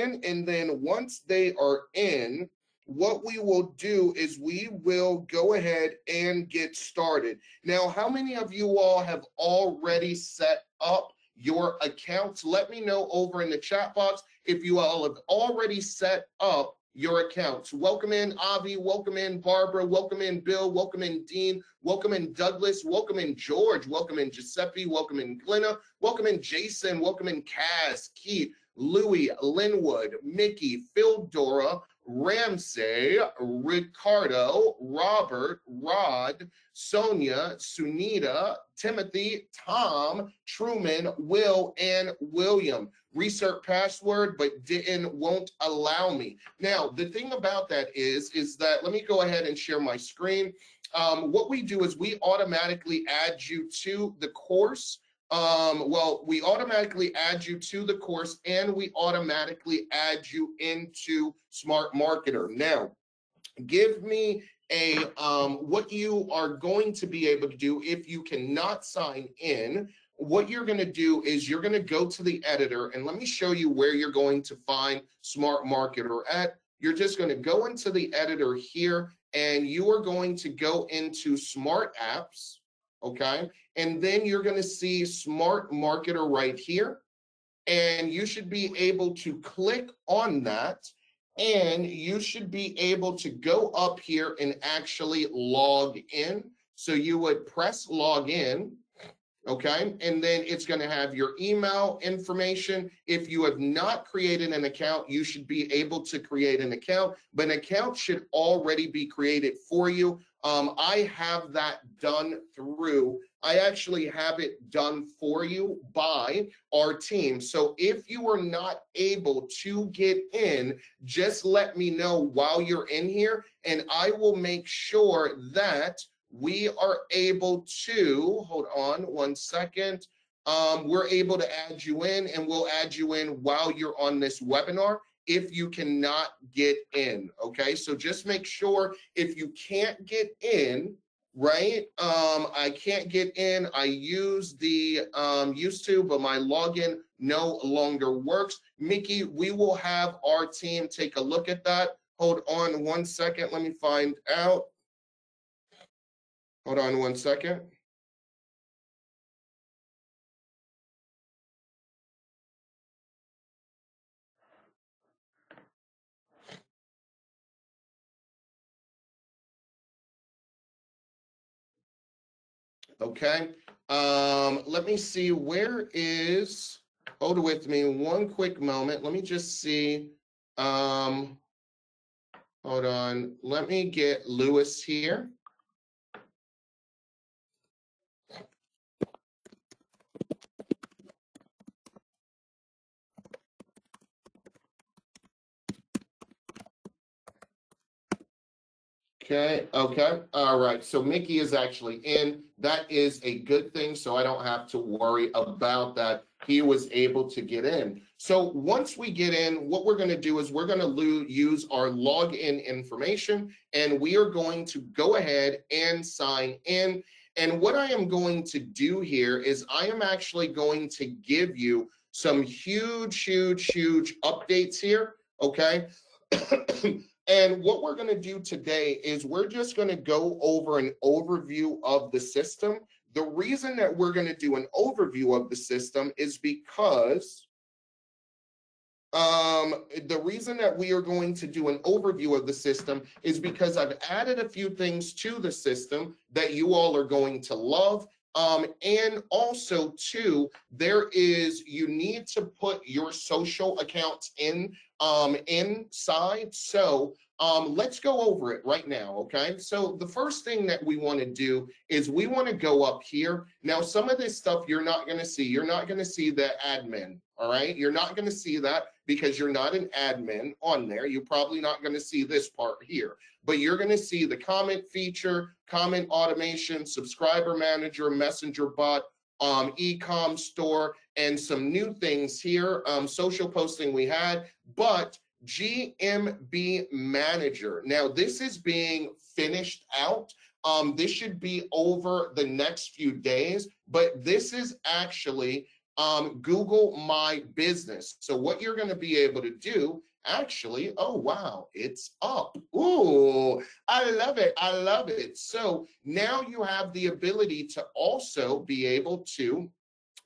and then once they are in, what we will do is we will go ahead and get started. Now, how many of you all have already set up your accounts? Let me know over in the chat box if you all have already set up your accounts. Welcome in Avi, welcome in Barbara, welcome in Bill, welcome in Dean, welcome in Douglas, welcome in George, welcome in Giuseppe, welcome in Glenna, welcome in Jason, welcome in Kaz, Keith, Louis, Linwood, Mickey, Phil Dora, Ramsey, Ricardo, Robert, Rod, Sonia, Sunita, Timothy, Tom, Truman, Will, and William. Reset password, but didn't won't allow me. Now, the thing about that is, is that let me go ahead and share my screen. Um, what we do is we automatically add you to the course um, well, we automatically add you to the course and we automatically add you into Smart Marketer. Now, give me a um, what you are going to be able to do if you cannot sign in. What you're going to do is you're going to go to the editor and let me show you where you're going to find Smart Marketer at. You're just going to go into the editor here and you are going to go into Smart Apps okay? And then you're gonna see Smart Marketer right here. And you should be able to click on that and you should be able to go up here and actually log in. So you would press log in, okay? And then it's gonna have your email information. If you have not created an account, you should be able to create an account, but an account should already be created for you. Um, I have that done through, I actually have it done for you by our team. So if you are not able to get in, just let me know while you're in here, and I will make sure that we are able to, hold on one second. Um, we're able to add you in and we'll add you in while you're on this webinar if you cannot get in. Okay, so just make sure if you can't get in, right? Um, I can't get in. I use the um, used to, but my login no longer works. Mickey, we will have our team take a look at that. Hold on one second. Let me find out. Hold on one second. Okay. Um, let me see, where is, hold with me one quick moment. Let me just see. Um, hold on. Let me get Lewis here. Okay, okay, all right. So Mickey is actually in. That is a good thing. So I don't have to worry about that. He was able to get in. So once we get in, what we're going to do is we're going to use our login information and we are going to go ahead and sign in. And what I am going to do here is I am actually going to give you some huge, huge, huge updates here. Okay. And what we're going to do today is we're just going to go over an overview of the system. The reason that we're going to do an overview of the system is because um, the reason that we are going to do an overview of the system is because I've added a few things to the system that you all are going to love. Um, and also too, there is, you need to put your social accounts in um, inside. So um, let's go over it right now, okay? So the first thing that we want to do is we want to go up here. Now, some of this stuff you're not going to see. You're not going to see the admin, all right? You're not going to see that because you're not an admin on there. You're probably not going to see this part here, but you're going to see the comment feature, comment automation, subscriber manager, messenger bot, um, e-com store, and some new things here. Um, social posting we had, but GMB manager. Now, this is being finished out. Um, this should be over the next few days, but this is actually um, Google My Business. So what you're going to be able to do actually, oh wow, it's up. Ooh, I love it. I love it. So now you have the ability to also be able to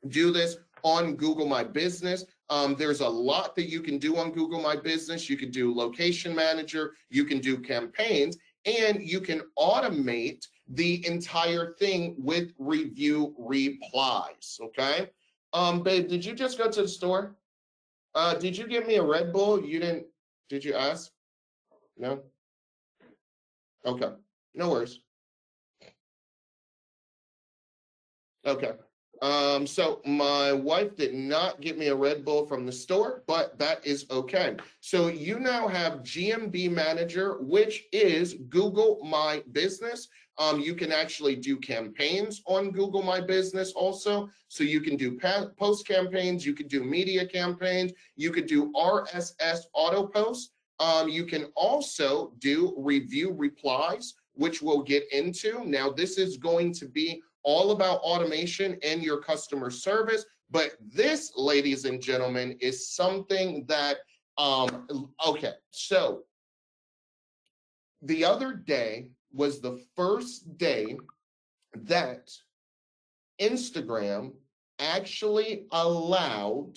do this on Google My Business. Um, there's a lot that you can do on Google My Business. You can do location manager, you can do campaigns, and you can automate the entire thing with review replies. Okay. Um, babe, did you just go to the store? Uh, did you give me a Red Bull? You didn't, did you ask? No? Okay, no worries. Okay. Um, so my wife did not get me a Red Bull from the store, but that is okay. So you now have GMB Manager, which is Google My Business. Um, you can actually do campaigns on Google My Business also. So you can do post campaigns, you can do media campaigns, you could do RSS auto posts. Um, you can also do review replies, which we'll get into. Now, this is going to be all about automation and your customer service. But this, ladies and gentlemen, is something that, um, okay, so the other day was the first day that Instagram actually allowed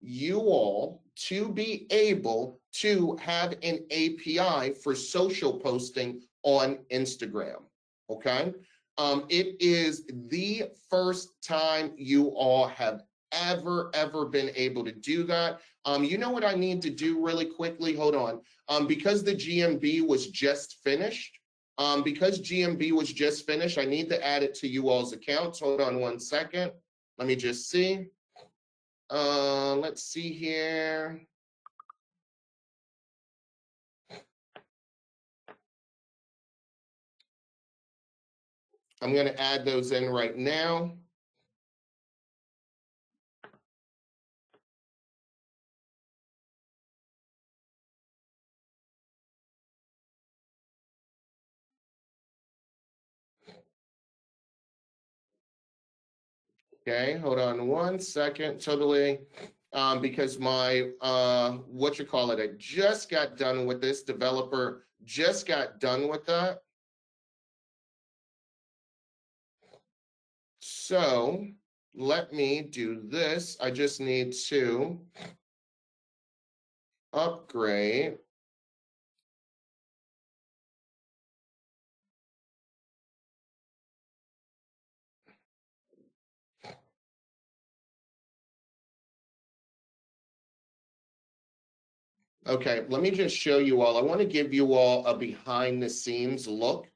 you all to be able to have an API for social posting on Instagram. Okay. Um, it is the first time you all have ever, ever been able to do that. Um, you know what I need to do really quickly? Hold on. Um, because the GMB was just finished, um, because GMB was just finished, I need to add it to you all's accounts. Hold on one second. Let me just see. Uh, let's see here. I'm going to add those in right now. Okay, hold on one second, totally. Um, because my, uh, what you call it, I just got done with this developer, just got done with that. So let me do this. I just need to upgrade Okay, let me just show you all. I want to give you all a behind the scenes look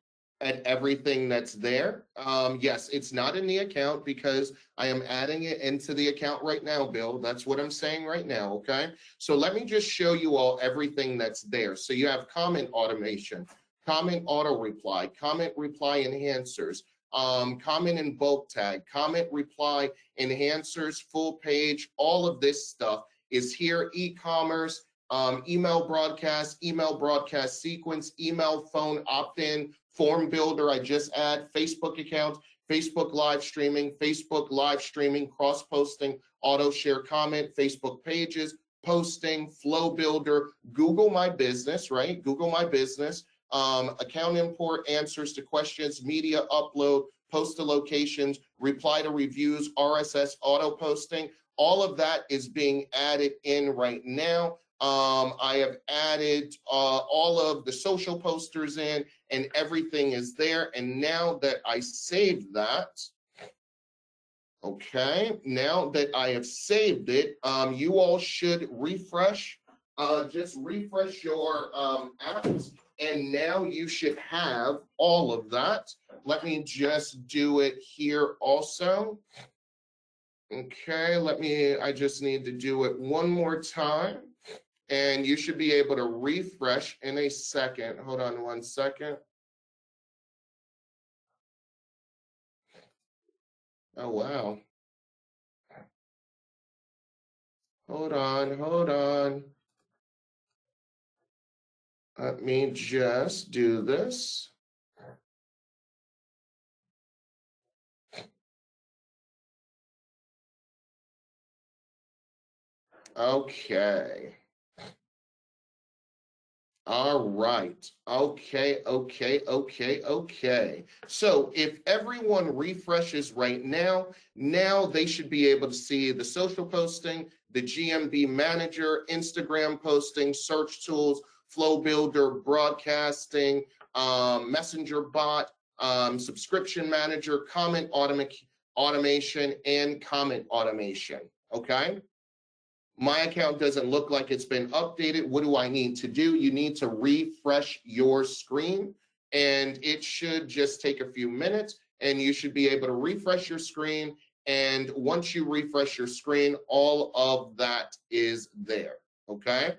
at everything that's there. Um, yes, it's not in the account because I am adding it into the account right now, Bill. That's what I'm saying right now, okay? So let me just show you all everything that's there. So you have comment automation, comment auto reply, comment reply enhancers, um, comment and bulk tag, comment reply enhancers, full page, all of this stuff is here, e-commerce, um, email broadcast, email broadcast sequence, email phone opt-in, form builder, I just add Facebook account, Facebook live streaming, Facebook live streaming, cross posting, auto share comment, Facebook pages, posting, flow builder, Google My Business, right? Google My Business, um, account import, answers to questions, media upload, post to locations, reply to reviews, RSS auto posting. All of that is being added in right now. Um, I have added uh, all of the social posters in and everything is there. And now that I saved that, okay, now that I have saved it, um, you all should refresh, uh, just refresh your um, apps and now you should have all of that. Let me just do it here also. Okay, let me, I just need to do it one more time and you should be able to refresh in a second. Hold on one second. Oh, wow. Hold on, hold on. Let me just do this. Okay. All right. Okay, okay, okay, okay. So if everyone refreshes right now, now they should be able to see the social posting, the GMB manager, Instagram posting, search tools, flow builder, broadcasting, um, messenger bot, um, subscription manager, comment automa- automation, and comment automation. Okay my account doesn't look like it's been updated. What do I need to do? You need to refresh your screen and it should just take a few minutes and you should be able to refresh your screen. And once you refresh your screen, all of that is there, okay?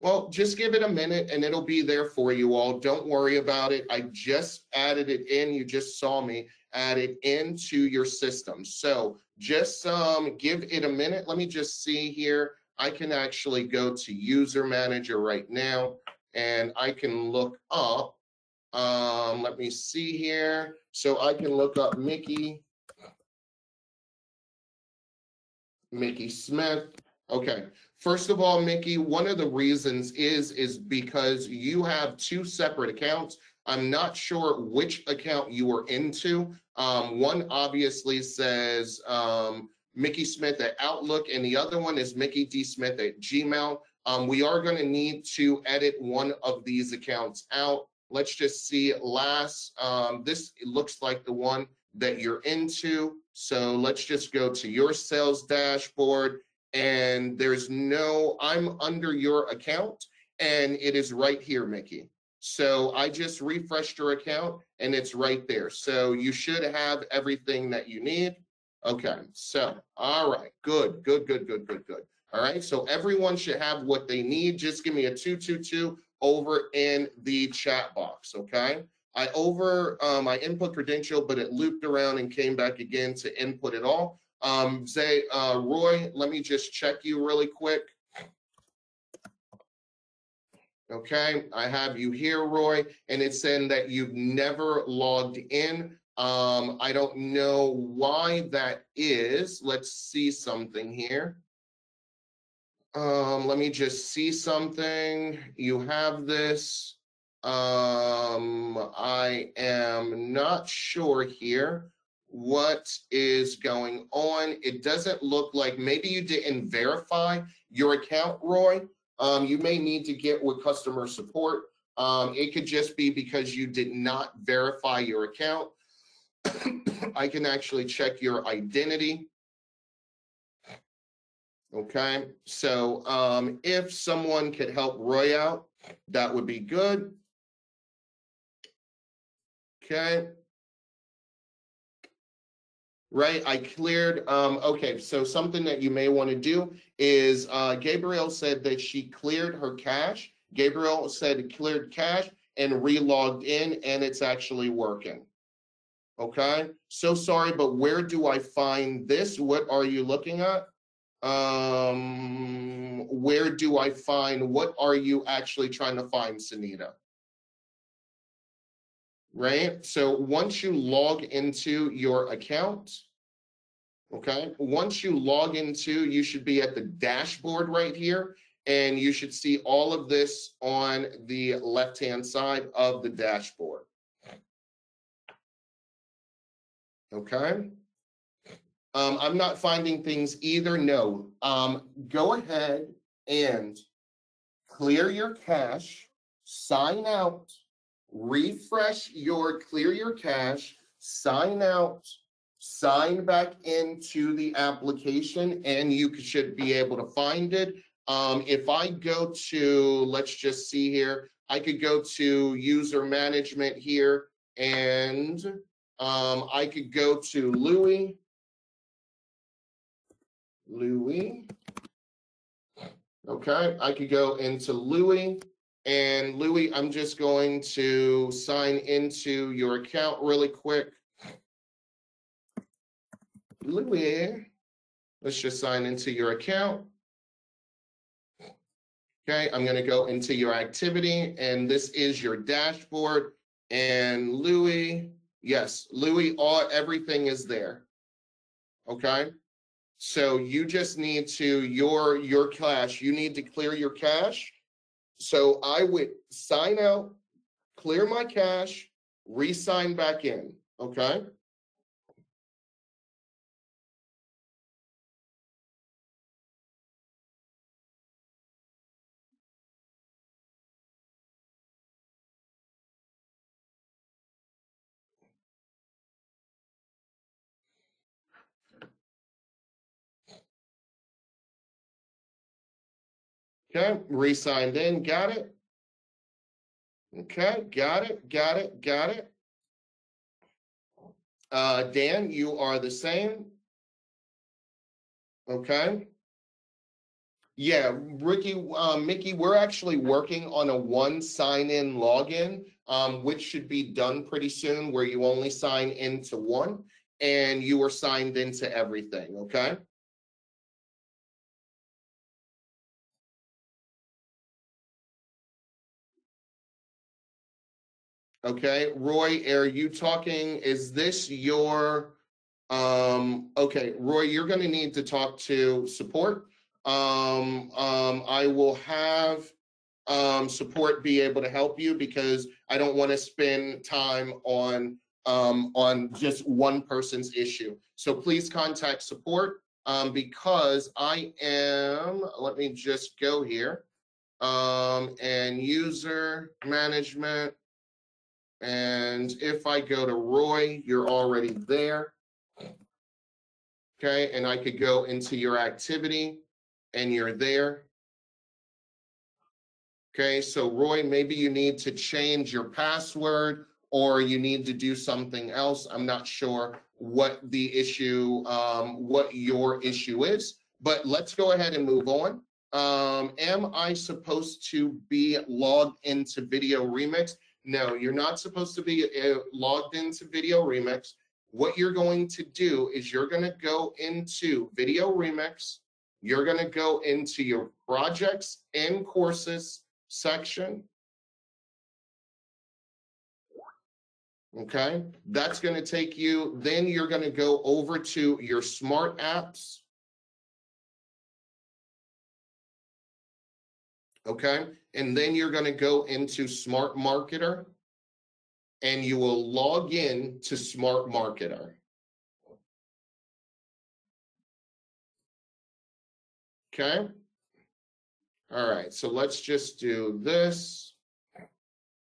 Well, just give it a minute and it'll be there for you all. Don't worry about it. I just added it in. You just saw me add it into your system. So just um, give it a minute. Let me just see here. I can actually go to user manager right now and I can look up. Um, let me see here. So I can look up Mickey, Mickey Smith. Okay. First of all, Mickey, one of the reasons is is because you have two separate accounts. I'm not sure which account you are into. Um, one obviously says um, Mickey Smith at Outlook, and the other one is Mickey D. Smith at Gmail. Um, we are going to need to edit one of these accounts out. Let's just see last. Um, this looks like the one that you're into. So let's just go to your sales dashboard and there's no, I'm under your account and it is right here, Mickey. So I just refreshed your account and it's right there. So you should have everything that you need. Okay, so, all right, good, good, good, good, good, good. All right, so everyone should have what they need. Just give me a 222 over in the chat box, okay? I over uh, my input credential, but it looped around and came back again to input it all. Um, Zay, uh, Roy, let me just check you really quick. Okay, I have you here, Roy, and it's saying that you've never logged in. Um, I don't know why that is. Let's see something here. Um, let me just see something. You have this. Um, I am not sure here what is going on. It doesn't look like maybe you didn't verify your account, Roy. Um, you may need to get with customer support. Um, it could just be because you did not verify your account. I can actually check your identity. Okay, so um, if someone could help Roy out, that would be good. Okay right? I cleared, um, okay, so something that you may want to do is uh, Gabriel said that she cleared her cache. Gabriel said cleared cache and relogged in and it's actually working. Okay, so sorry, but where do I find this? What are you looking at? Um, where do I find, what are you actually trying to find, Sunita? right? So once you log into your account, okay, once you log into, you should be at the dashboard right here, and you should see all of this on the left-hand side of the dashboard. Okay. Um, I'm not finding things either. No. Um, go ahead and clear your cache, sign out, refresh your, clear your cache, sign out, sign back into the application, and you should be able to find it. Um, if I go to, let's just see here, I could go to user management here and um, I could go to Louis. Louis. Okay, I could go into Louis and Louis, I'm just going to sign into your account really quick. Louis, let's just sign into your account. Okay, I'm gonna go into your activity and this is your dashboard. And Louis, yes, Louis, all everything is there. Okay, So you just need to, your, your cache, you need to clear your cache. So I would sign out, clear my cache, re-sign back in, okay? Okay, re-signed in, got it? Okay, got it, got it, got it. Uh, Dan, you are the same. Okay. Yeah, Ricky, uh, Mickey, we're actually working on a one sign-in login, um, which should be done pretty soon, where you only sign into one and you are signed into everything, okay? Okay, Roy, are you talking, is this your, um, okay, Roy, you're gonna need to talk to support. Um, um, I will have, um, support be able to help you because I don't want to spend time on, um, on just one person's issue. So please contact support, um, because I am, let me just go here. Um, and user management, and if I go to Roy, you're already there. Okay, and I could go into your activity and you're there. Okay, so Roy, maybe you need to change your password or you need to do something else. I'm not sure what the issue, um, what your issue is, but let's go ahead and move on. Um, am I supposed to be logged into Video Remix? No, you're not supposed to be uh, logged into Video Remix. What you're going to do is you're going to go into Video Remix. You're going to go into your projects and courses section. Okay, that's going to take you, then you're going to go over to your smart apps. Okay, and then you're going to go into Smart Marketer and you will log in to Smart Marketer. Okay. All right, so let's just do this.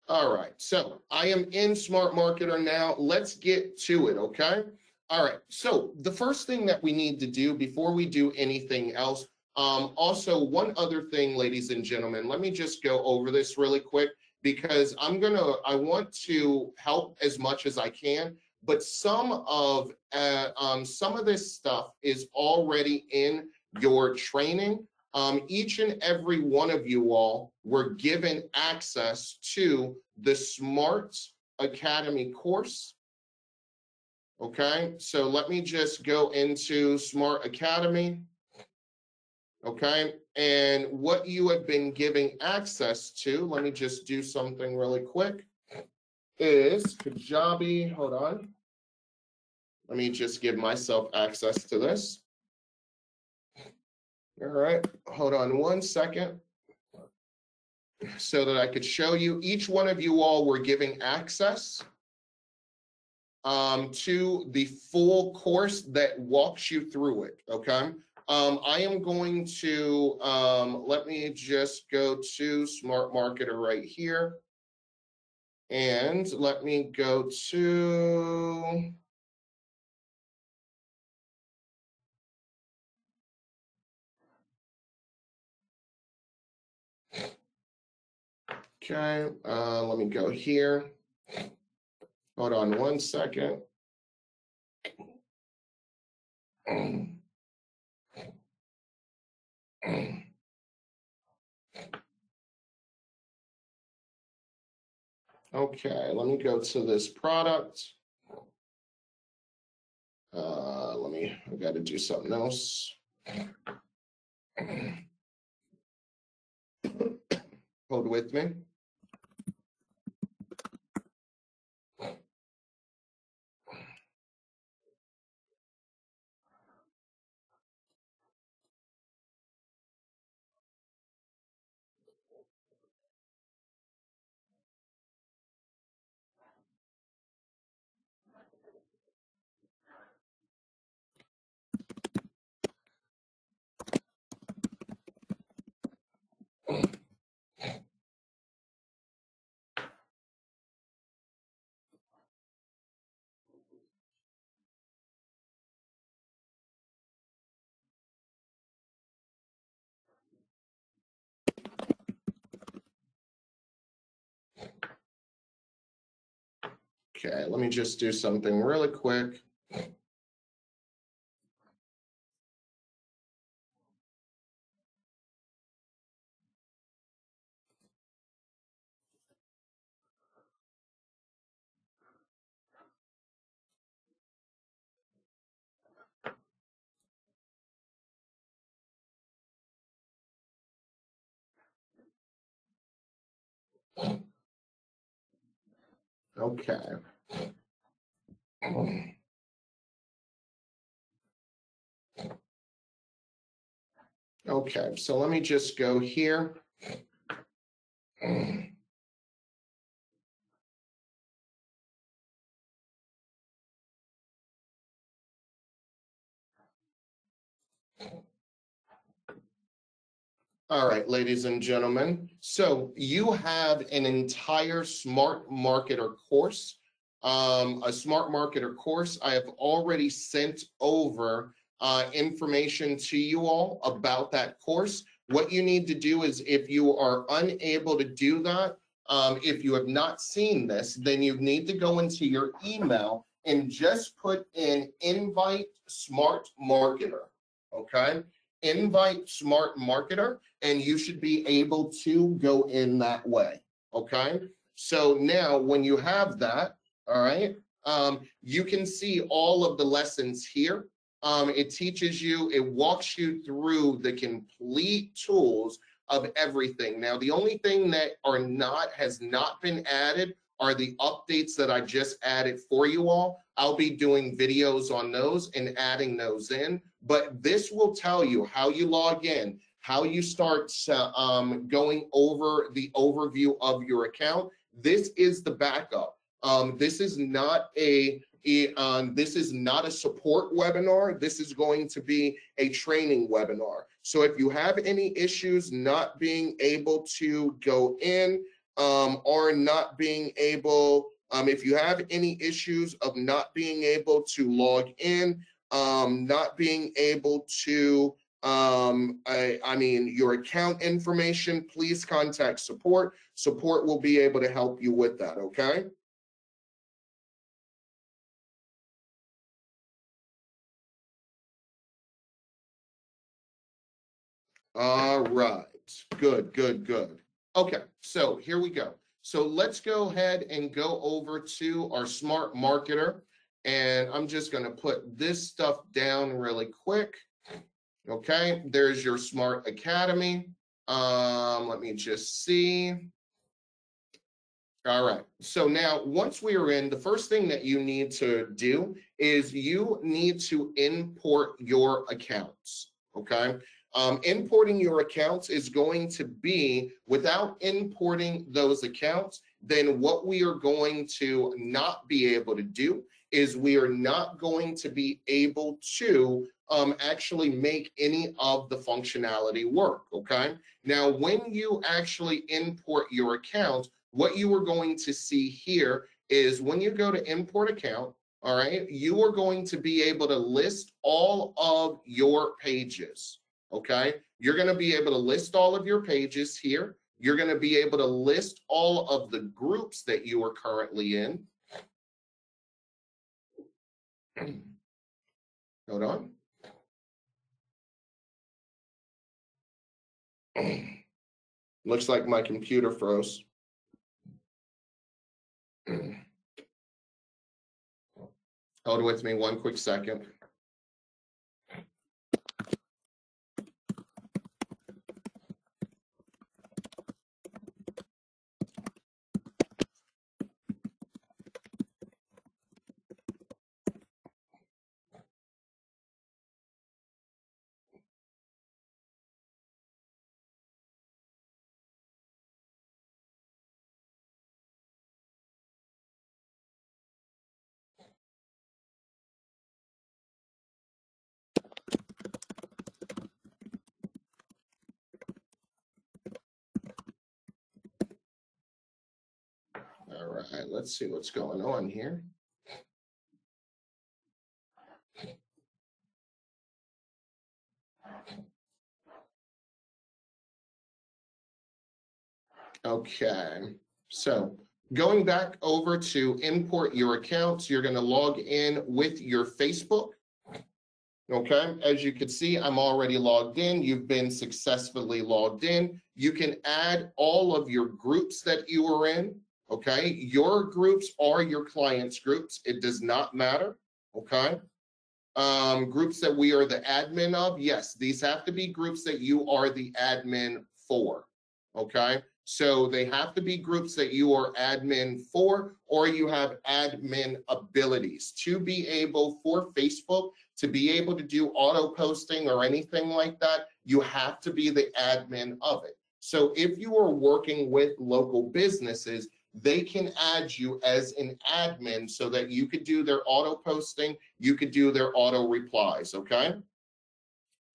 All right, so I am in Smart Marketer now. Let's get to it, okay? All right, so the first thing that we need to do before we do anything else, um, also, one other thing, ladies and gentlemen, let me just go over this really quick because I'm gonna, I want to help as much as I can, but some of, uh, um, some of this stuff is already in your training. Um, each and every one of you all were given access to the Smart Academy course. Okay, so let me just go into Smart Academy okay? And what you have been giving access to, let me just do something really quick, is Kajabi, hold on. Let me just give myself access to this. All right, hold on one second so that I could show you. Each one of you all were giving access um, to the full course that walks you through it, okay? Um, I am going to, um, let me just go to Smart Marketer right here. And let me go to, okay, uh, let me go here. Hold on one second. Okay, let me go to this product. Uh, let me, I got to do something else. Hold with me. Okay, let me just do something really quick. Okay. Okay, so let me just go here. All right, ladies and gentlemen. So you have an entire smart marketer course. Um, a smart marketer course. I have already sent over uh, information to you all about that course. What you need to do is if you are unable to do that, um, if you have not seen this, then you need to go into your email and just put in invite smart marketer. Okay. Invite smart marketer, and you should be able to go in that way. Okay. So now when you have that, all right, um, you can see all of the lessons here. Um, it teaches you, it walks you through the complete tools of everything. Now, the only thing that are not, has not been added are the updates that I just added for you all. I'll be doing videos on those and adding those in, but this will tell you how you log in, how you start um, going over the overview of your account. This is the backup. Um, this is not a um, this is not a support webinar. This is going to be a training webinar. So if you have any issues not being able to go in um, or not being able, um, if you have any issues of not being able to log in, um, not being able to, um, I, I mean, your account information, please contact support. Support will be able to help you with that, okay? All right, good, good, good. Okay, so here we go. So let's go ahead and go over to our smart marketer. And I'm just gonna put this stuff down really quick. Okay, there's your smart academy. Um, let me just see. All right, so now once we are in, the first thing that you need to do is you need to import your accounts, okay? Um, importing your accounts is going to be without importing those accounts, then what we are going to not be able to do is we are not going to be able to um, actually make any of the functionality work, okay? Now, when you actually import your account, what you are going to see here is when you go to import account, all right, you are going to be able to list all of your pages okay? You're gonna be able to list all of your pages here. You're gonna be able to list all of the groups that you are currently in. Hold on. Looks like my computer froze. Hold with me one quick second. Right, let's see what's going on here. Okay, so going back over to import your accounts, you're going to log in with your Facebook. Okay, as you can see, I'm already logged in. You've been successfully logged in. You can add all of your groups that you are in. Okay, your groups are your clients' groups. It does not matter. Okay, um, groups that we are the admin of, yes, these have to be groups that you are the admin for. Okay, so they have to be groups that you are admin for, or you have admin abilities to be able for Facebook to be able to do auto posting or anything like that. You have to be the admin of it. So if you are working with local businesses, they can add you as an admin so that you could do their auto posting, you could do their auto replies, okay?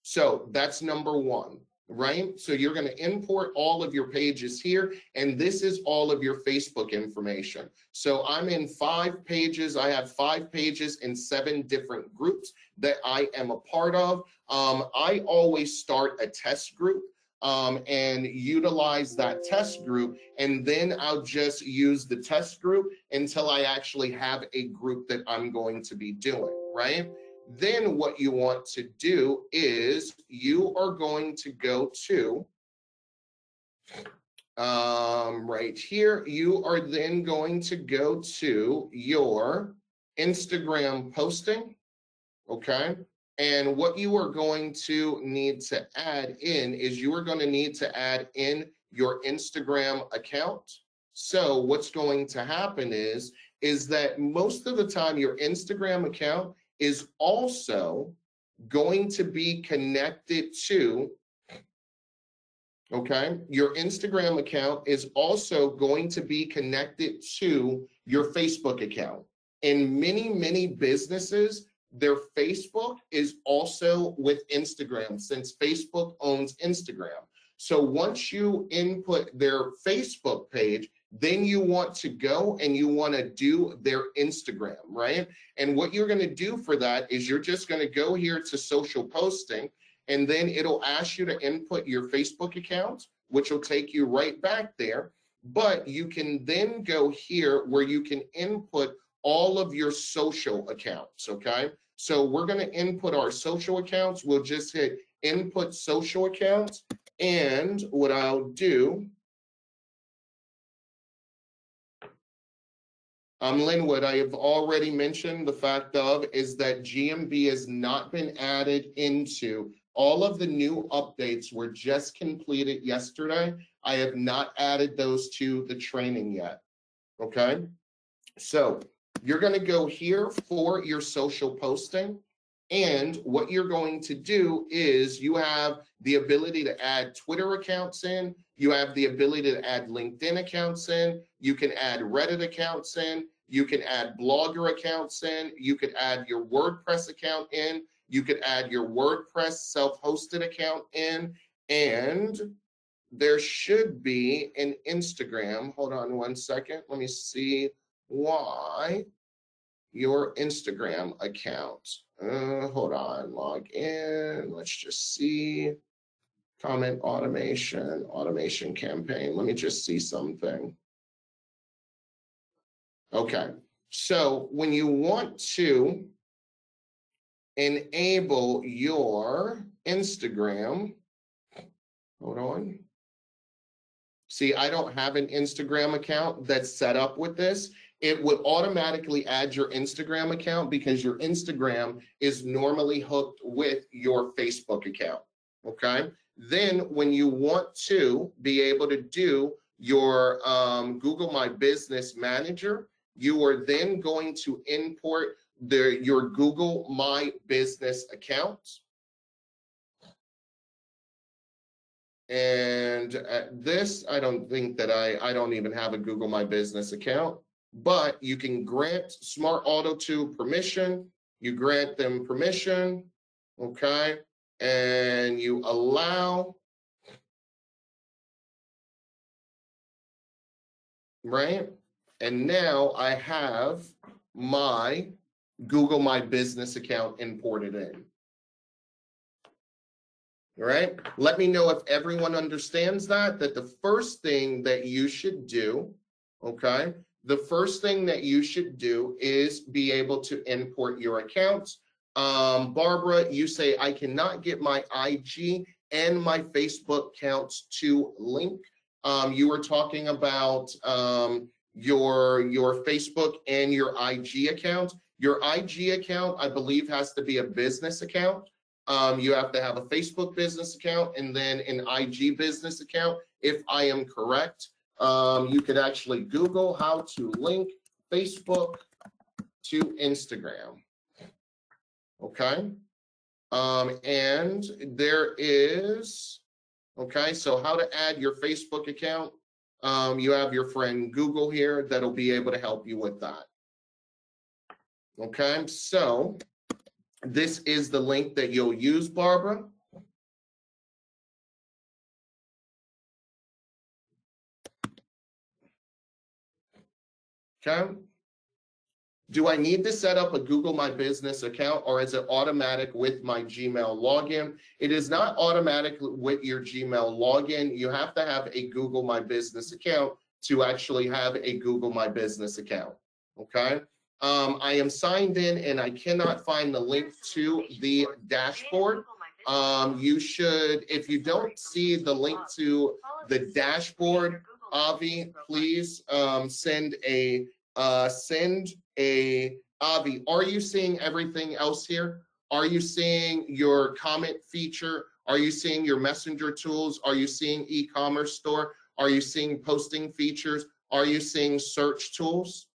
So that's number one right? So you're going to import all of your pages here, and this is all of your Facebook information. So I'm in five pages. I have five pages in seven different groups that I am a part of. Um, I always start a test group. Um, and utilize that test group. And then I'll just use the test group until I actually have a group that I'm going to be doing, right? Then what you want to do is you are going to go to um, right here. You are then going to go to your Instagram posting. Okay. And what you are going to need to add in is you are going to need to add in your Instagram account. So what's going to happen is, is that most of the time your Instagram account is also going to be connected to, okay, your Instagram account is also going to be connected to your Facebook account. In many, many businesses, their Facebook is also with Instagram since Facebook owns Instagram. So once you input their Facebook page, then you want to go and you want to do their Instagram, right? And what you're going to do for that is you're just going to go here to social posting, and then it'll ask you to input your Facebook account, which will take you right back there. But you can then go here where you can input all of your social accounts, okay? So we're going to input our social accounts. We'll just hit input social accounts. And what I'll do Um, Linwood, I have already mentioned the fact of is that GMB has not been added into all of the new updates were just completed yesterday. I have not added those to the training yet. Okay. So you're going to go here for your social posting. And what you're going to do is you have the ability to add Twitter accounts in. You have the ability to add LinkedIn accounts in. You can add Reddit accounts in. You can add Blogger accounts in. You could add your WordPress account in. You could add your WordPress self-hosted account in. And there should be an Instagram. Hold on one second. Let me see why your Instagram account. Uh, hold on, log in. Let's just see. Comment automation, automation campaign. Let me just see something. Okay, so when you want to enable your Instagram, hold on. See, I don't have an Instagram account that's set up with this it would automatically add your Instagram account because your Instagram is normally hooked with your Facebook account. Okay. Then, when you want to be able to do your um, Google My Business Manager, you are then going to import the, your Google My Business account. And this, I don't think that I, I don't even have a Google My Business account but you can grant Smart Auto 2 permission. You grant them permission, okay? And you allow, right? And now I have my Google My Business account imported in. All right. Let me know if everyone understands that, that the first thing that you should do, okay, the first thing that you should do is be able to import your accounts. Um, Barbara, you say, I cannot get my IG and my Facebook accounts to link. Um, you were talking about um, your, your Facebook and your IG account. Your IG account, I believe, has to be a business account. Um, you have to have a Facebook business account and then an IG business account, if I am correct. Um, you could actually Google how to link Facebook to Instagram. Okay. Um, and there is, okay, so how to add your Facebook account. Um, you have your friend Google here that'll be able to help you with that. Okay, so this is the link that you'll use, Barbara. Okay. Do I need to set up a Google My Business account or is it automatic with my Gmail login? It is not automatic with your Gmail login. You have to have a Google My Business account to actually have a Google My Business account. Okay. Um, I am signed in and I cannot find the link to the dashboard. Um, you should, if you don't see the link to the dashboard, Avi, please um, send a uh, send a Avi. Are you seeing everything else here? Are you seeing your comment feature? Are you seeing your messenger tools? Are you seeing e-commerce store? Are you seeing posting features? Are you seeing search tools?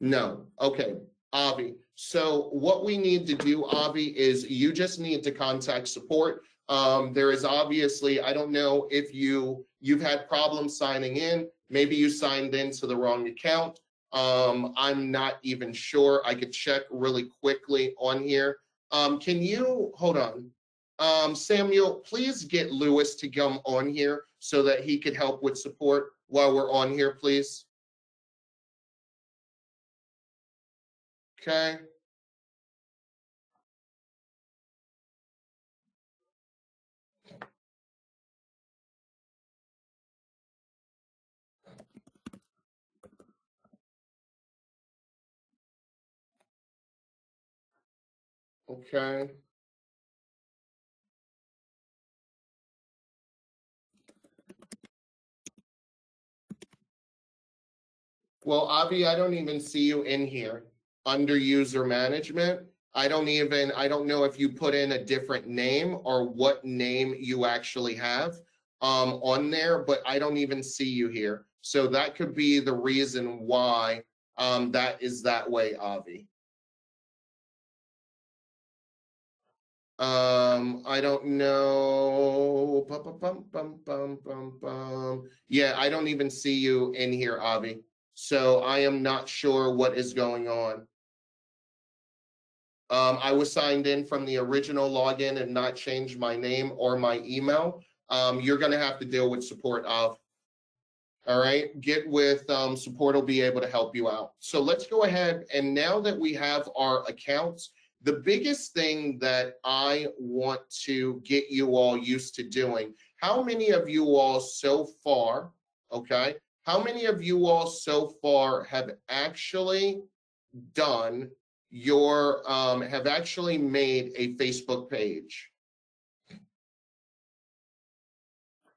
No. Okay. Avi. So what we need to do, Avi, is you just need to contact support. Um, there is obviously, I don't know if you you've had problems signing in. Maybe you signed into the wrong account. Um, I'm not even sure. I could check really quickly on here. Um, can you hold on? Um, Samuel, please get Lewis to come on here so that he could help with support while we're on here, please. Okay. Okay. Well, Avi, I don't even see you in here under user management. I don't even, I don't know if you put in a different name or what name you actually have um, on there, but I don't even see you here. So that could be the reason why um, that is that way, Avi. Um, I don't know. Bum, bum, bum, yeah, I don't even see you in here, Avi. So I am not sure what is going on. Um, I was signed in from the original login and not changed my name or my email. Um, you're going to have to deal with support of. All right, get with um, support will be able to help you out. So let's go ahead and now that we have our accounts, the biggest thing that I want to get you all used to doing, how many of you all so far, okay, how many of you all so far have actually done your um, have actually made a Facebook page.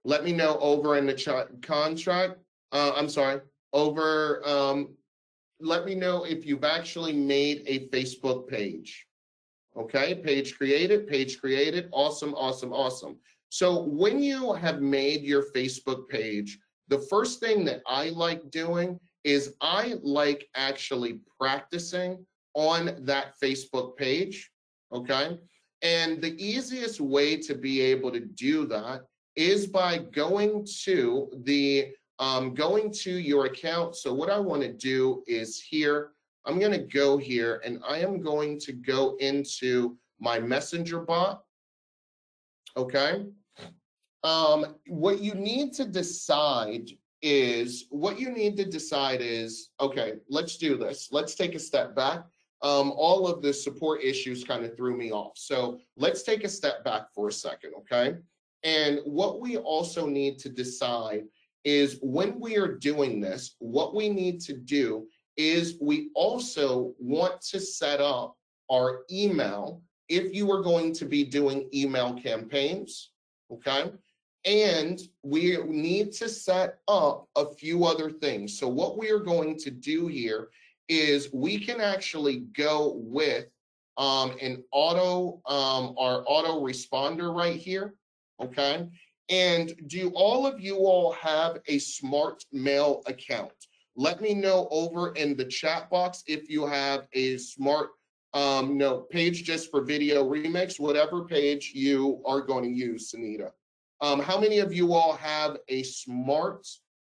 Let me know over in the chat contract. Uh, I'm sorry, over. Um, let me know if you've actually made a Facebook page. Okay, page created, page created. Awesome, awesome, awesome. So when you have made your Facebook page, the first thing that I like doing is I like actually practicing on that Facebook page. Okay. And the easiest way to be able to do that is by going to the um, going to your account. So what I want to do is here, I'm going to go here and I am going to go into my messenger bot. Okay. Um, what you need to decide is what you need to decide is, okay, let's do this. Let's take a step back. Um, all of the support issues kind of threw me off. So let's take a step back for a second, okay? And what we also need to decide is when we are doing this, what we need to do is we also want to set up our email if you are going to be doing email campaigns, okay? And we need to set up a few other things. So what we are going to do here is we can actually go with um, an auto, um, our auto responder right here, okay? And do all of you all have a smart mail account? Let me know over in the chat box if you have a smart um, no page just for video remix, whatever page you are going to use, Sunita. Um, how many of you all have a smart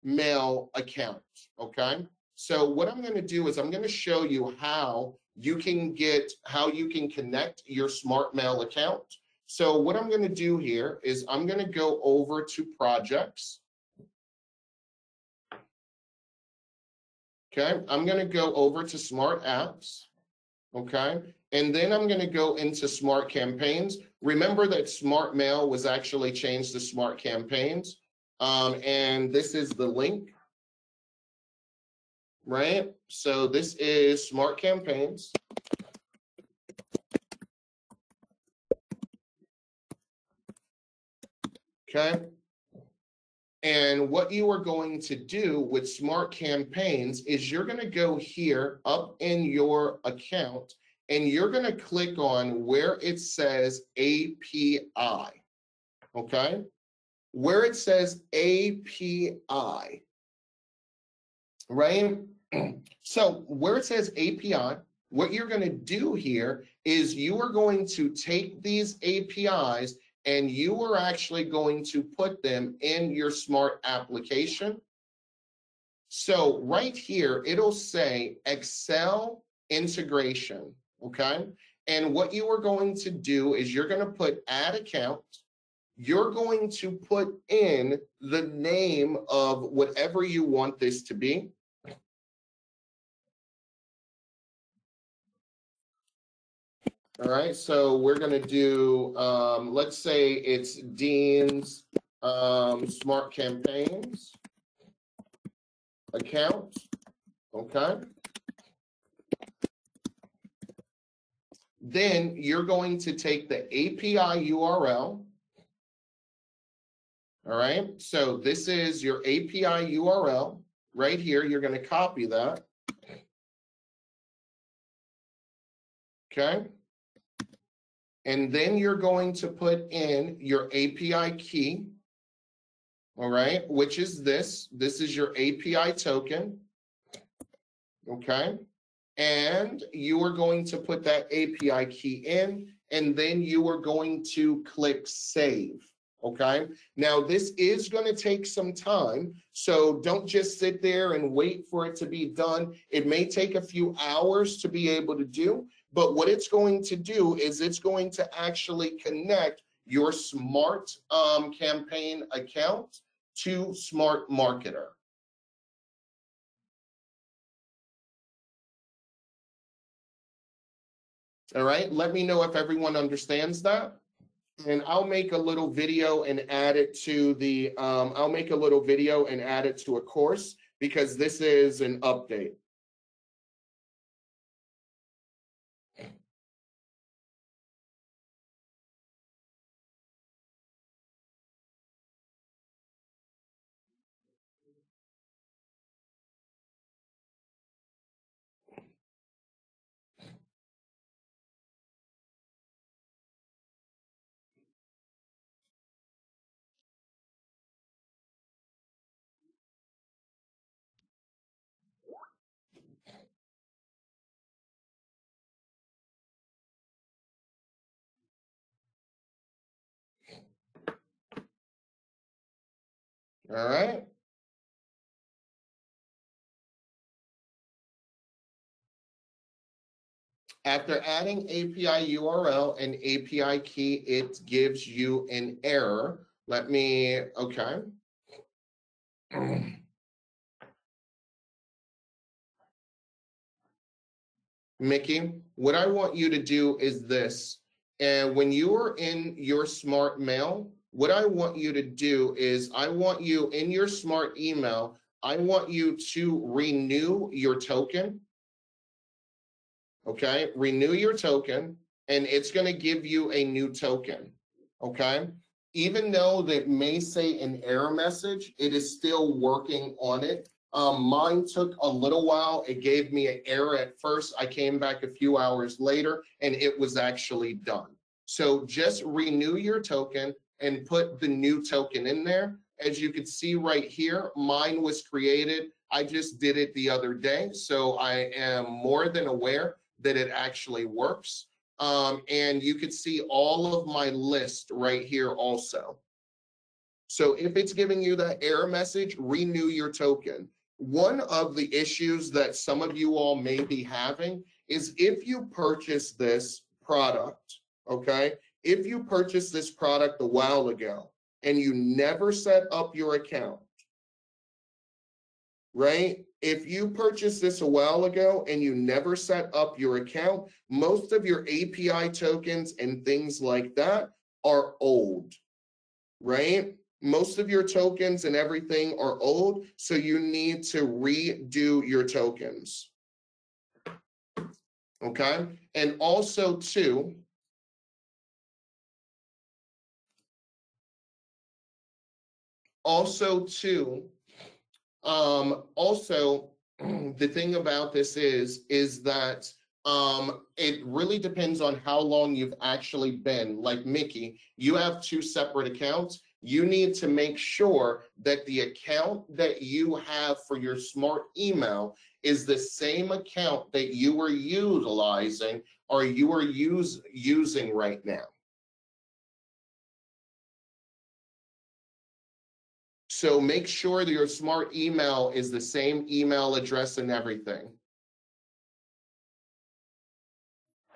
mail account? Okay. So what I'm going to do is I'm going to show you how you can get, how you can connect your smart mail account. So what I'm going to do here is I'm going to go over to projects. Okay, I'm going to go over to smart apps. Okay, and then I'm going to go into smart campaigns. Remember that smart mail was actually changed to smart campaigns. Um, and this is the link, right? So this is smart campaigns. Okay. And what you are going to do with smart campaigns is you're going to go here up in your account and you're going to click on where it says API. Okay. Where it says API, right? So where it says API, what you're going to do here is you are going to take these APIs and you are actually going to put them in your smart application. So right here, it'll say Acelle integration, okay? And what you are going to do is you're going to put add account. You're going to put in the name of whatever you want this to be. All right, so we're gonna do, um, let's say it's Dean's um, Smart Campaigns account, okay? Then you're going to take the API URL, all right? So this is your API URL right here. You're gonna copy that. Okay. And then you're going to put in your API key, all right, which is this. This is your API token, okay? And you are going to put that API key in, and then you are going to click save, okay? Now, this is going to take some time, so don't just sit there and wait for it to be done. It may take a few hours to be able to do, but what it's going to do is it's going to actually connect your smart um, campaign account to Smart Marketer. All right, let me know if everyone understands that. And I'll make a little video and add it to the, um, I'll make a little video and add it to a course because this is an update. All right. After adding API URL and API key, it gives you an error. Let me, okay. Mickey, what I want you to do is this. And when you are in your smart mail, what I want you to do is I want you in your smart email, I want you to renew your token. Okay, renew your token, and it's going to give you a new token. Okay, even though that may say an error message, it is still working on it. Um, mine took a little while. It gave me an error at first. I came back a few hours later and it was actually done. So just renew your token and put the new token in there. As you can see right here, mine was created. I just did it the other day. So I am more than aware that it actually works. Um, and you can see all of my list right here also. So if it's giving you that error message, renew your token. One of the issues that some of you all may be having is if you purchase this product, okay? If you purchased this product a while ago and you never set up your account, right? If you purchased this a while ago and you never set up your account, most of your API tokens and things like that are old, right? most of your tokens and everything are old, so you need to redo your tokens. Okay, and also too, also too, um, also the thing about this is, is that um, it really depends on how long you've actually been. Like Mickey, you have two separate accounts you need to make sure that the account that you have for your smart email is the same account that you are utilizing or you are use, using right now. So make sure that your smart email is the same email address and everything.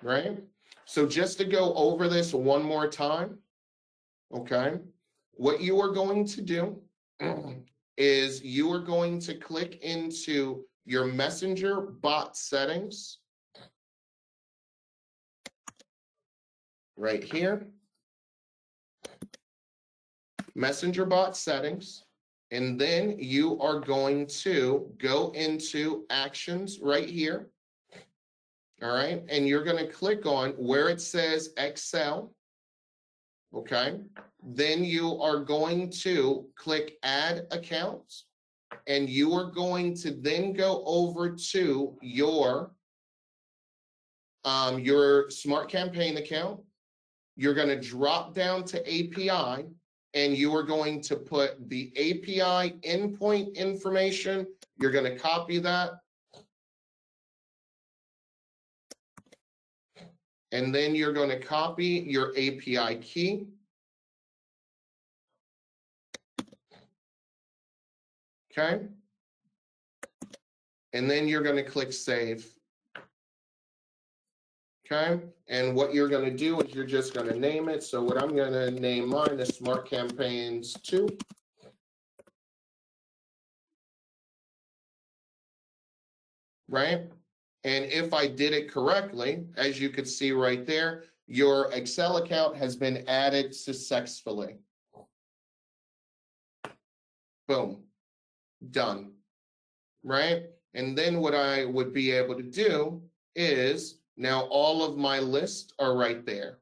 Right? So just to go over this one more time, okay? What you are going to do is you are going to click into your messenger bot settings right here. Messenger bot settings. And then you are going to go into actions right here. All right. And you're going to click on where it says Acelle. Okay then you are going to click add accounts and you are going to then go over to your um, your smart campaign account you're going to drop down to api and you are going to put the api endpoint information you're going to copy that and then you're going to copy your api key Okay. And then you're going to click save. Okay. And what you're going to do is you're just going to name it. So what I'm going to name mine is Smart Campaigns 2. Right. And if I did it correctly, as you can see right there, your Acelle account has been added successfully. Boom done, right? And then what I would be able to do is now all of my lists are right there.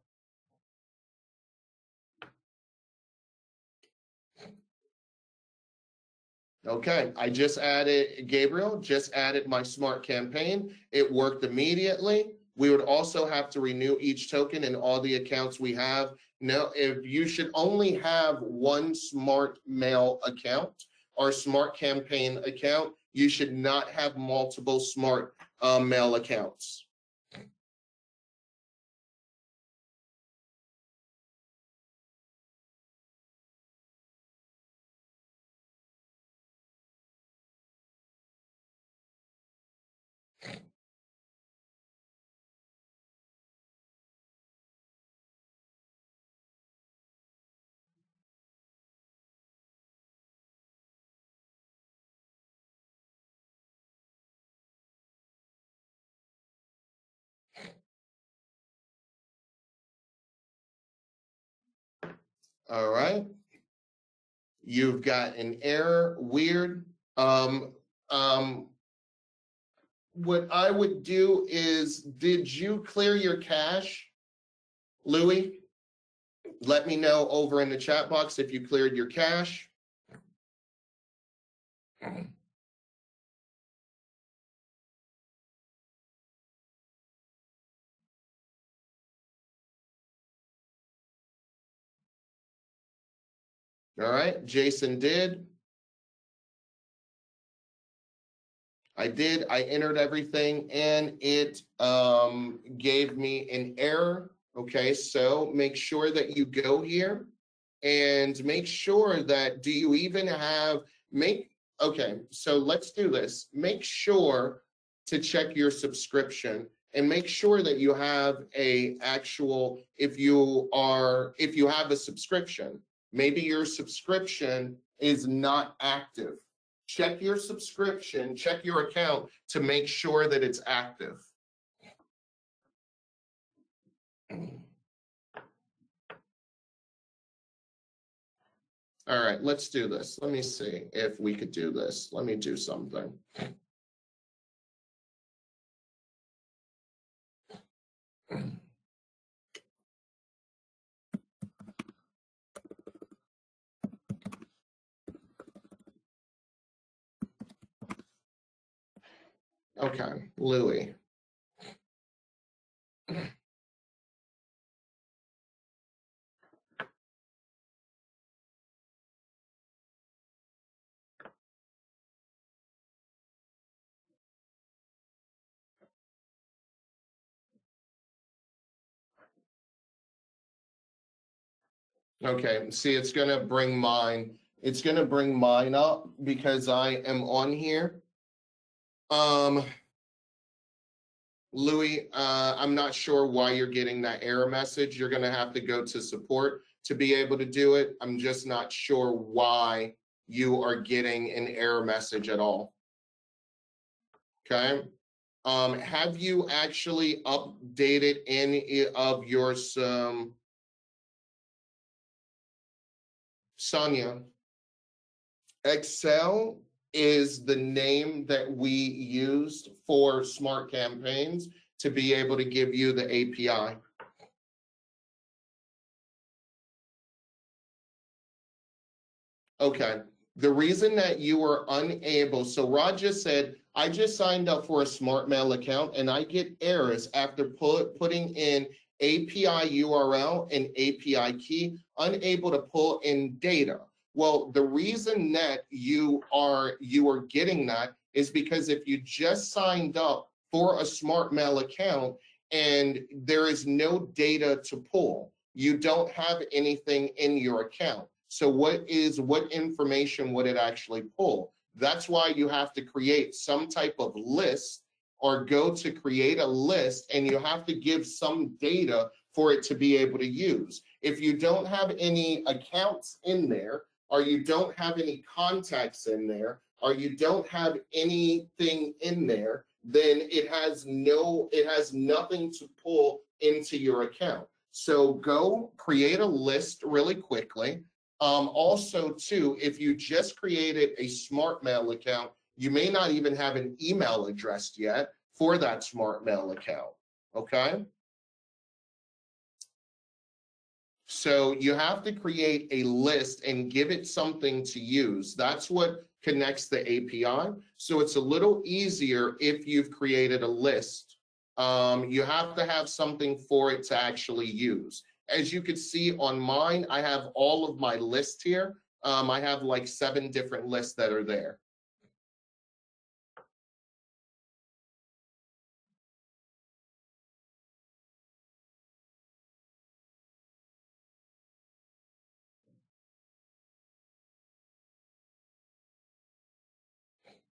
Okay, I just added, Gabriel, just added my smart campaign. It worked immediately. We would also have to renew each token in all the accounts we have. Now, if you should only have one smart mail account, our smart campaign account, you should not have multiple smart uh, mail accounts. All right. You've got an error, weird. Um, um, what I would do is, did you clear your cache, Louis? Let me know over in the chat box if you cleared your cache. All right, Jason did. I did, I entered everything and it um, gave me an error. Okay, so make sure that you go here and make sure that, do you even have, make, okay, so let's do this. Make sure to check your subscription and make sure that you have a actual, if you are, if you have a subscription, maybe your subscription is not active check your subscription, check your account to make sure that it's active. All right, let's do this. Let me see if we could do this. Let me do something. Okay, Louis. Okay, see, it's gonna bring mine, it's gonna bring mine up because I am on here. Um, Louis, uh, I'm not sure why you're getting that error message. You're gonna have to go to support to be able to do it. I'm just not sure why you are getting an error message at all. Okay. Um, have you actually updated any of your um, Sonia? Acelle is the name that we used for smart campaigns to be able to give you the API. Okay. The reason that you were unable, so Rod just said, I just signed up for a smart mail account and I get errors after put, putting in API URL and API key, unable to pull in data. Well, the reason that you are you are getting that is because if you just signed up for a smart mail account and there is no data to pull, you don't have anything in your account. So what is what information would it actually pull? That's why you have to create some type of list or go to create a list and you have to give some data for it to be able to use. If you don't have any accounts in there, or you don't have any contacts in there, or you don't have anything in there, then it has no, it has nothing to pull into your account. So go create a list really quickly. Um, also, too, if you just created a smart mail account, you may not even have an email address yet for that smart mail account. Okay. So you have to create a list and give it something to use. That's what connects the API. So it's a little easier if you've created a list. Um, you have to have something for it to actually use. As you can see on mine, I have all of my lists here. Um, I have like seven different lists that are there.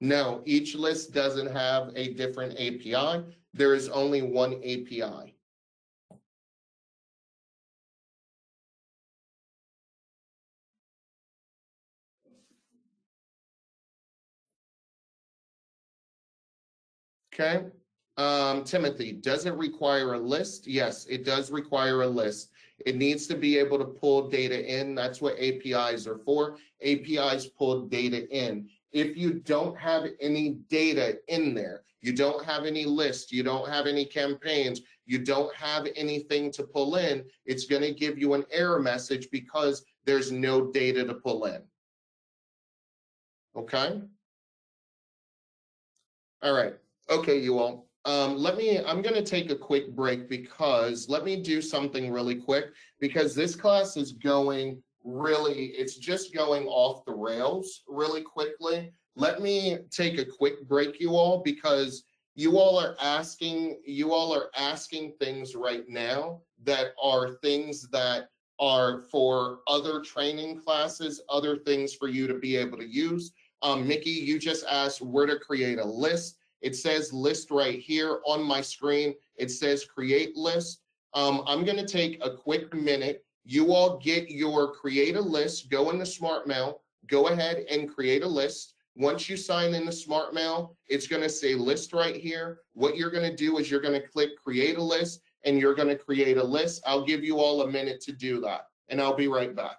No, each list doesn't have a different API. There is only one API. Okay. Um, Timothy, does it require a list? Yes, it does require a list. It needs to be able to pull data in. That's what APIs are for. APIs pull data in. If you don't have any data in there, you don't have any list, you don't have any campaigns, you don't have anything to pull in, it's going to give you an error message because there's no data to pull in. Okay? All right. Okay, you all. Um, let me, I'm going to take a quick break because let me do something really quick because this class is going really, it's just going off the rails really quickly. Let me take a quick break, you all, because you all are asking, you all are asking things right now that are things that are for other training classes, other things for you to be able to use. Um, Mickey, you just asked where to create a list. It says list right here on my screen. It says create list. Um, I'm going to take a quick minute. You all get your create a list, go in the smart mail, go ahead and create a list. Once you sign in the smart mail, it's going to say list right here. What you're going to do is you're going to click create a list and you're going to create a list. I'll give you all a minute to do that and I'll be right back.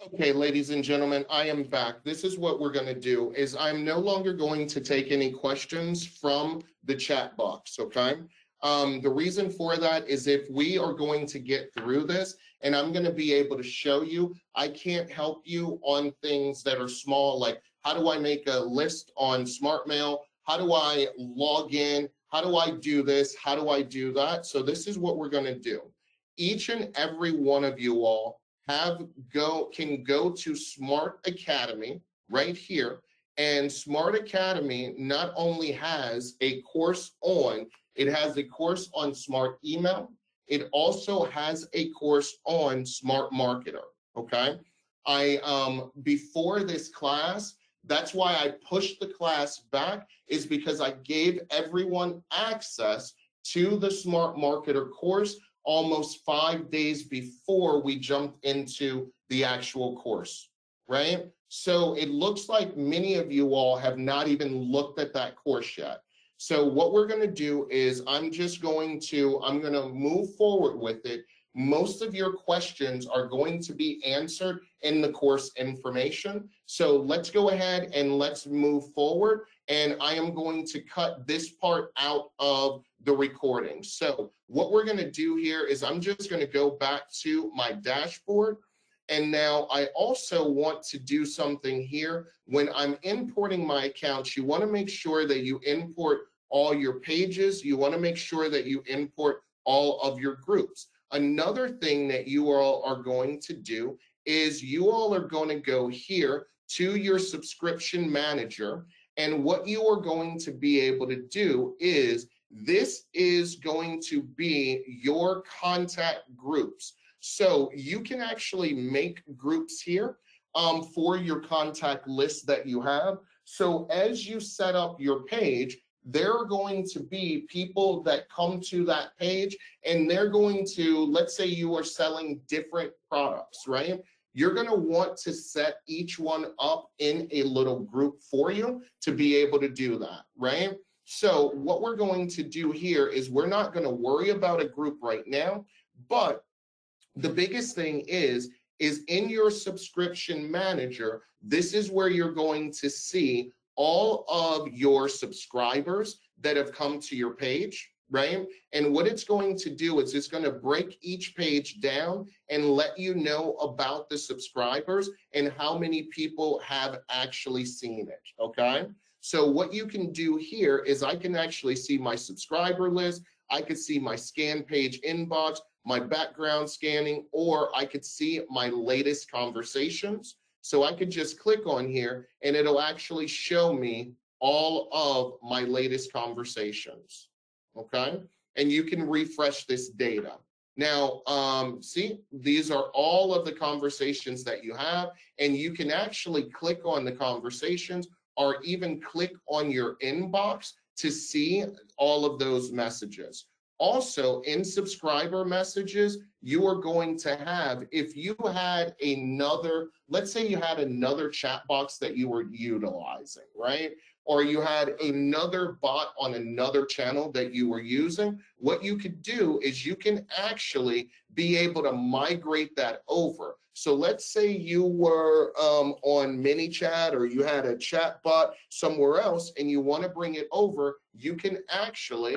Okay, ladies and gentlemen, I am back. This is what we're going to do is I'm no longer going to take any questions from the chat box, okay? Um, the reason for that is if we are going to get through this and I'm going to be able to show you, I can't help you on things that are small, like how do I make a list on SmartMail? How do I log in? How do I do this? How do I do that? So this is what we're going to do. Each and every one of you all have go can go to Smart Academy right here. And Smart Academy not only has a course on, it has a course on smart email. It also has a course on smart marketer. Okay. I um before this class, that's why I pushed the class back, is because I gave everyone access to the smart marketer course almost five days before we jumped into the actual course, right? So it looks like many of you all have not even looked at that course yet. So what we're going to do is I'm just going to, I'm going to move forward with it. Most of your questions are going to be answered in the course information. So let's go ahead and let's move forward. And I am going to cut this part out of the recording. So what we're going to do here is I'm just going to go back to my dashboard. And now I also want to do something here. When I'm importing my accounts, you want to make sure that you import all your pages. You want to make sure that you import all of your groups. Another thing that you all are going to do is you all are going to go here to your subscription manager. And what you are going to be able to do is this is going to be your contact groups. So you can actually make groups here um, for your contact list that you have. So as you set up your page, there are going to be people that come to that page and they're going to, let's say you are selling different products, right? You're going to want to set each one up in a little group for you to be able to do that, right? So what we're going to do here is we're not going to worry about a group right now, but the biggest thing is, is in your subscription manager, this is where you're going to see all of your subscribers that have come to your page, right? And what it's going to do is it's going to break each page down and let you know about the subscribers and how many people have actually seen it, okay? So what you can do here is I can actually see my subscriber list, I could see my scan page inbox, my background scanning, or I could see my latest conversations. So I could just click on here and it'll actually show me all of my latest conversations okay? And you can refresh this data. Now, um, see, these are all of the conversations that you have, and you can actually click on the conversations or even click on your inbox to see all of those messages. Also, in subscriber messages, you are going to have, if you had another, let's say you had another chat box that you were utilizing, right? Or you had another bot on another channel that you were using, what you could do is you can actually be able to migrate that over. So let's say you were um, on ManyChat or you had a chat bot somewhere else and you want to bring it over, you can actually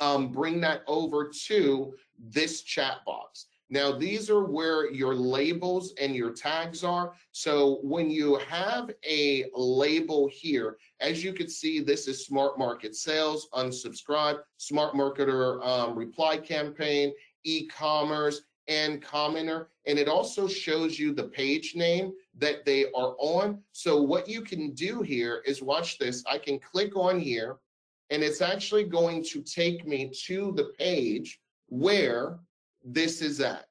um, bring that over to this chat box. Now, these are where your labels and your tags are. So when you have a label here, as you can see, this is Smart Market Sales, unsubscribe, Smart Marketer um, reply campaign, e-commerce, and commenter. And it also shows you the page name that they are on. So what you can do here is watch this. I can click on here and it's actually going to take me to the page where this is at.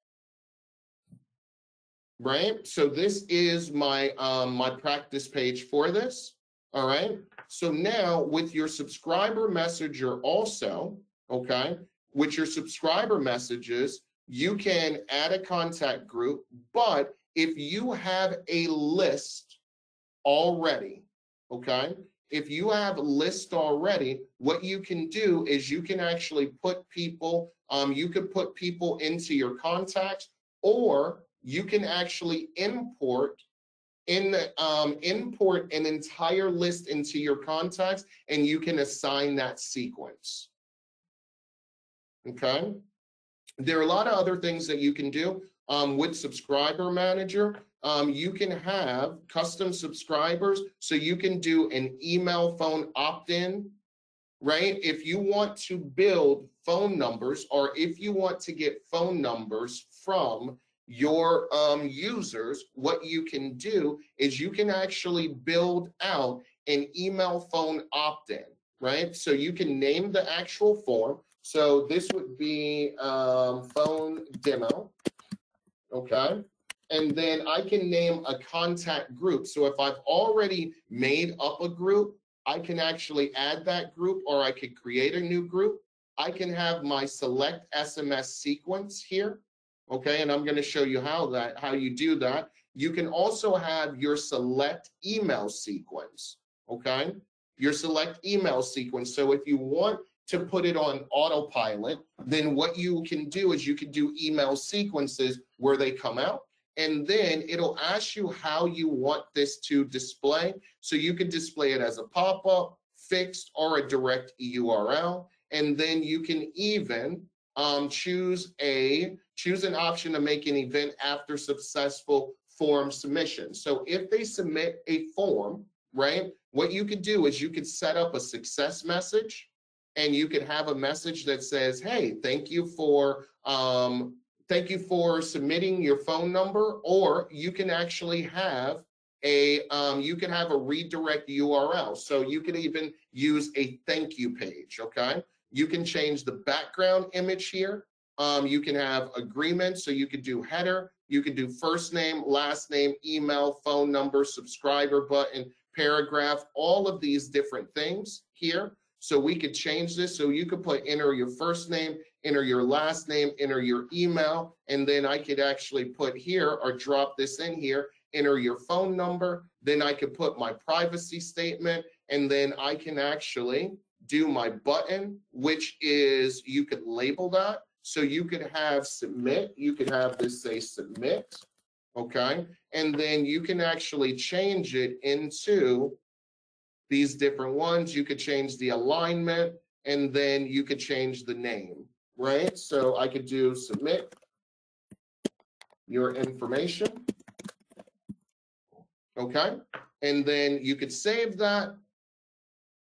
Right? So this is my um, my practice page for this. All right. So now with your subscriber messenger also, okay, with your subscriber messages, you can add a contact group. But if you have a list already, okay, if you have a list already, what you can do is you can actually put people, um, you could put people into your contacts, or you can actually import in um, import an entire list into your contacts, and you can assign that sequence. Okay. There are a lot of other things that you can do um, with Subscriber Manager um, you can have custom subscribers. So you can do an email phone opt-in, right? If you want to build phone numbers or if you want to get phone numbers from your um, users, what you can do is you can actually build out an email phone opt-in, right? So you can name the actual form. So this would be um, phone demo, okay? and then I can name a contact group. So if I've already made up a group, I can actually add that group or I could create a new group. I can have my select SMS sequence here. Okay, and I'm going to show you how that how you do that. You can also have your select email sequence. Okay, your select email sequence. So if you want to put it on autopilot, then what you can do is you can do email sequences where they come out and then it'll ask you how you want this to display. So you can display it as a pop-up, fixed, or a direct URL. And then you can even um, choose a choose an option to make an event after successful form submission. So if they submit a form, right, what you could do is you could set up a success message and you could have a message that says, hey, thank you for um, thank you for submitting your phone number, or you can actually have a um, you can have a redirect URL. So you can even use a thank you page. Okay, you can change the background image here. Um, you can have agreements, so you could do header. You could do first name, last name, email, phone number, subscriber button, paragraph, all of these different things here. So we could change this. So you could put enter your first name, enter your last name, enter your email, and then I could actually put here or drop this in here, enter your phone number. Then I could put my privacy statement, and then I can actually do my button, which is you could label that. So you could have submit, you could have this say submit, okay? And then you can actually change it into these different ones. You could change the alignment. and then you could change the name, right? So I could do submit your information. Okay, and then you could save that,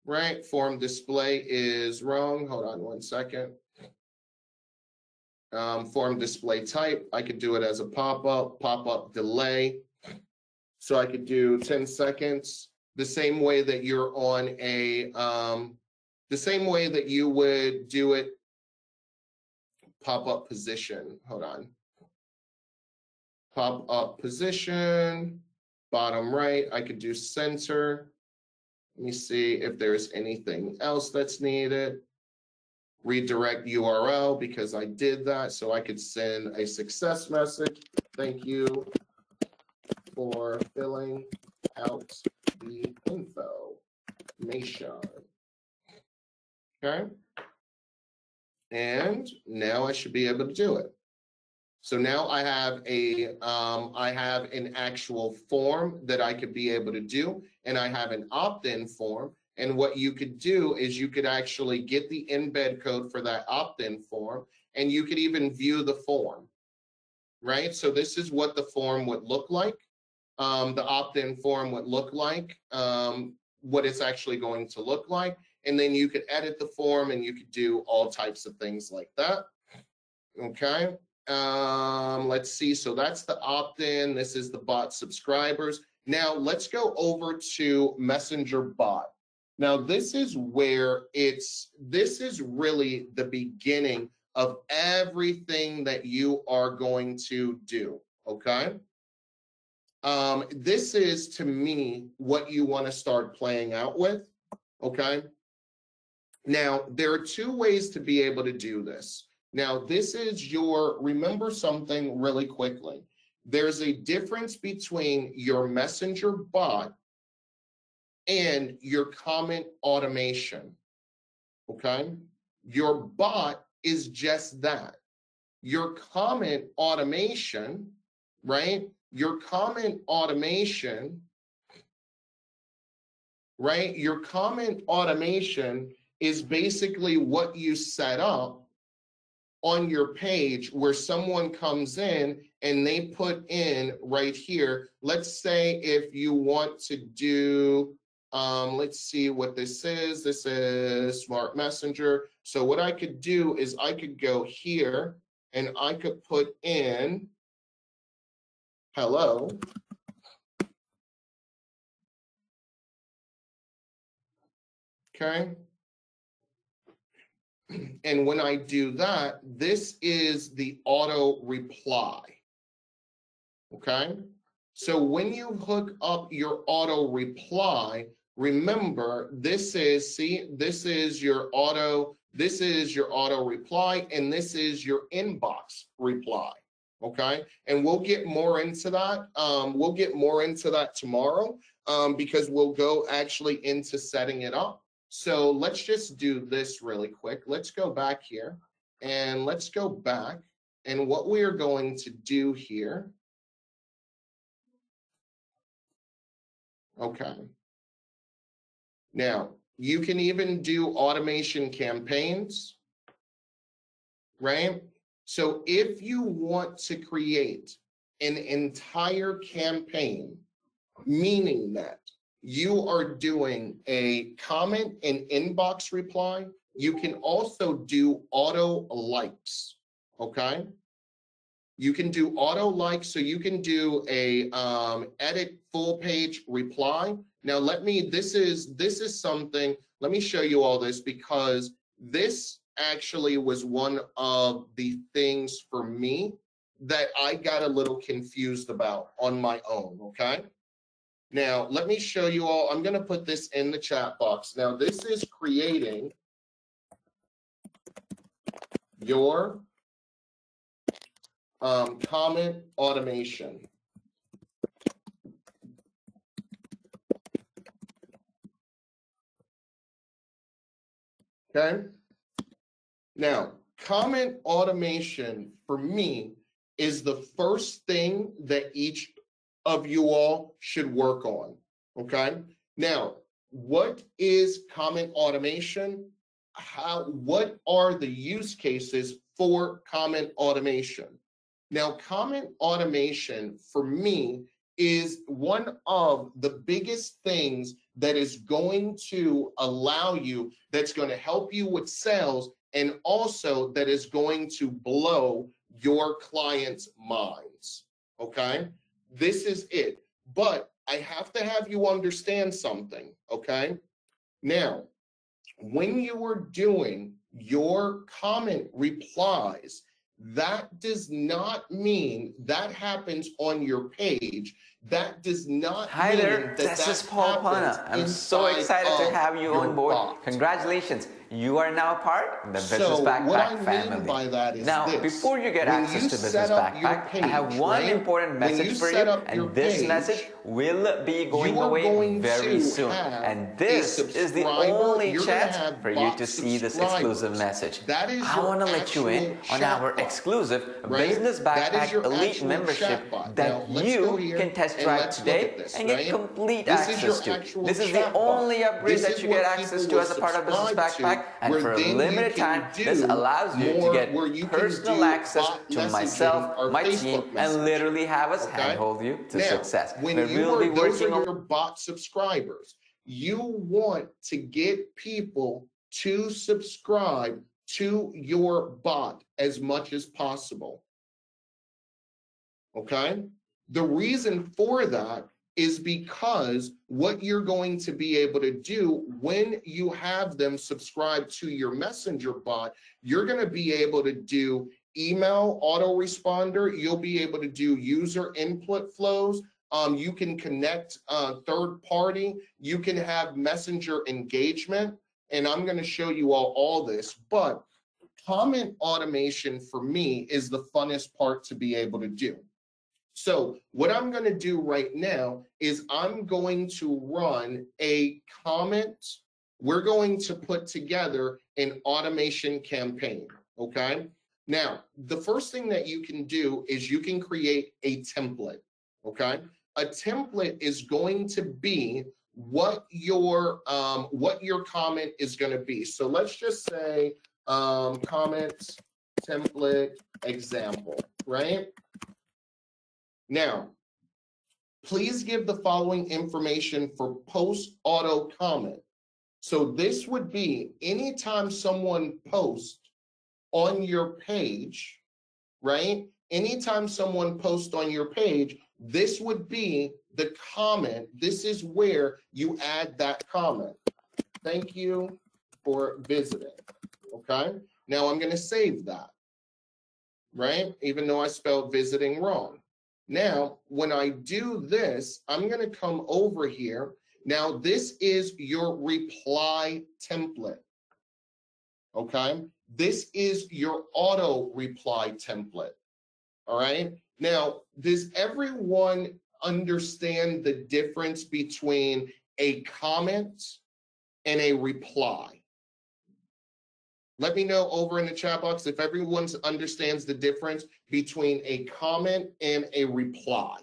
right? Form display is wrong. Hold on one second. Um, form display type, I could do it as a pop-up, pop-up delay. So I could do 10 seconds, the same way that you're on a, um, the same way that you would do it pop-up position. Hold on. Pop-up position, bottom right, I could do center. Let me see if there's anything else that's needed. Redirect URL because I did that so I could send a success message. Thank you for filling out the info nation. Okay. And now I should be able to do it. So now I have a, um, I have an actual form that I could be able to do, and I have an opt-in form. And what you could do is you could actually get the embed code for that opt-in form, and you could even view the form, right? So this is what the form would look like. Um, the opt-in form would look like, um, what it's actually going to look like. And then you could edit the form and you could do all types of things like that. Okay. Um, let's see. So that's the opt-in. This is the bot subscribers. Now let's go over to Messenger bot. Now this is where it's, this is really the beginning of everything that you are going to do. Okay. Um, this is to me what you want to start playing out with. Okay. Now, there are two ways to be able to do this. Now, this is your, remember something really quickly. There's a difference between your messenger bot and your comment automation. Okay. Your bot is just that. Your comment automation, right? Your comment automation, right? Your comment automation is basically what you set up on your page where someone comes in and they put in right here. Let's say if you want to do, um, let's see what this is. This is Smart Messenger. So what I could do is I could go here and I could put in hello. Okay. And when I do that, this is the auto reply. Okay. So when you hook up your auto reply, remember this is, see, this is your auto, this is your auto reply, and this is your inbox reply. Okay. And we'll get more into that. Um, we'll get more into that tomorrow um, because we'll go actually into setting it up. So let's just do this really quick. Let's go back here and let's go back. And what we are going to do here. Okay. Now, you can even do automation campaigns, right? So if you want to create an entire campaign, meaning that you are doing a comment and inbox reply, you can also do auto likes, okay? You can do auto likes, so you can do a um, edit full page reply. Now let me, this is, this is something, let me show you all this because this actually was one of the things for me that I got a little confused about on my own, okay? Now, let me show you all. I'm going to put this in the chat box. Now, this is creating your um, comment automation. Okay. Now, comment automation for me is the first thing that each of you all should work on. Okay. Now, what is comment automation? how what are the use cases for comment automation? Now, comment automation for me is one of the biggest things that is going to allow you, that's going to help you with sales, and also that is going to blow your clients' minds. Okay? This is it. But I have to have you understand something. Okay? Now, when you are doing your comment replies, that does not mean that happens on your page. That does not Hi mean there, that this that is Paul Pana. I'm so excited to have you on board. bot. Congratulations, you are now part of the Business So Backpack what I family. mean by that is now, this. before you get When access you to Business set up your Backpack, I have one right? important message you for you, and this page, message will be going away going very soon. And this is the only chance for you to see this exclusive message. That is I want to let you in on our chatbot, exclusive right? Business Backpack Elite membership that Now, you can test drive today this, and get right? complete This access to. This is the only upgrade that you get access to as a part of Business Backpack, and for a limited time, this allows you to get where you personal access to myself, my team, and literally have us Okay? handhold you to now, success. when you we'll are, be those are your bot subscribers. You want to get people to subscribe to your bot as much as possible. Okay? The reason for that is because what you're going to be able to do when you have them subscribe to your messenger bot, you're going to be able to do email autoresponder. You'll be able to do user input flows. Um, you can connect uh, third party. You can have messenger engagement. And I'm going to show you all all this. But comment automation for me is the funnest part to be able to do. So what I'm going to do right now is I'm going to run a comment. We're going to put together an automation campaign. Okay. Now, the first thing that you can do is you can create a template. Okay. A template is going to be what your um, what your comment is going to be. So let's just say um, comment template example, right? Now, please give the following information for post auto comment. So this would be anytime someone posts on your page, right? Anytime someone posts on your page, this would be the comment. This is where you add that comment. Thank you for visiting. Okay. Now I'm going to save that, right? Even though I spelled visiting wrong. Now, when I do this, I'm going to come over here. Now, this is your reply template. Okay. This is your auto reply template. All right. Now, does everyone understand the difference between a comment and a reply? Let me know over in the chat box if everyone understands the difference between a comment and a reply.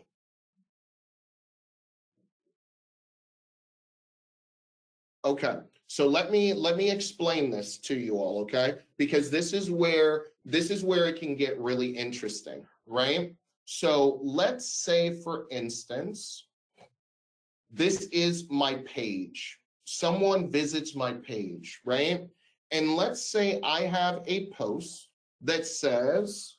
Okay, so let me let me explain this to you all, okay? Because this is where this is where it can get really interesting, right? So let's say, for instance, this is my page. Someone visits my page, right? And let's say I have a post that says,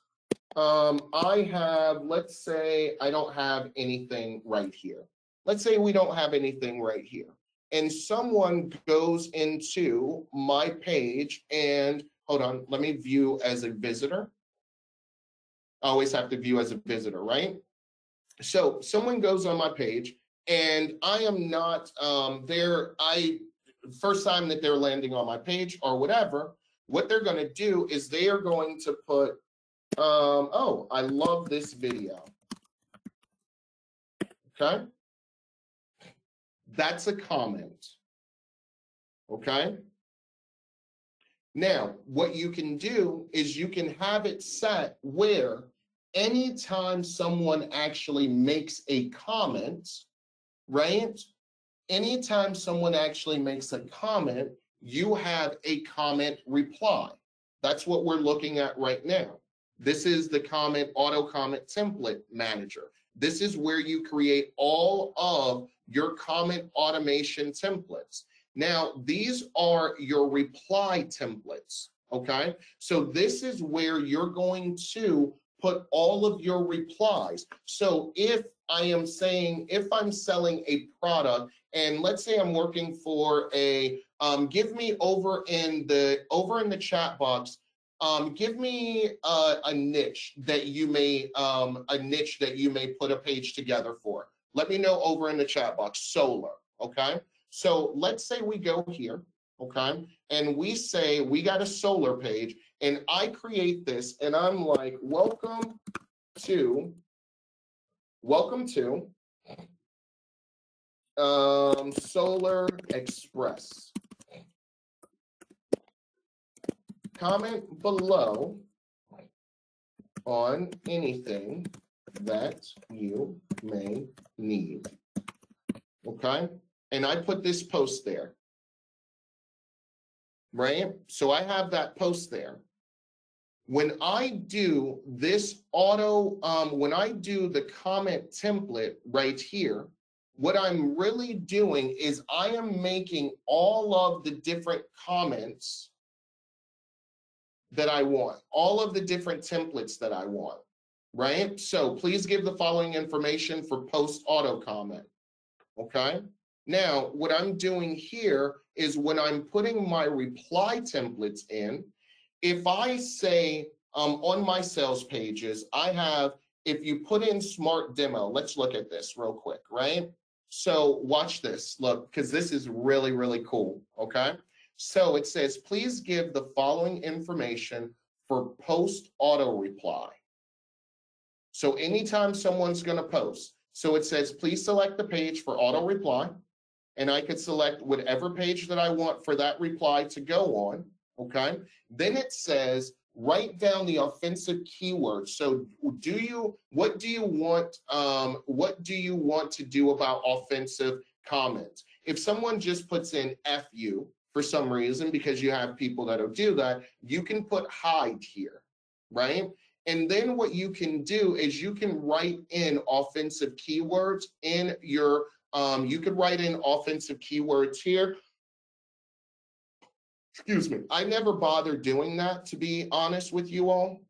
um, I have, let's say I don't have anything right here. Let's say we don't have anything right here. And someone goes into my page and hold on, let me view as a visitor. I always have to view as a visitor, right? So someone goes on my page and I am not um, there. I first time that they're landing on my page or whatever, what they're going to do is they are going to put, um, oh, I love this video. Okay. That's a comment. Okay. Now, what you can do is you can have it set where anytime someone actually makes a comment, right? Anytime someone actually makes a comment, you have a comment reply. That's what we're looking at right now. This is the comment auto comment template manager. This is where you create all of your comment automation templates. Now, these are your reply templates, okay? So this is where you're going to put all of your replies. So if I am saying, if I'm selling a product, and let's say I'm working for a, um, give me over in the over in the chat box, um, give me a, a niche that you may um, a niche that you may put a page together for. Let me know over in the chat box. Solar, okay? So let's say we go here, okay, and we say we got a solar page, and I create this, and I'm like, welcome to, welcome to um, Solar Express. Comment below on anything that you may need. Okay? And I put this post there. Right? So I have that post there. When I do this auto, um, when I do the comment template right here, what I'm really doing is I am making all of the different comments that I want, all of the different templates that I want, right? So please give the following information for post auto comment, okay? Now, what I'm doing here is when I'm putting my reply templates in, if I say um, on my sales pages, I have, if you put in smart demo, let's look at this real quick, right? So watch this, look, because this is really, really cool, okay? So it says, please give the following information for post auto reply. So anytime someone's gonna post, so it says, please select the page for auto reply. And I could select whatever page that I want for that reply to go on, okay? Then it says, write down the offensive keywords. So do you, what do you want, um, what do you want to do about offensive comments? If someone just puts in F you for some reason, because you have people that'll do that, you can put hide here, right? And then what you can do is you can write in offensive keywords in your, um, you could write in offensive keywords here excuse me, I never bother doing that, to be honest with you all.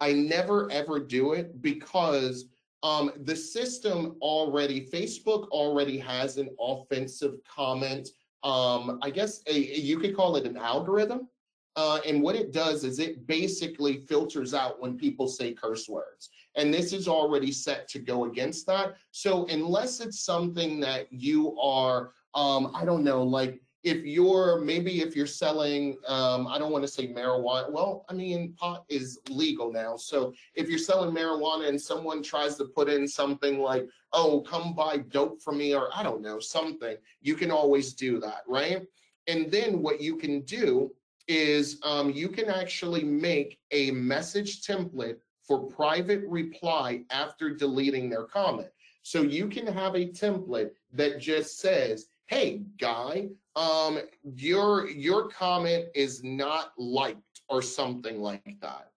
I never ever do it because um, the system already, Facebook already has an offensive comment. Um, I guess a, you could call it an algorithm. Uh, and what it does is it basically filters out when people say curse words. And this is already set to go against that. So unless it's something that you are, um, I don't know, like if you're maybe if you're selling um, i don't want to say marijuana well i mean pot is legal now so if you're selling marijuana and someone tries to put in something like oh come buy dope for me or i don't know something you can always do that right? And then what you can do is um, you can actually make a message template for private reply after deleting their comment. So you can have a template that just says hey guy um your your comment is not liked or something like that.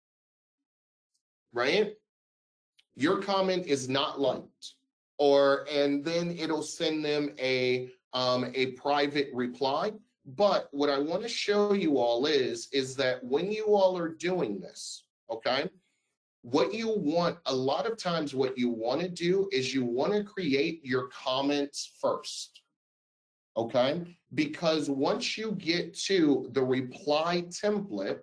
Right? Your comment is not liked. Or and then it'll send them a um a private reply. But what i want to show you all is is that when you all are doing this okay? What you want a lot of times what you want to do is you want to create your comments first okay? Because once you get to the reply template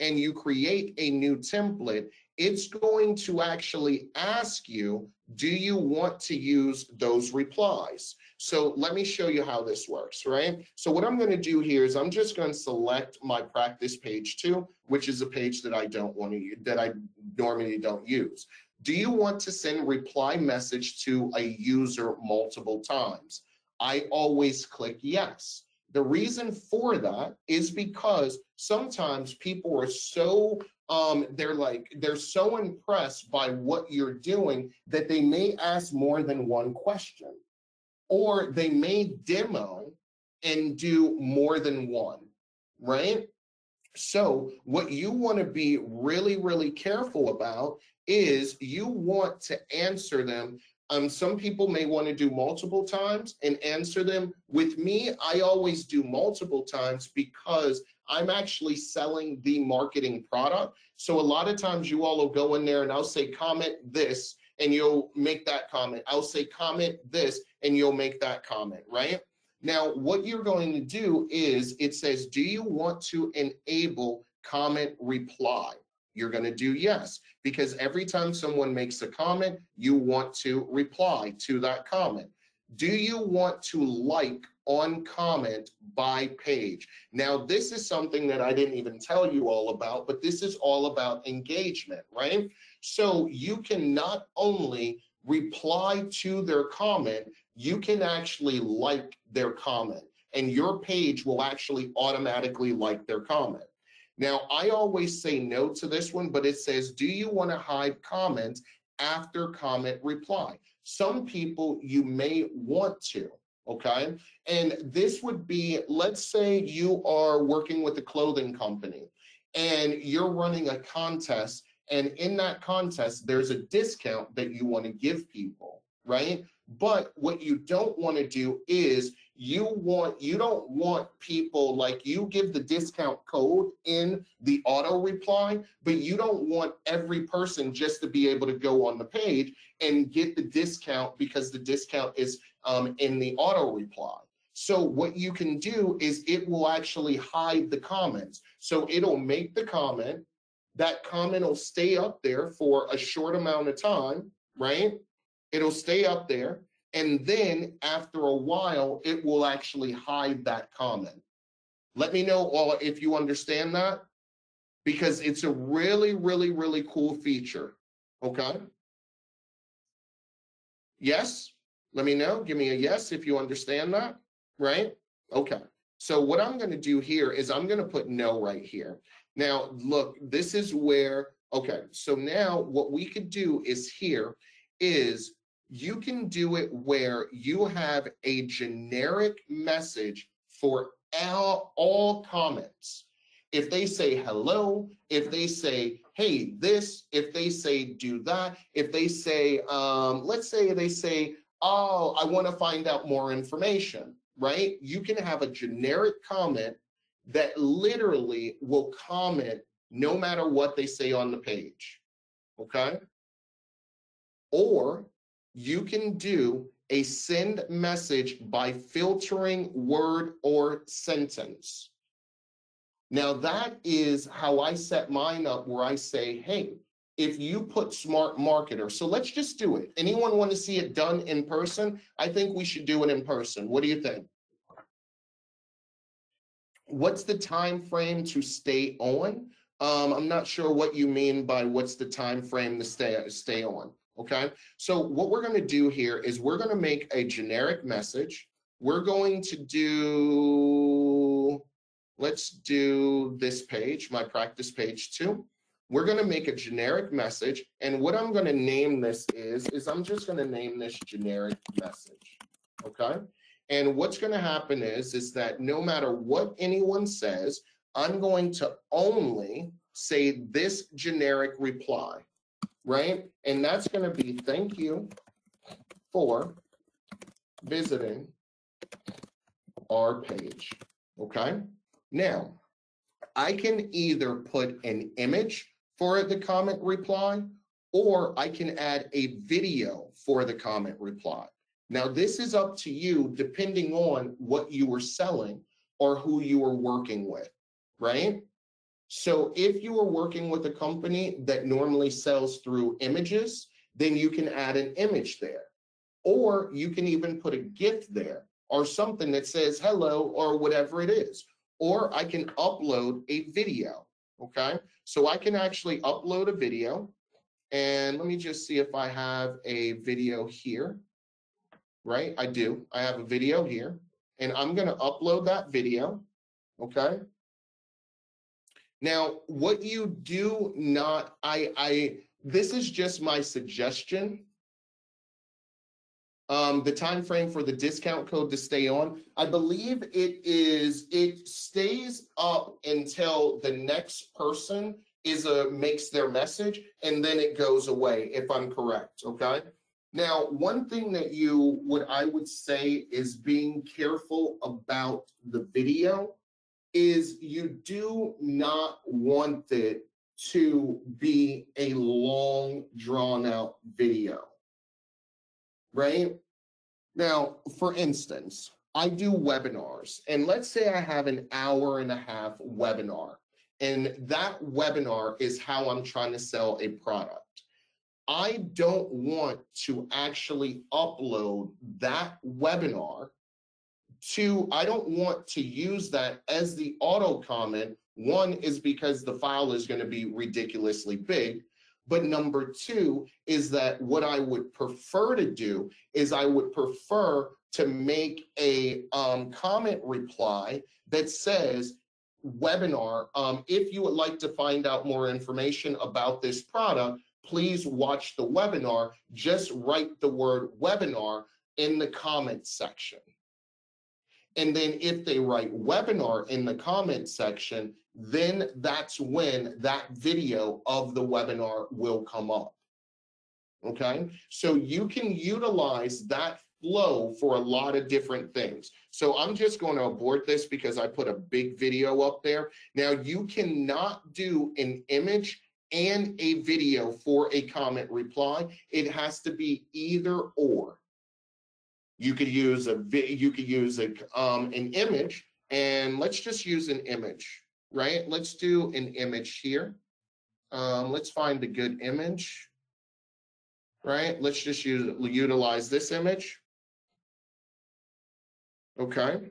and you create a new template, it's going to actually ask you, do you want to use those replies? So let me show you how this works, right? So what I'm gonna do here is I'm just gonna select my practice page two, which is a page that I don't want to use, that I normally don't use. Do you want to send reply message to a user multiple times? I always click yes. The reason for that is because sometimes people are so um, they're like they're so impressed by what you're doing that they may ask more than one question or they may demo and do more than one right? So what you want to be really, really careful about is you want to answer them. Um, some people may want to do multiple times and answer them. With me, I always do multiple times because I'm actually selling the marketing product. So a lot of times you all will go in there and I'll say comment this and you'll make that comment. I'll say comment this and you'll make that comment, right? Now, what you're going to do is it says, do you want to enable comment reply? You're going to do yes, because every time someone makes a comment, you want to reply to that comment. Do you want to like on comment by page? Now, this is something that I didn't even tell you all about, but this is all about engagement, right? So you can not only reply to their comment, you can actually like their comment and your page will actually automatically like their comment. Now, I always say no to this one, but it says, do you want to hide comments after comment reply? Some people you may want to, okay? And this would be, let's say you are working with a clothing company and you're running a contest and in that contest, there's a discount that you want to give people, right? But what you don't want to do is you want you don't want people like you give the discount code in the auto reply, but you don't want every person just to be able to go on the page and get the discount because the discount is um, in the auto reply. So what you can do is it will actually hide the comments. So it'll make the comment, that comment will stay up there for a short amount of time, right? It'll stay up there. And then after a while, it will actually hide that comment. Let me know all if you understand that, because it's a really, really, really cool feature. Okay. Yes, let me know. Give me a yes if you understand that, right? Okay. So what I'm going to do here is I'm going to put no right here. Now, look, this is where, okay, so now what we could do is here is you can do it where you have a generic message for all, all comments. If they say hello, if they say, hey, this, if they say do that, if they say, um, let's say they say, oh, I want to find out more information, right? You can have a generic comment that literally will comment no matter what they say on the page. Okay. Or you can do a send message by filtering word or sentence. Now, that is how I set mine up, where I say, hey, if you put smart marketer, so let's just do it. Anyone want to see it done in person? I think we should do it in person. What do you think? what's the time frame to stay on? Um, I'm not sure what you mean by what's the time frame to stay stay on. Okay, so what we're going to do here is we're going to make a generic message. We're going to do, let's do this page, my practice page two. We're going to make a generic message, and what I'm going to name this is is I'm just going to name this generic message. Okay. And what's going to happen is, is that no matter what anyone says, I'm going to only say this generic reply, right? And that's going to be thank you for visiting our page, okay? Now, I can either put an image for the comment reply, or I can add a video for the comment reply. Now, this is up to you depending on what you were selling or who you were working with, right? So if you are working with a company that normally sells through images, then you can add an image there. Or you can even put a gift there or something that says hello or whatever it is. Or I can upload a video, okay? So I can actually upload a video. And let me just see if I have a video here right? I do. I have a video here and I'm going to upload that video. Okay. Now, what you do not, I, I, this is just my suggestion. Um, the time frame for the discount code to stay on, I believe it is, it stays up until the next person is a, makes their message, and then it goes away, if I'm correct, okay? Now, one thing that you, what I would say is being careful about the video is you do not want it to be a long drawn out video. Right? Now, for instance, I do webinars, and let's say I have an hour and a half webinar, and that webinar is how I'm trying to sell a product. I don't want to actually upload that webinar to, I don't want to use that as the auto comment. One is because the file is going to be ridiculously big. But number two is that what I would prefer to do is I would prefer to make a um, comment reply that says, webinar, um, if you would like to find out more information about this product, please watch the webinar. Just write the word webinar in the comment section. And then if they write webinar in the comment section, then that's when that video of the webinar will come up. Okay, so you can utilize that flow for a lot of different things. So I'm just going to abort this because I put a big video up there. Now you cannot do an image and a video for a comment reply. It has to be either or. You could use a you could use a um, an image, and let's just use an image, right? Let's do an image here. Um, let's find a good image, right? Let's just use utilize this image. Okay.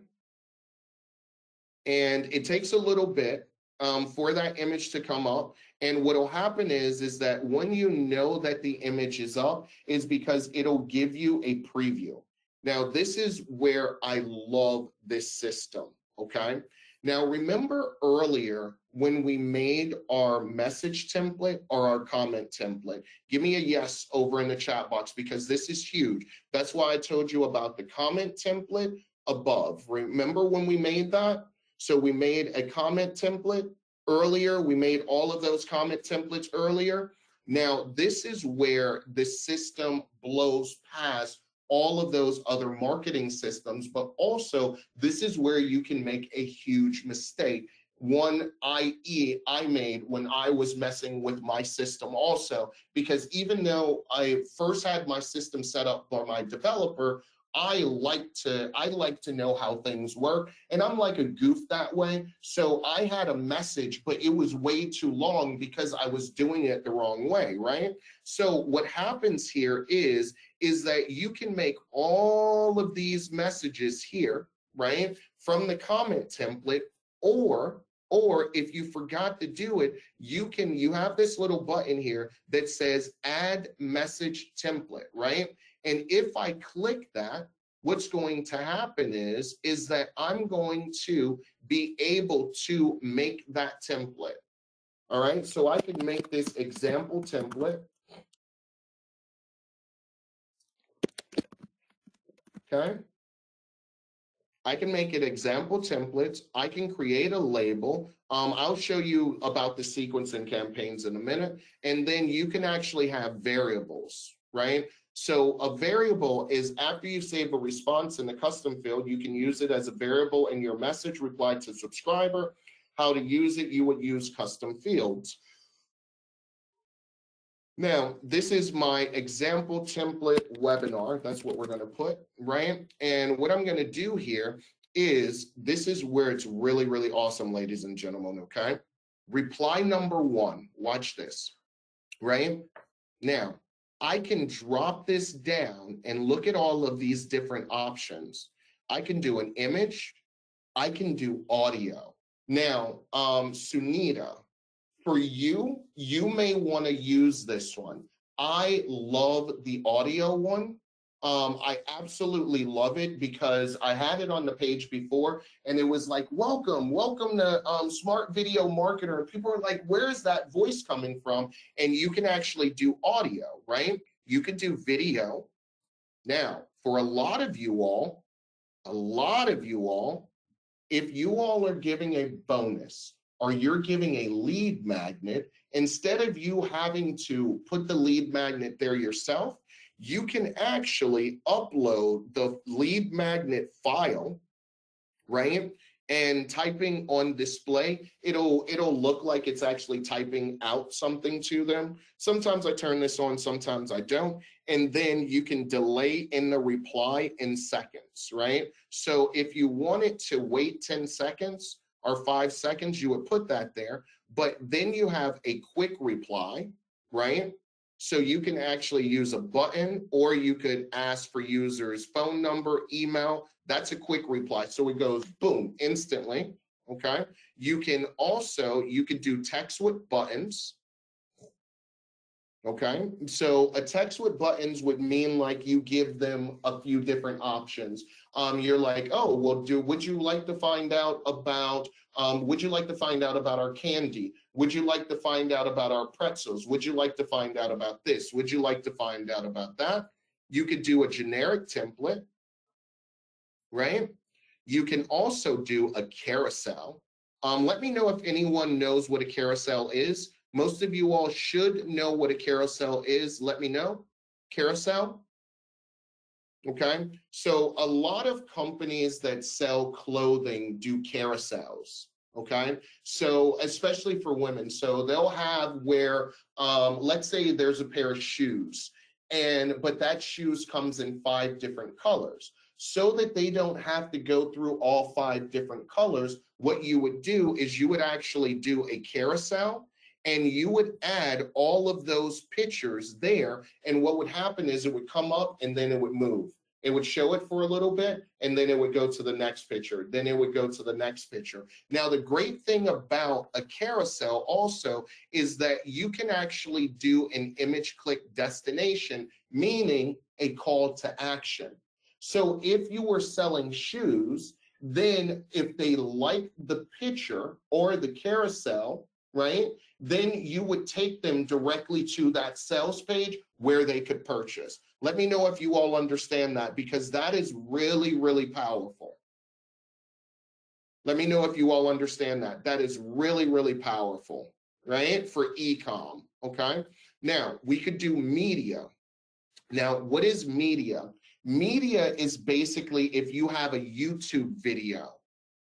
And it takes a little bit um, for that image to come up. And what will happen is, is that when you know that the image is up, is because it'll give you a preview. Now, this is where I love this system, okay? Now, remember earlier when we made our message template or our comment template? Give me a yes over in the chat box because this is huge. That's why I told you about the comment template above. Remember when we made that? So we made a comment template earlier. We made all of those comment templates earlier. Now, this is where the system blows past all of those other marketing systems, but also this is where you can make a huge mistake. One IE I made when I was messing with my system also, because even though I first had my system set up by my developer, I like to I like to know how things work and I'm like a goof that way. So I had a message but it was way too long because I was doing it the wrong way right? So what happens here is is that you can make all of these messages here right from the comment template or or if you forgot to do it you can you have this little button here that says add message template right and if I click that, what's going to happen is, is that I'm going to be able to make that template. All right, so I can make this example template. Okay. I can make it example templates. I can create a label. Um, I'll show you about the sequence and campaigns in a minute. And then you can actually have variables, right? So a variable is after you save a response in the custom field, you can use it as a variable in your message reply to subscriber. How to use it, you would use custom fields. Now, this is my example template webinar. That's what we're going to put, right? And what I'm going to do here is this is where it's really, really awesome, ladies and gentlemen, okay? Reply number one, watch this, right? Now, I can drop this down and look at all of these different options. I can do an image, I can do audio. Now, um, Sunita, for you, you may want to use this one. I love the audio one um, I absolutely love it because I had it on the page before and it was like, welcome, welcome to um, Smart Video Marketer. And people are like, where's that voice coming from? And you can actually do audio, right? You can do video. Now, for a lot of you all, a lot of you all, if you all are giving a bonus or you're giving a lead magnet, instead of you having to put the lead magnet there yourself, you can actually upload the lead magnet file, right? And typing on display, it'll it'll look like it's actually typing out something to them. Sometimes I turn this on, sometimes I don't. And then you can delay in the reply in seconds, right? So if you want it to wait 10 seconds or five seconds, you would put that there. But then you have a quick reply, right? So you can actually use a button or you could ask for users phone number, email. That's a quick reply. So it goes boom, instantly. Okay. You can also, you could do text with buttons. Okay. So a text with buttons would mean like you give them a few different options. Um, you're like, oh, well, do would you like to find out about um, would you like to find out about our candy? Would you like to find out about our pretzels? Would you like to find out about this? Would you like to find out about that? You could do a generic template, right? You can also do a carousel. Um, let me know if anyone knows what a carousel is. Most of you all should know what a carousel is. Let me know. Carousel. Okay. So a lot of companies that sell clothing do carousels. Okay. So especially for women. So they'll have where, um, let's say there's a pair of shoes and, but that shoes comes in five different colors so that they don't have to go through all five different colors. What you would do is you would actually do a carousel and you would add all of those pictures there. And what would happen is it would come up and then it would move. It would show it for a little bit and then it would go to the next picture. Then it would go to the next picture. Now, the great thing about a carousel also is that you can actually do an image click destination, meaning a call to action. So if you were selling shoes, then if they like the picture or the carousel, right, then you would take them directly to that sales page where they could purchase. Let me know if you all understand that because that is really, really powerful. Let me know if you all understand that. That is really, really powerful, right? For ecom, okay? Now, we could do media. Now, what is media? Media is basically if you have a YouTube video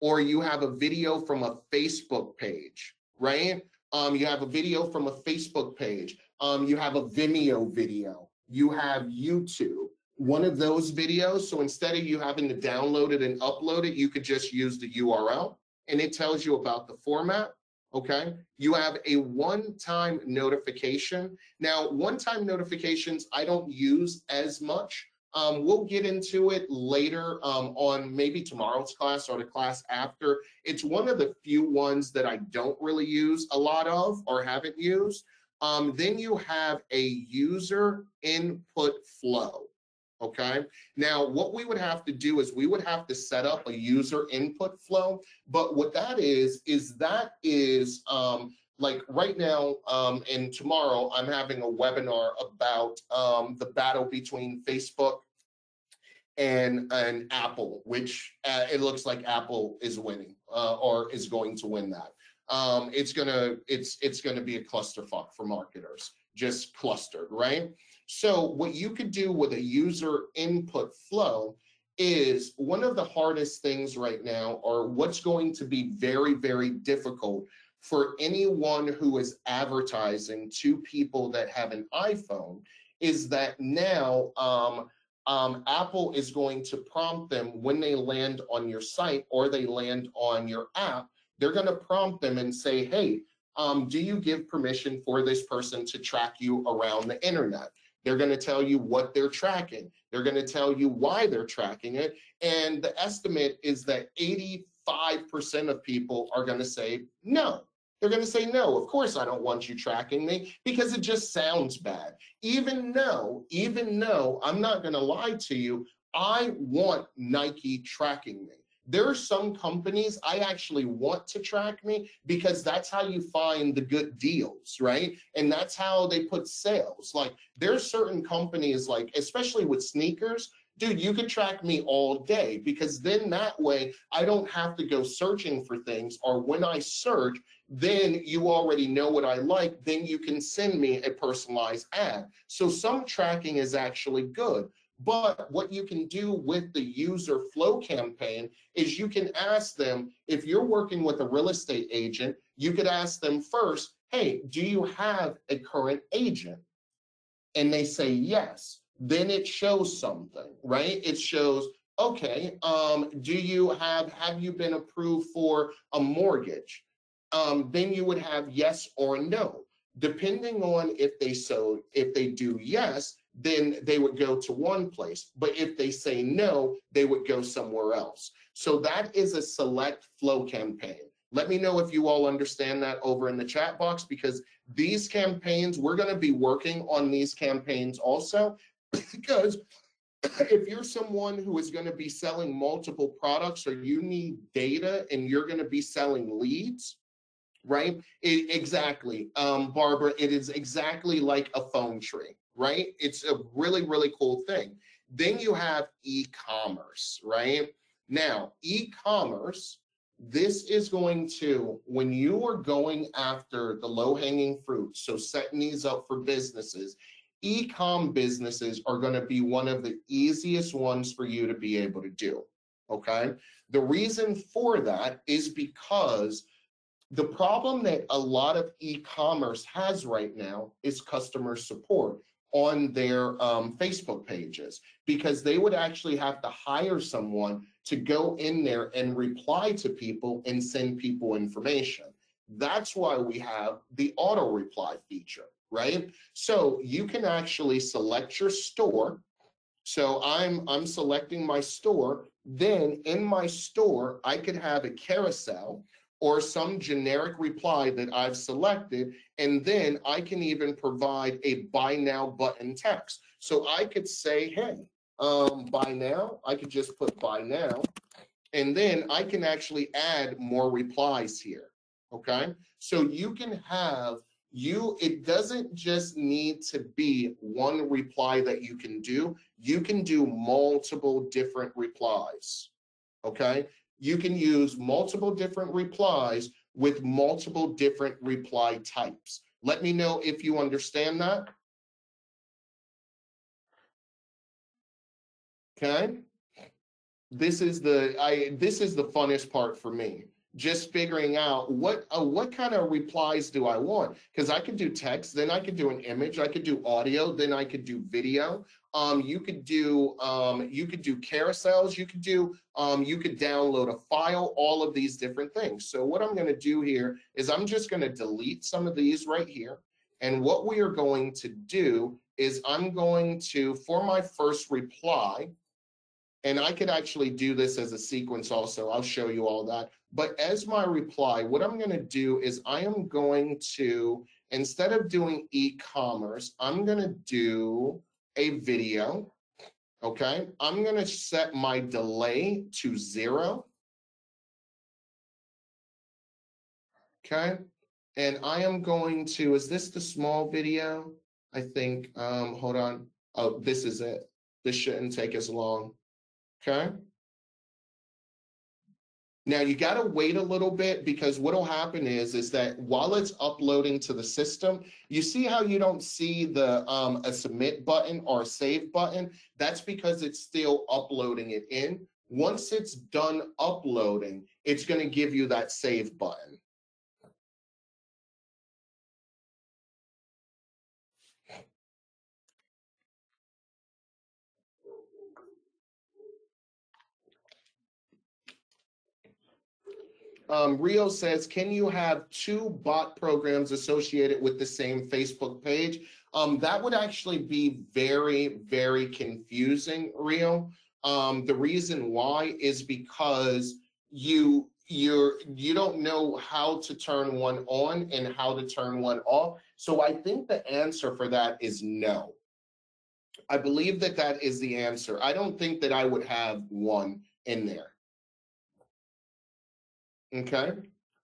or you have a video from a Facebook page, right? Um, you have a video from a Facebook page. Um, you have a Vimeo video. You have YouTube. One of those videos. So instead of you having to download it and upload it, you could just use the URL and it tells you about the format. Okay. You have a one time notification. Now, one time notifications I don't use as much um, we'll get into it later um, on maybe tomorrow's class or the class after. It's one of the few ones that I don't really use a lot of or haven't used. Um, then you have a user input flow. Okay. Now, what we would have to do is we would have to set up a user input flow. But what that is, is that is um, like right now um, and tomorrow, I'm having a webinar about um, the battle between Facebook and and Apple, which uh, it looks like Apple is winning uh, or is going to win that. Um, it's gonna it's it's gonna be a clusterfuck for marketers, just clustered, right? So what you could do with a user input flow is one of the hardest things right now, or what's going to be very very difficult for anyone who is advertising to people that have an iPhone, is that now. Um, um, Apple is going to prompt them when they land on your site or they land on your app. They're going to prompt them and say, hey, um, do you give permission for this person to track you around the internet? They're going to tell you what they're tracking. They're going to tell you why they're tracking it. And the estimate is that 85% of people are going to say no. They're going to say, no, of course I don't want you tracking me because it just sounds bad. Even though, even though I'm not going to lie to you, I want Nike tracking me. There are some companies I actually want to track me because that's how you find the good deals, right? And that's how they put sales. Like there's certain companies, like especially with sneakers, dude, you could track me all day because then that way I don't have to go searching for things. Or when I search, then you already know what I like. Then you can send me a personalized ad. So some tracking is actually good. But what you can do with the user flow campaign is you can ask them if you're working with a real estate agent, you could ask them first, hey, do you have a current agent? And they say yes. Then it shows something, right? It shows, okay, um, do you have, have you been approved for a mortgage? Um, then you would have yes or no. Depending on if they so, if they do yes, then they would go to one place. But if they say no, they would go somewhere else. So that is a select flow campaign. Let me know if you all understand that over in the chat box because these campaigns, we're going to be working on these campaigns also because if you're someone who is going to be selling multiple products or you need data and you're going to be selling leads, right? It, exactly, um, Barbara, it is exactly like a phone tree, right? It's a really, really cool thing. Then you have e-commerce, right? Now, e-commerce, this is going to, when you are going after the low-hanging fruit, so setting these up for businesses, e-com businesses are going to be one of the easiest ones for you to be able to do, okay? The reason for that is because the problem that a lot of e-commerce has right now is customer support on their um, Facebook pages because they would actually have to hire someone to go in there and reply to people and send people information. That's why we have the auto reply feature, right? So you can actually select your store. So I'm I'm selecting my store. Then in my store, I could have a carousel or some generic reply that I've selected. And then I can even provide a buy now button text. So I could say, hey, um, buy now, I could just put buy now. And then I can actually add more replies here. Okay. So you can have you, it doesn't just need to be one reply that you can do. You can do multiple different replies. Okay you can use multiple different replies with multiple different reply types. Let me know if you understand that. Okay. This is the I this is the funnest part for me just figuring out what uh, what kind of replies do I want because I could do text, then I could do an image, I could do audio, then I could do video. Um, you could do um, you could do carousels, you could do um, you could download a file, all of these different things. So what I'm going to do here is I'm just going to delete some of these right here, and what we are going to do is I'm going to for my first reply. And I could actually do this as a sequence also. I'll show you all that. But as my reply, what I'm going to do is I am going to, instead of doing e-commerce, I'm going to do a video. Okay. I'm going to set my delay to zero. Okay. And I am going to, is this the small video? I think, um, hold on. Oh, this is it. This shouldn't take as long. Okay. Now you got to wait a little bit because what'll happen is is that while it's uploading to the system, you see how you don't see the um, a submit button or a save button. That's because it's still uploading it in. Once it's done uploading, it's going to give you that save button. Um, Rio says, can you have two bot programs associated with the same Facebook page? Um, that would actually be very, very confusing, Rio. Um, the reason why is because you you're you don't know how to turn one on and how to turn one off. So I think the answer for that is no. I believe that that is the answer. I don't think that I would have one in there. Okay.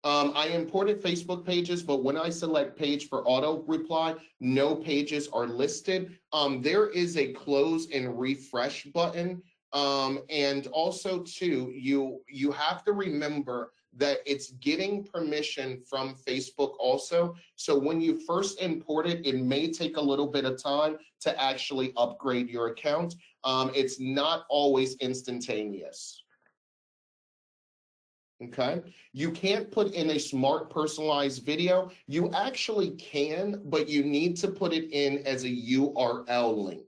Um, I imported Facebook pages, but when I select page for auto reply, no pages are listed. Um, there is a close and refresh button. Um, and also too, you, you have to remember that it's getting permission from Facebook also. So when you first import it, it may take a little bit of time to actually upgrade your account. Um, it's not always instantaneous. Okay, you can't put in a smart personalized video. You actually can, but you need to put it in as a URL link.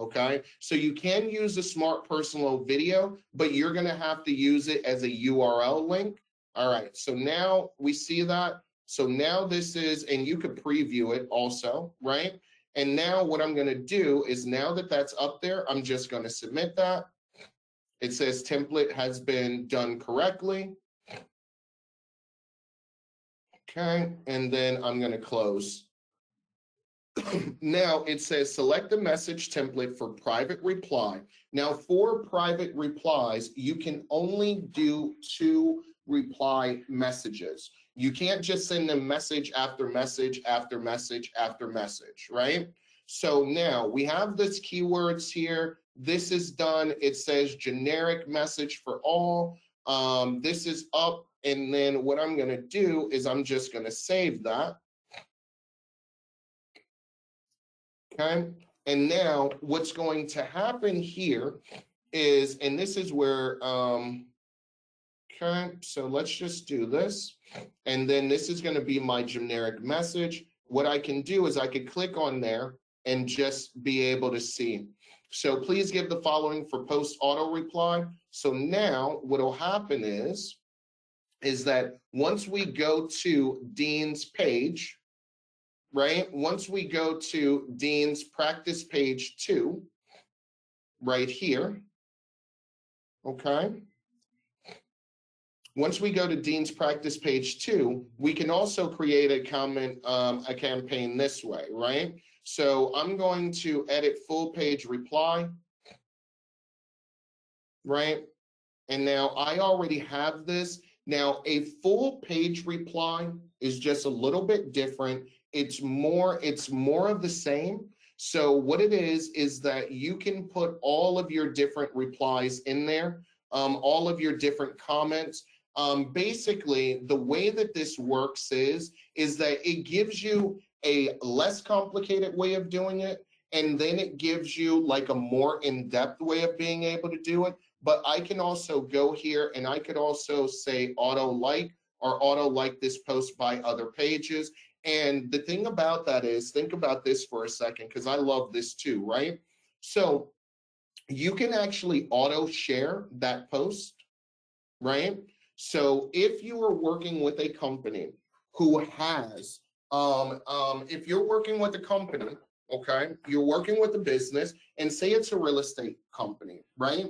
Okay, so you can use a smart personal video, but you're going to have to use it as a URL link. All right, so now we see that. So now this is, and you could preview it also, right? And now what I'm going to do is now that that's up there, I'm just going to submit that. It says template has been done correctly. Okay, and then I'm going to close. now it says select the message template for private reply. Now for private replies, you can only do two reply messages. You can't just send them message after message after message after message, right? So now we have this keywords here. This is done. It says generic message for all. Um, this is up. And then what I'm going to do is I'm just going to save that. Okay. And now what's going to happen here is, and this is where, um, okay, so let's just do this. And then this is going to be my generic message. What I can do is I could click on there and just be able to see. So please give the following for post auto reply. So now what will happen is, is that once we go to Dean's page, right? Once we go to Dean's practice page two, right here, okay? Once we go to Dean's practice page two, we can also create a comment, um, a campaign this way, right? So I'm going to edit full page reply, right? And now I already have this. Now a full page reply is just a little bit different. It's more, it's more of the same. So what it is, is that you can put all of your different replies in there, um, all of your different comments. Um, basically, the way that this works is, is that it gives you a less complicated way of doing it, and then it gives you like a more in-depth way of being able to do it. But I can also go here and I could also say auto like or auto like this post by other pages. And the thing about that is, think about this for a second, because I love this too, right? So you can actually auto share that post, right? So if you are working with a company who has um, um, if you're working with a company, okay, you're working with a business, and say it's a real estate company, right?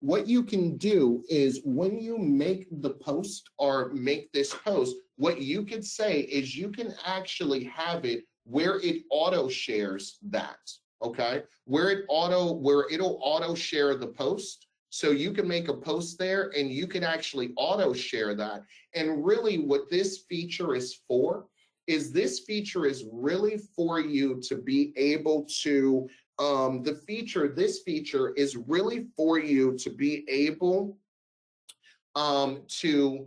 What you can do is when you make the post or make this post, what you could say is you can actually have it where it auto shares that, okay? Where it auto, where it'll auto share the post. So you can make a post there and you can actually auto share that. And really what this feature is for is this feature is really for you to be able to um, the feature this feature is really for you to be able um, to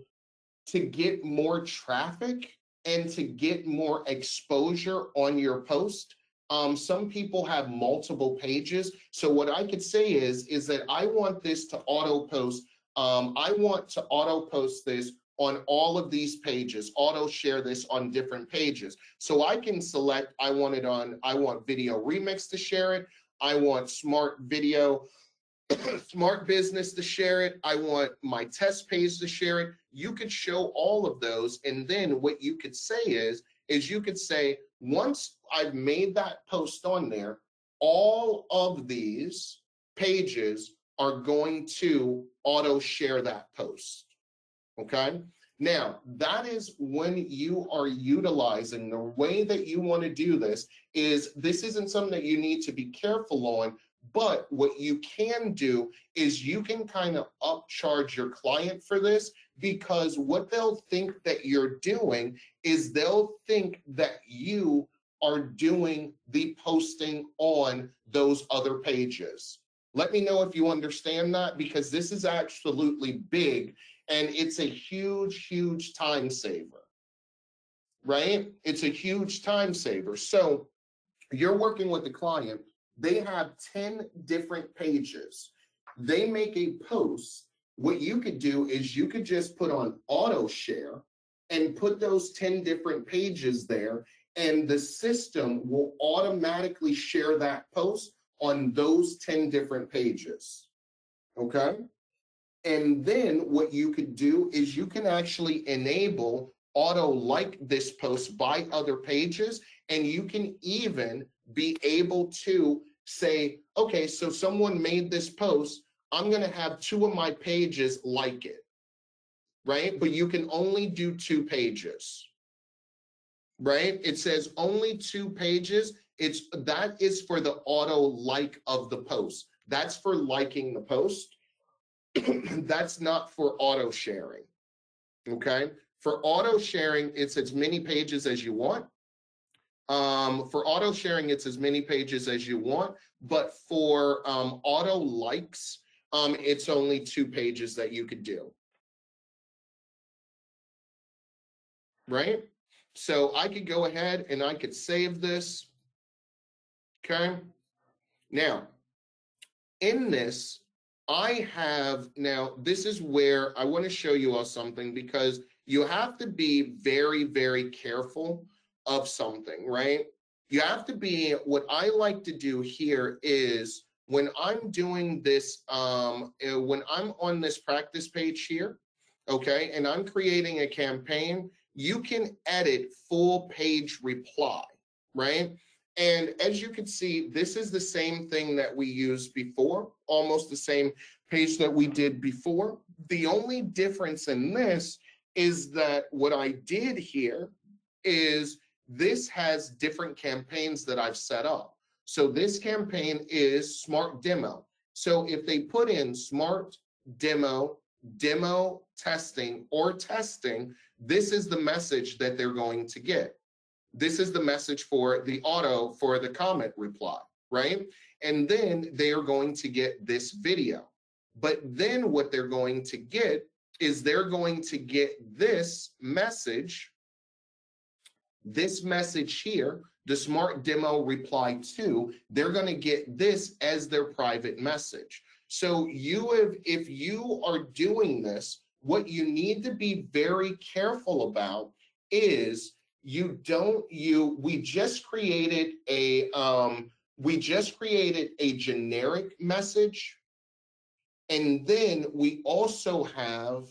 to get more traffic and to get more exposure on your post. Um, some people have multiple pages. So what i could say is is that i want this to auto post um, i want to auto post this on all of these pages, auto share this on different pages. So I can select, I want it on, I want video remix to share it. I want smart video, smart business to share it. I want my test page to share it. You could show all of those. And then what you could say is, is you could say, once I've made that post on there, all of these pages are going to auto share that post. Okay. Now, that is when you are utilizing the way that you want to do this is this isn't something that you need to be careful on, But what you can do is you can kind of upcharge your client for this because what they'll think that you're doing is they'll think that you are doing the posting on those other pages. Let me know if you understand that because this is absolutely big and it's a huge, huge time saver, right? It's a huge time saver. So you're working with the client, they have 10 different pages. They make a post. What you could do is you could just put on auto share and put those 10 different pages there, and the system will automatically share that post on those 10 different pages. Okay? And then what you could do is you can actually enable auto like this post by other pages, and you can even be able to say, okay, so someone made this post, I'm going to have two of my pages like it, right? But you can only do two pages, right? It says only two pages. It's that is for the auto like of the post. That's for liking the post. That's not for auto sharing. Okay. For auto sharing, it's as many pages as you want. Um, for auto sharing, it's as many pages as you want, but for um, auto likes, um, it's only two pages that you could do. Right? So I could go ahead and I could save this. Okay. Now, in this, I have now, this is where I want to show you all something because you have to be very, very careful of something, right? You have to be, what I like to do here is when I'm doing this, um, uh, when I'm on this practice page here, okay, and I'm creating a campaign, you can edit full page reply, right? And as you can see, this is the same thing that we used before, almost the same page that we did before. The only difference in this is that what I did here is this has different campaigns that I've set up. So this campaign is smart demo. So if they put in smart demo, demo testing or testing, this is the message that they're going to get. This is the message for the auto for the comment reply, right? And then they are going to get this video. But then what they're going to get is they're going to get this message this message here, the smart demo reply to, they're going to get this as their private message. So you have, if you are doing this, what you need to be very careful about is you don't, you, we just created a, um, we just created a generic message. And then we also have,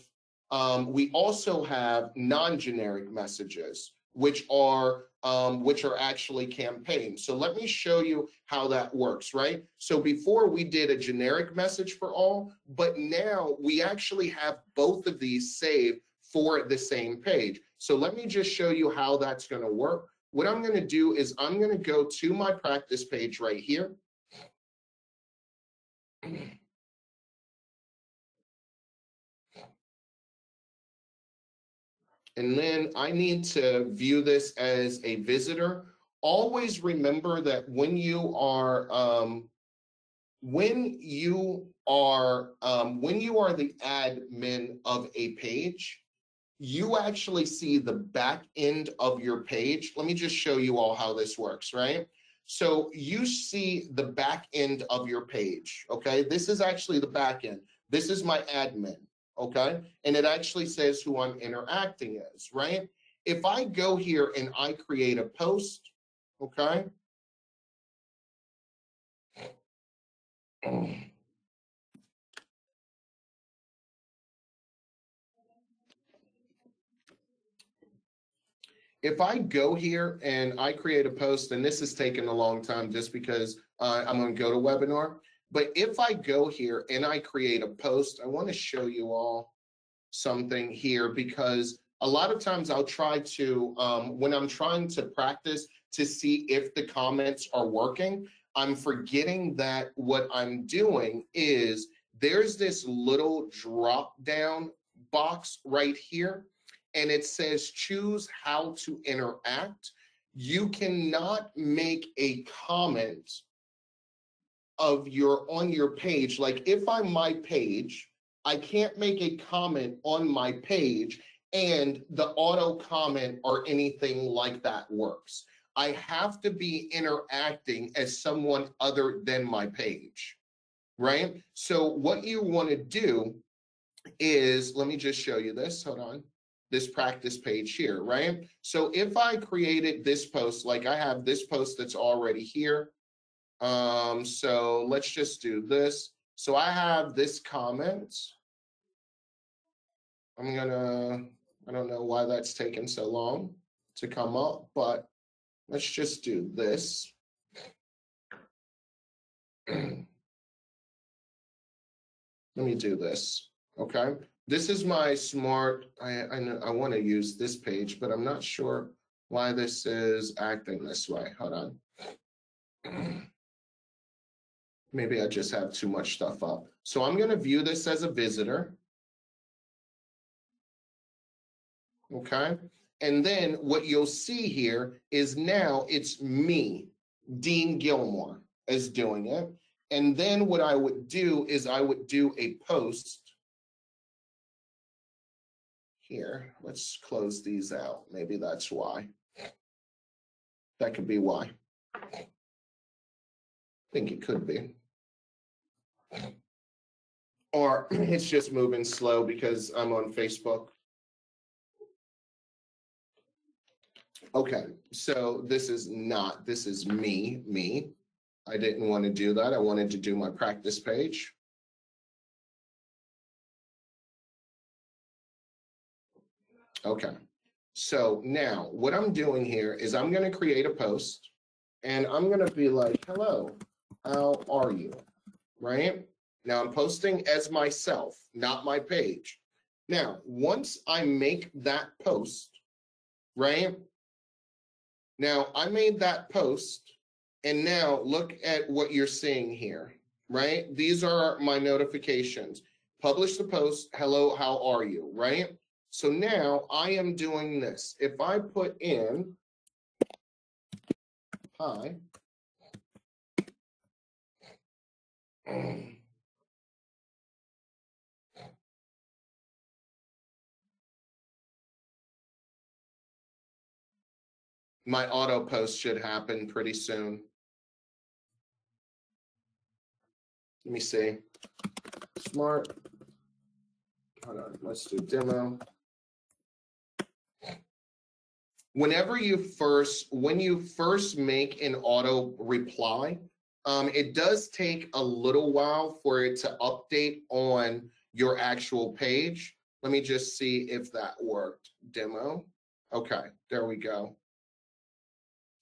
um, we also have non-generic messages which are um, which are actually campaigns. So let me show you how that works, right? So before we did a generic message for all, but now we actually have both of these saved for the same page. So let me just show you how that's going to work. What I'm going to do is I'm going to go to my practice page right here. And then I need to view this as a visitor. Always remember that when you are um, when you are um, when you are the admin of a page, you actually see the back end of your page. Let me just show you all how this works, right? So you see the back end of your page, okay? This is actually the back end. This is my admin okay? And it actually says who I'm interacting as, right? If I go here and I create a post, okay? If I go here and I create a post, and this is taking a long time just because uh, I'm going to go to webinar, but if I go here and I create a post, I want to show you all something here because a lot of times I'll try to, um, when I'm trying to practice to see if the comments are working, I'm forgetting that what I'm doing is there's this little drop down box right here and it says choose how to interact. You cannot make a comment of your on your page. Like if I'm my page, I can't make a comment on my page and the auto comment or anything like that works. I have to be interacting as someone other than my page, right? So what you want to do is, let me just show you this, hold on, this practice page here, right? So if I created this post, like I have this post that's already here, um, so let's just do this. So I have this comment. I'm gonna, I don't know why that's taken so long to come up, but Let's just do this. Let me do this, okay? This is my smart, I, I, I want to use this page, but I'm not sure why this is acting this way. Hold on. Maybe I just have too much stuff up. So I'm going to view this as a visitor. Okay. And then what you'll see here is now it's me, Dean Gilmore, is doing it. And then what I would do is I would do a post here. Let's close these out. Maybe that's why. That could be why. I think it could be. Or it's just moving slow because I'm on Facebook. Okay, so this is not, this is me, me. I didn't want to do that. I wanted to do my practice page. Okay, so now what I'm doing here is I'm going to create a post and I'm going to be like, hello, how are you? Right? Now I'm posting as myself, not my page. Now, once I make that post, right, now, I made that post, and now look at what you're seeing here, right? These are my notifications. Publish the post, hello, how are you, right? So now I am doing this. If I put in, hi, my auto post should happen pretty soon. Let me see. Smart. Hold on, let's do demo. Whenever you first, when you first make an auto reply, um, it does take a little while for it to update on your actual page. Let me just see if that worked. Demo. Okay, there we go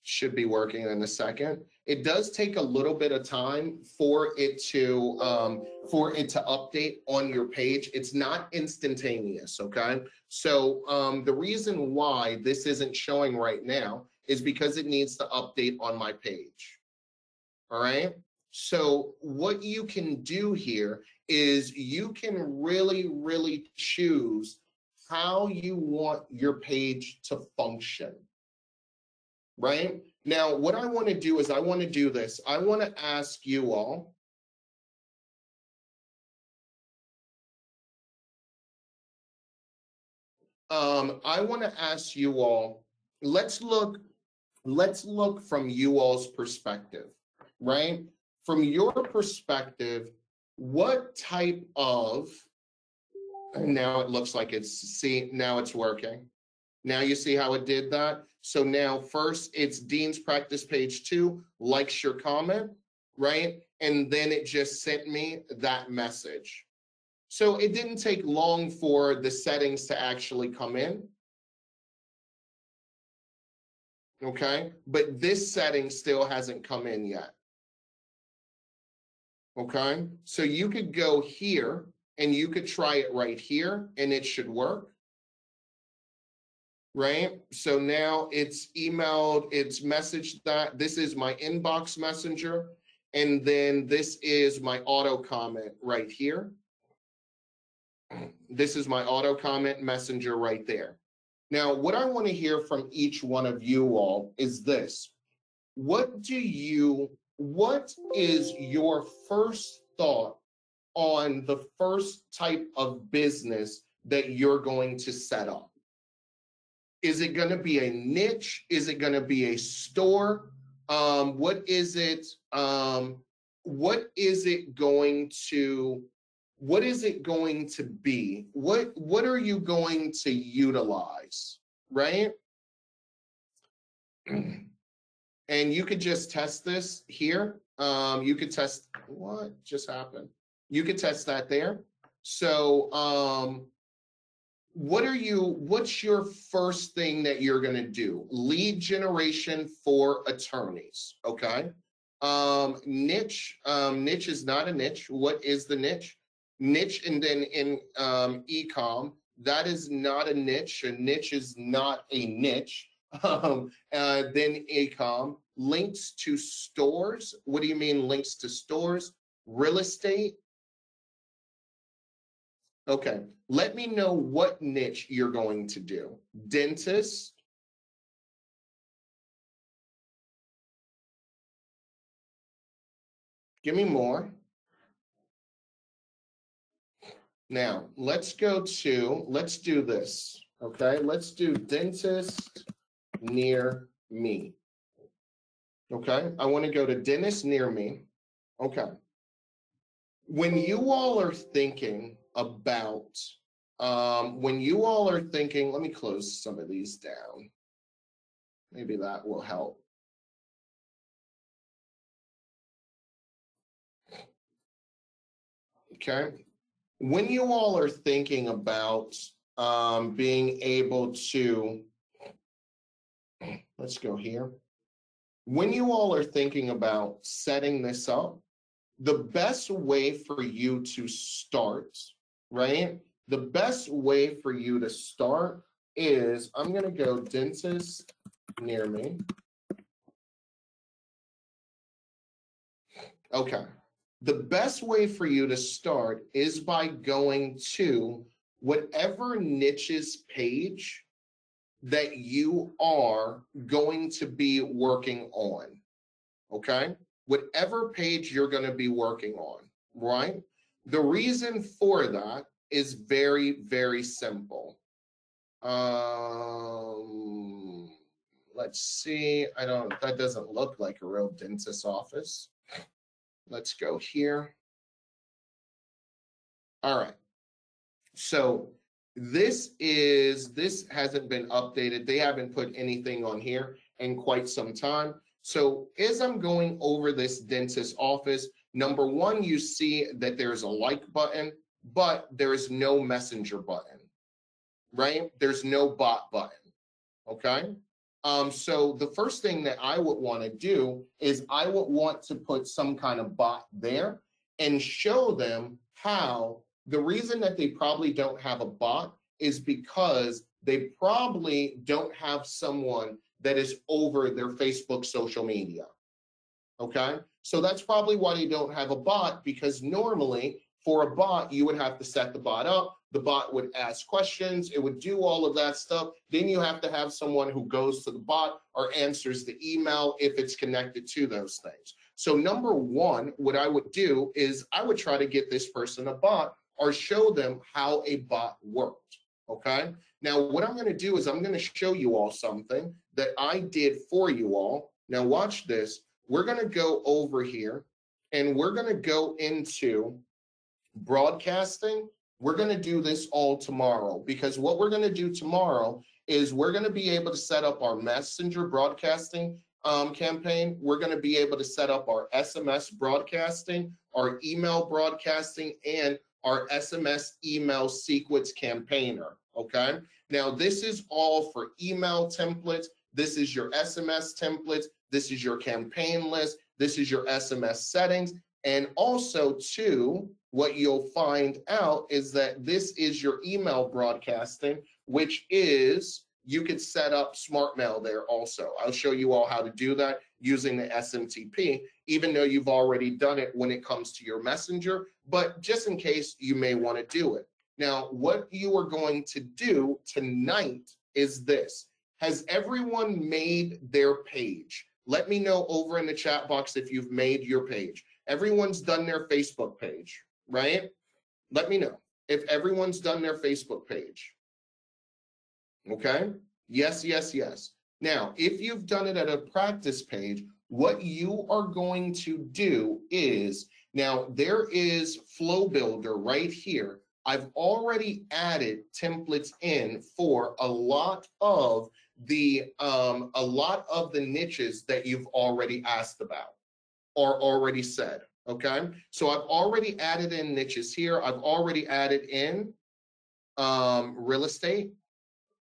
should be working in a second. It does take a little bit of time for it to um, for it to update on your page. It's not instantaneous, okay? So um, the reason why this isn't showing right now is because it needs to update on my page. All right. So what you can do here is you can really, really choose how you want your page to function right? Now, what I want to do is I want to do this. I want to ask you all. Um, I want to ask you all, let's look, let's look from you all's perspective, right? From your perspective, what type of, and now it looks like it's, see, now it's working. Now you see how it did that? So now first it's Dean's practice page two, likes your comment, right? And then it just sent me that message. So it didn't take long for the settings to actually come in. Okay, but this setting still hasn't come in yet. Okay, so you could go here and you could try it right here and it should work right? So now it's emailed, it's messaged that this is my inbox messenger. And then this is my auto comment right here. This is my auto comment messenger right there. Now, what I want to hear from each one of you all is this. What do you, what is your first thought on the first type of business that you're going to set up? Is it going to be a niche? Is it going to be a store? Um, what is it? Um, what is it going to? What is it going to be? What What are you going to utilize? Right. and you could just test this here. Um, you could test what just happened. You could test that there. So um, what are you what's your first thing that you're going to do? Lead generation for attorneys okay? Um niche um niche is not a niche. What is the niche? Niche and then in um ecom that is not a niche a niche is not a niche. Um uh, then ecom links to stores. What do you mean links to stores? Real estate Okay, let me know what niche you're going to do. Dentist. Give me more. Now, let's go to, let's do this. Okay, let's do dentist near me. Okay, I want to go to dentist near me. Okay. When you all are thinking about um, when you all are thinking, let me close some of these down. Maybe that will help. Okay. When you all are thinking about um, being able to, let's go here. When you all are thinking about setting this up, the best way for you to start right? The best way for you to start is I'm going to go dentist near me. Okay. The best way for you to start is by going to whatever niches page that you are going to be working on. Okay. Whatever page you're going to be working on, right? The reason for that is very, very simple. Um, let's see. I don't, that doesn't look like a real dentist's office. Let's go here. All right. So this is, this hasn't been updated. They haven't put anything on here in quite some time. So as I'm going over this dentist office, Number one, you see that there's a like button, but there is no messenger button, right? There's no bot button, okay? Um, so the first thing that I would want to do is I would want to put some kind of bot there and show them how the reason that they probably don't have a bot is because they probably don't have someone that is over their Facebook social media. Okay. So that's probably why you don't have a bot because normally for a bot, you would have to set the bot up. The bot would ask questions. It would do all of that stuff. Then you have to have someone who goes to the bot or answers the email if it's connected to those things. So number one, what I would do is I would try to get this person a bot or show them how a bot worked. Okay. Now, what I'm going to do is I'm going to show you all something that I did for you all. Now, watch this we're going to go over here and we're going to go into broadcasting. We're going to do this all tomorrow because what we're going to do tomorrow is we're going to be able to set up our messenger broadcasting um, campaign. We're going to be able to set up our SMS broadcasting, our email broadcasting, and our SMS email sequence campaigner. Okay. Now, this is all for email templates. This is your SMS templates. This is your campaign list. This is your SMS settings. And also, too, what you'll find out is that this is your email broadcasting, which is you could set up smart mail there also. I'll show you all how to do that using the SMTP, even though you've already done it when it comes to your messenger, but just in case you may want to do it. Now, what you are going to do tonight is this. Has everyone made their page? Let me know over in the chat box if you've made your page. Everyone's done their Facebook page, right? Let me know if everyone's done their Facebook page. Okay? Yes, yes, yes. Now, if you've done it at a practice page, what you are going to do is now there is Flow Builder right here. I've already added templates in for a lot of the um, a lot of the niches that you've already asked about or already said. Okay, so I've already added in niches here. I've already added in um, real estate.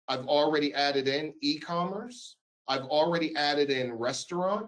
I've already added in e-commerce. I've already added in restaurant.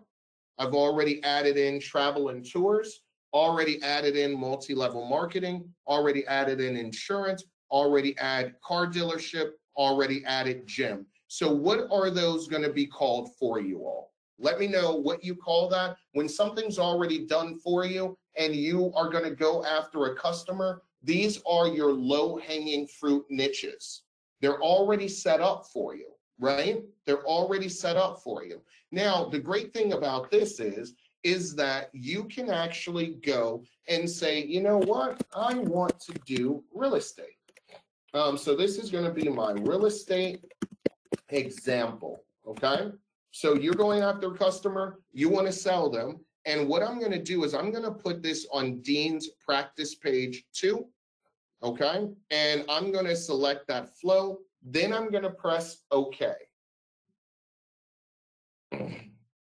I've already added in travel and tours, already added in multi-level marketing, already added in insurance, already add car dealership, already added gym. So what are those going to be called for you all? Let me know what you call that. When something's already done for you and you are going to go after a customer, these are your low hanging fruit niches. They're already set up for you, right? They're already set up for you. Now, the great thing about this is, is that you can actually go and say, you know what, I want to do real estate. Um, so this is going to be my real estate example, okay? So you're going after a customer, you want to sell them, and what I'm going to do is I'm going to put this on Dean's practice page two, okay? And I'm going to select that flow, then I'm going to press OK.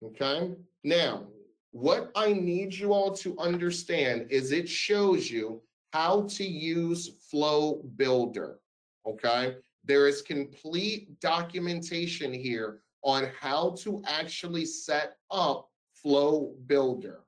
Okay, now what I need you all to understand is it shows you how to use Flow Builder. Okay, there is complete documentation here on how to actually set up Flow Builder.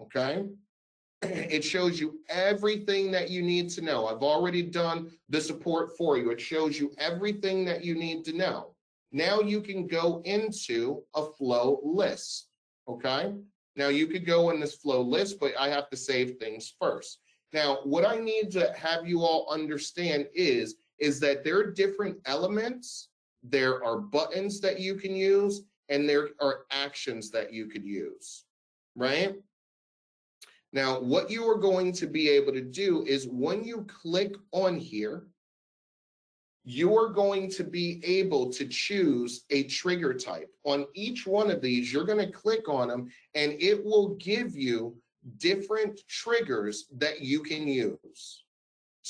Okay, it shows you everything that you need to know. I've already done the support for you. It shows you everything that you need to know. Now you can go into a flow list. Okay, now you could go in this flow list, but I have to save things first. Now, what I need to have you all understand is is that there are different elements, there are buttons that you can use, and there are actions that you could use, right? Now, what you are going to be able to do is when you click on here, you are going to be able to choose a trigger type. On each one of these, you're going to click on them and it will give you different triggers that you can use.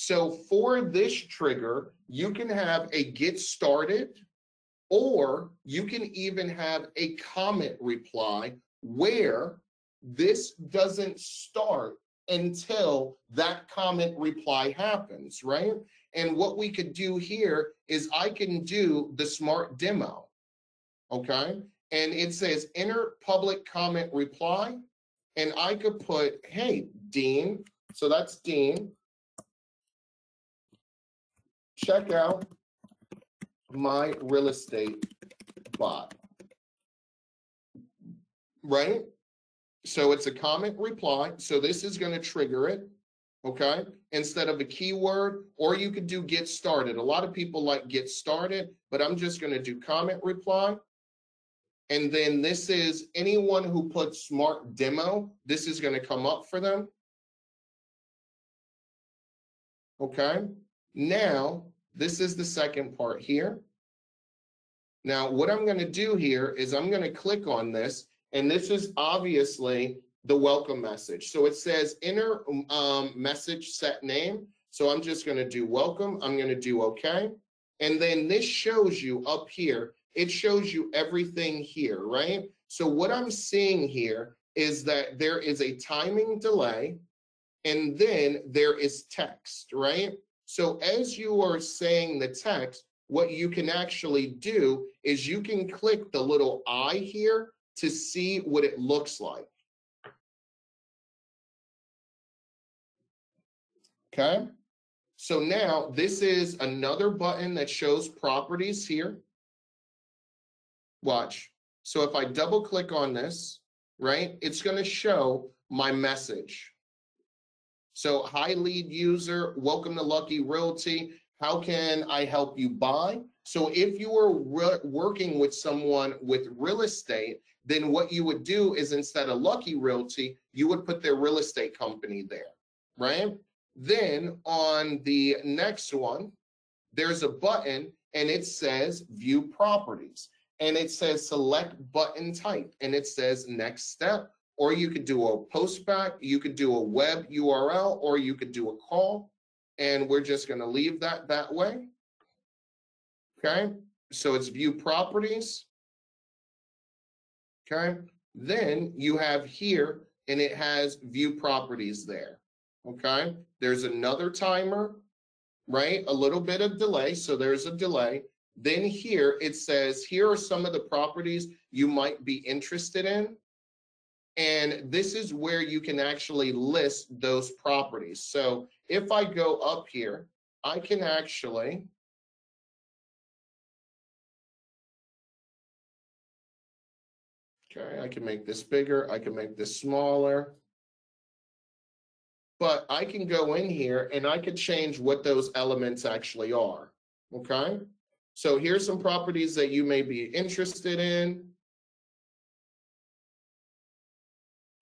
So for this trigger, you can have a get started, or you can even have a comment reply where this doesn't start until that comment reply happens, right? And what we could do here is I can do the smart demo, okay? And it says enter public comment reply, and I could put, hey, Dean, so that's Dean, check out my real estate bot. Right? So it's a comment reply. So this is going to trigger it. Okay. Instead of a keyword, or you could do get started. A lot of people like get started, but I'm just going to do comment reply. And then this is anyone who puts smart demo, this is going to come up for them. Okay. Now, this is the second part here. Now, what I'm going to do here is I'm going to click on this, and this is obviously the welcome message. So it says enter um, message set name. So I'm just going to do welcome. I'm going to do OK. And then this shows you up here, it shows you everything here, right? So what I'm seeing here is that there is a timing delay and then there is text, right? So as you are saying the text, what you can actually do is you can click the little eye here to see what it looks like. Okay, so now this is another button that shows properties here. Watch. So if I double click on this, right, it's going to show my message. So, hi, lead user, welcome to Lucky Realty. How can I help you buy? So, if you were re- working with someone with real estate, then what you would do is instead of Lucky Realty, you would put their real estate company there, right? Then on the next one, there's a button and it says view properties and it says select button type and it says next step or you could do a postback you could do a web url or you could do a call and we're just going to leave that that way. Okay? So it's view properties. Okay? Then you have here and it has view properties there. Okay? There's another timer right? A little bit of delay so there's a delay. Then here it says, here are some of the properties you might be interested in. And this is where you can actually list those properties. So if I go up here, I can actually Okay, I can make this bigger, I can make this smaller. But I can go in here and I could change what those elements actually are. Okay? So here's some properties that you may be interested in.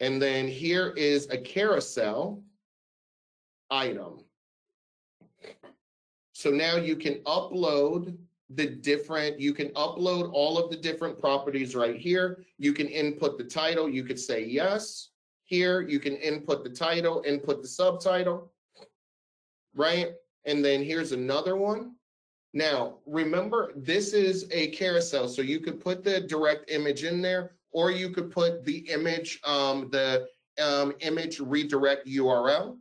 And then here is a carousel item. So now you can upload the different, you can upload all of the different properties right here. You can input the title. You could say yes. Here, you can input the title, input the subtitle, right? And then here's another one. Now, remember, this is a carousel, so you could put the direct image in there, or you could put the image, um, the um, image redirect URL.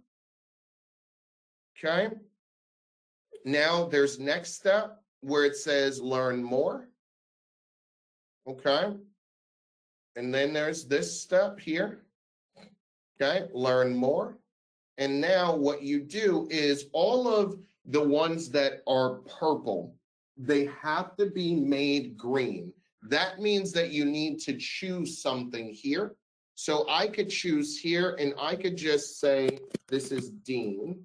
Okay. Now there's next step where it says learn more. Okay. And then there's this step here. Okay, learn more. And now what you do is all of the ones that are purple, they have to be made green. That means that you need to choose something here. So I could choose here and I could just say, this is Dean.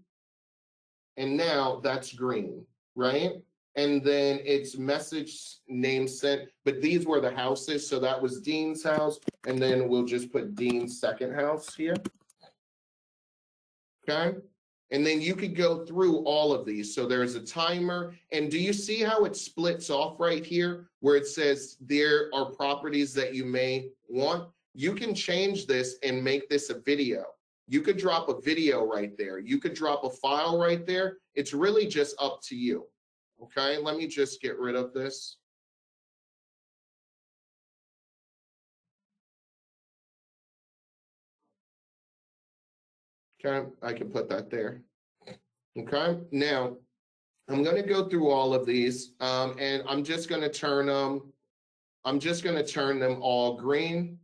And now that's green, right? And then it's message name sent, but these were the houses. So that was Dean's house. And then we'll just put Dean's second house here. Okay. And then you could go through all of these. So there's a timer. And do you see how it splits off right here where it says there are properties that you may want? You can change this and make this a video. You could drop a video right there. You could drop a file right there. It's really just up to you. Okay, let me just get rid of this. Okay, I can put that there. Okay, now I'm going to go through all of these um, and I'm just going to turn them, I'm just going to turn them all green.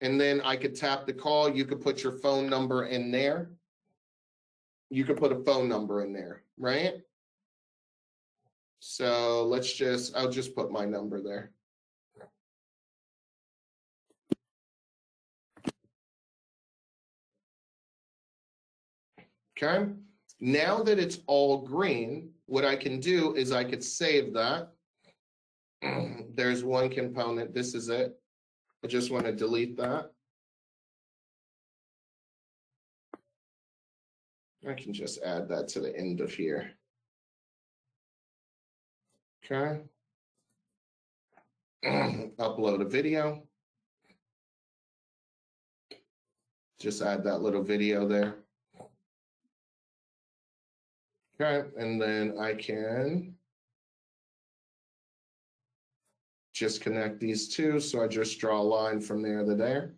And then I could tap the call. You could put your phone number in there. You could put a phone number in there, right? So let's just, I'll just put my number there. Okay, now that it's all green, what I can do is I could save that. There's one component, this is it. I just want to delete that. I can just add that to the end of here. Okay. Upload a video. Just add that little video there. Okay, and then I can just connect these two. So I just draw a line from there to there.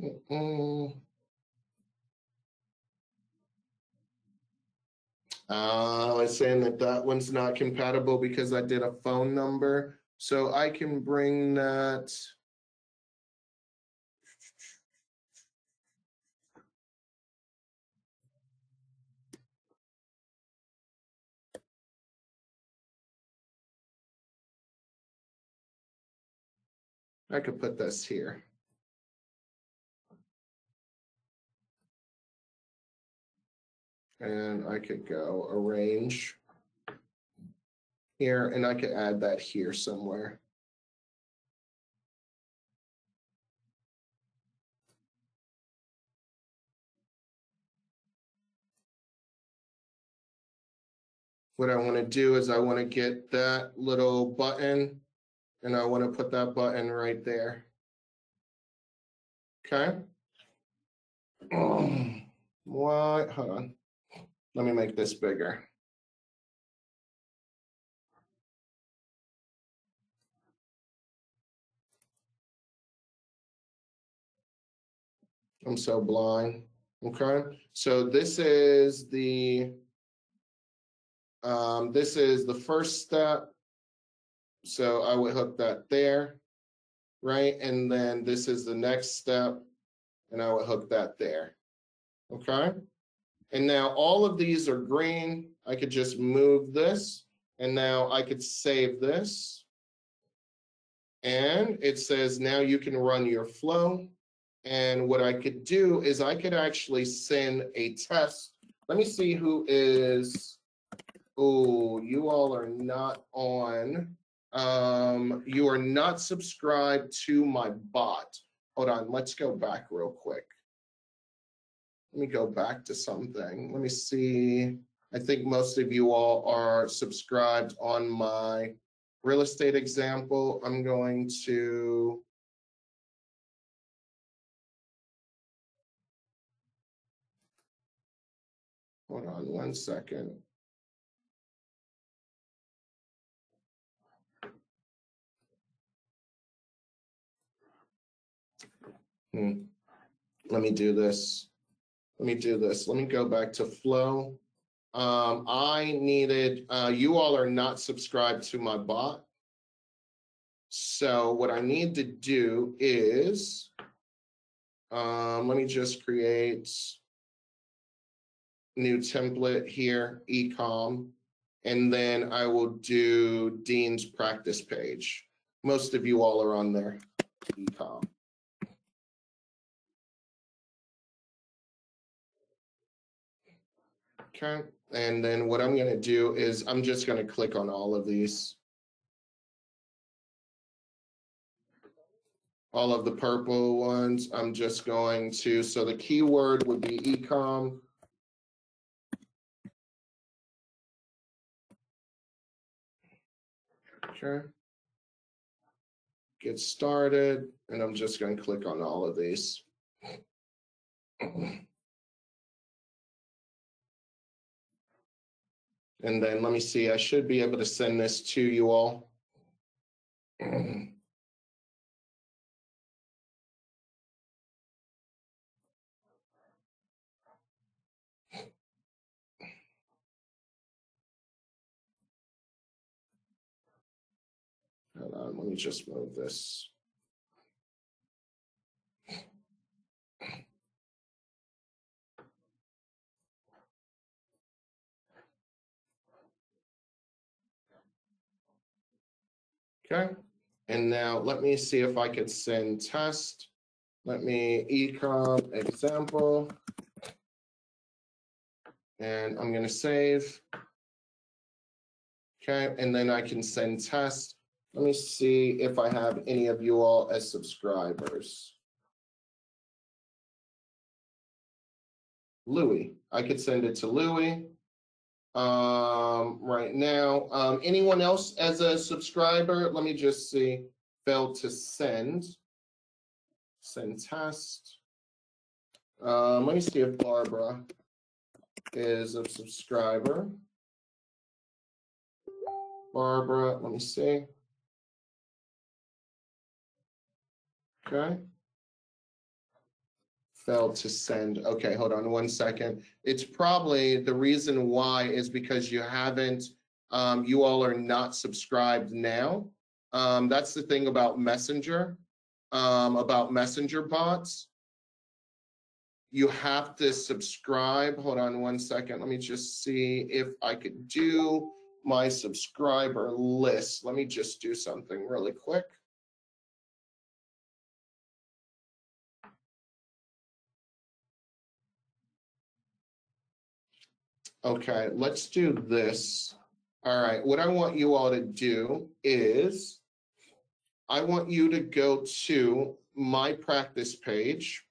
Mm-mm. Uh, it's saying that that one's not compatible because I did a phone number. So I can bring that. I could put this here. And I could go arrange here, and I could add that here somewhere. What I want to do is I want to get that little button and I want to put that button right there. Okay. What? Hold on. Let me make this bigger. I'm so blind. Okay, so this is the um, this is the first step. So I would hook that there, right? And then this is the next step, and I would hook that there. Okay? And now all of these are green. I could just move this, and now I could save this. And it says now you can run your flow. And what I could do is I could actually send a test. Let me see who is, oh, you all are not on. Um, you are not subscribed to my bot. Hold on, let's go back real quick. Let me go back to something. Let me see. I think most of you all are subscribed on my real estate example. I'm going to Hold on one second. Hmm. Let me do this. Let me do this. Let me go back to flow. Um, I needed, uh, you all are not subscribed to my bot. So what I need to do is, um, let me just create new template here, ecom, and then I will do Dean's practice page. Most of you all are on there, ecom. Okay, and then what I'm gonna do is I'm just gonna click on all of these. All of the purple ones, I'm just going to, so the keyword would be ecom. Okay. Get started, and I'm just going to click on all of these. And then let me see, I should be able to send this to you all. Hold on, let me just move this. Okay, and now let me see if I could send test. Let me ecom example. And I'm gonna save. Okay, and then I can send test. Let me see if I have any of you all as subscribers. Louis, I could send it to Louis. Um, right now, um, anyone else as a subscriber? Let me just see. Failed to send. Send test. Um, let me see if Barbara is a subscriber. Barbara, let me see. Okay. Failed to send. Okay, hold on one second. It's probably the reason why is because you haven't, um, you all are not subscribed now. Um, that's the thing about Messenger, um, about Messenger bots. You have to subscribe. Hold on one second. Let me just see if I could do my subscriber list. Let me just do something really quick. Okay, let's do this. All right, what I want you all to do is I want you to go to my practice page.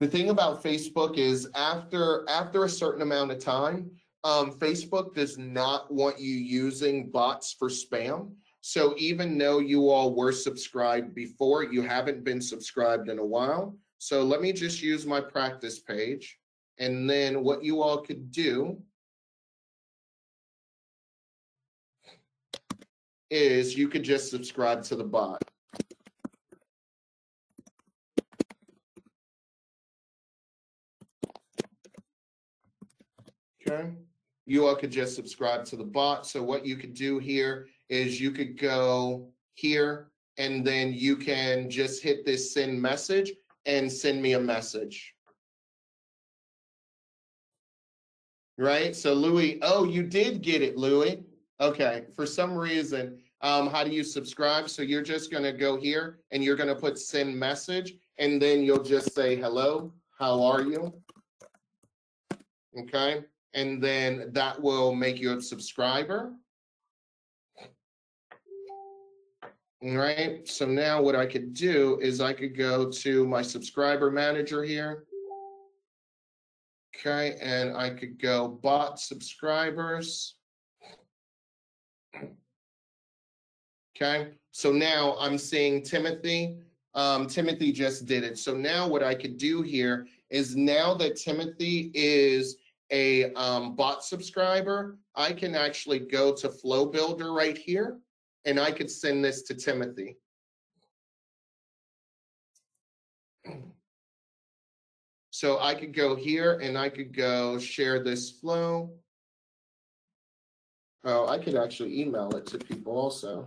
The thing about Facebook is after after a certain amount of time, um, Facebook does not want you using bots for spam. So even though you all were subscribed before, you haven't been subscribed in a while. So let me just use my practice page. And then what you all could do is you could just subscribe to the bot. Okay. You all could just subscribe to the bot. So what you could do here is you could go here and then you can just hit this send message and send me a message. Right? So Louis, oh, you did get it, Louis. Okay. For some reason, um, how do you subscribe? So you're just going to go here and you're going to put send message and then you'll just say, hello, how are you? Okay. And then that will make you a subscriber. Right, so now what I could do is I could go to my subscriber manager here. Okay, and I could go bot subscribers. Okay, so now I'm seeing Timothy. Um, Timothy just did it. So now what I could do here is now that Timothy is a um, bot subscriber, I can actually go to Flow Builder right here and I could send this to Timothy. So I could go here and I could go share this flow. Oh, I could actually email it to people also.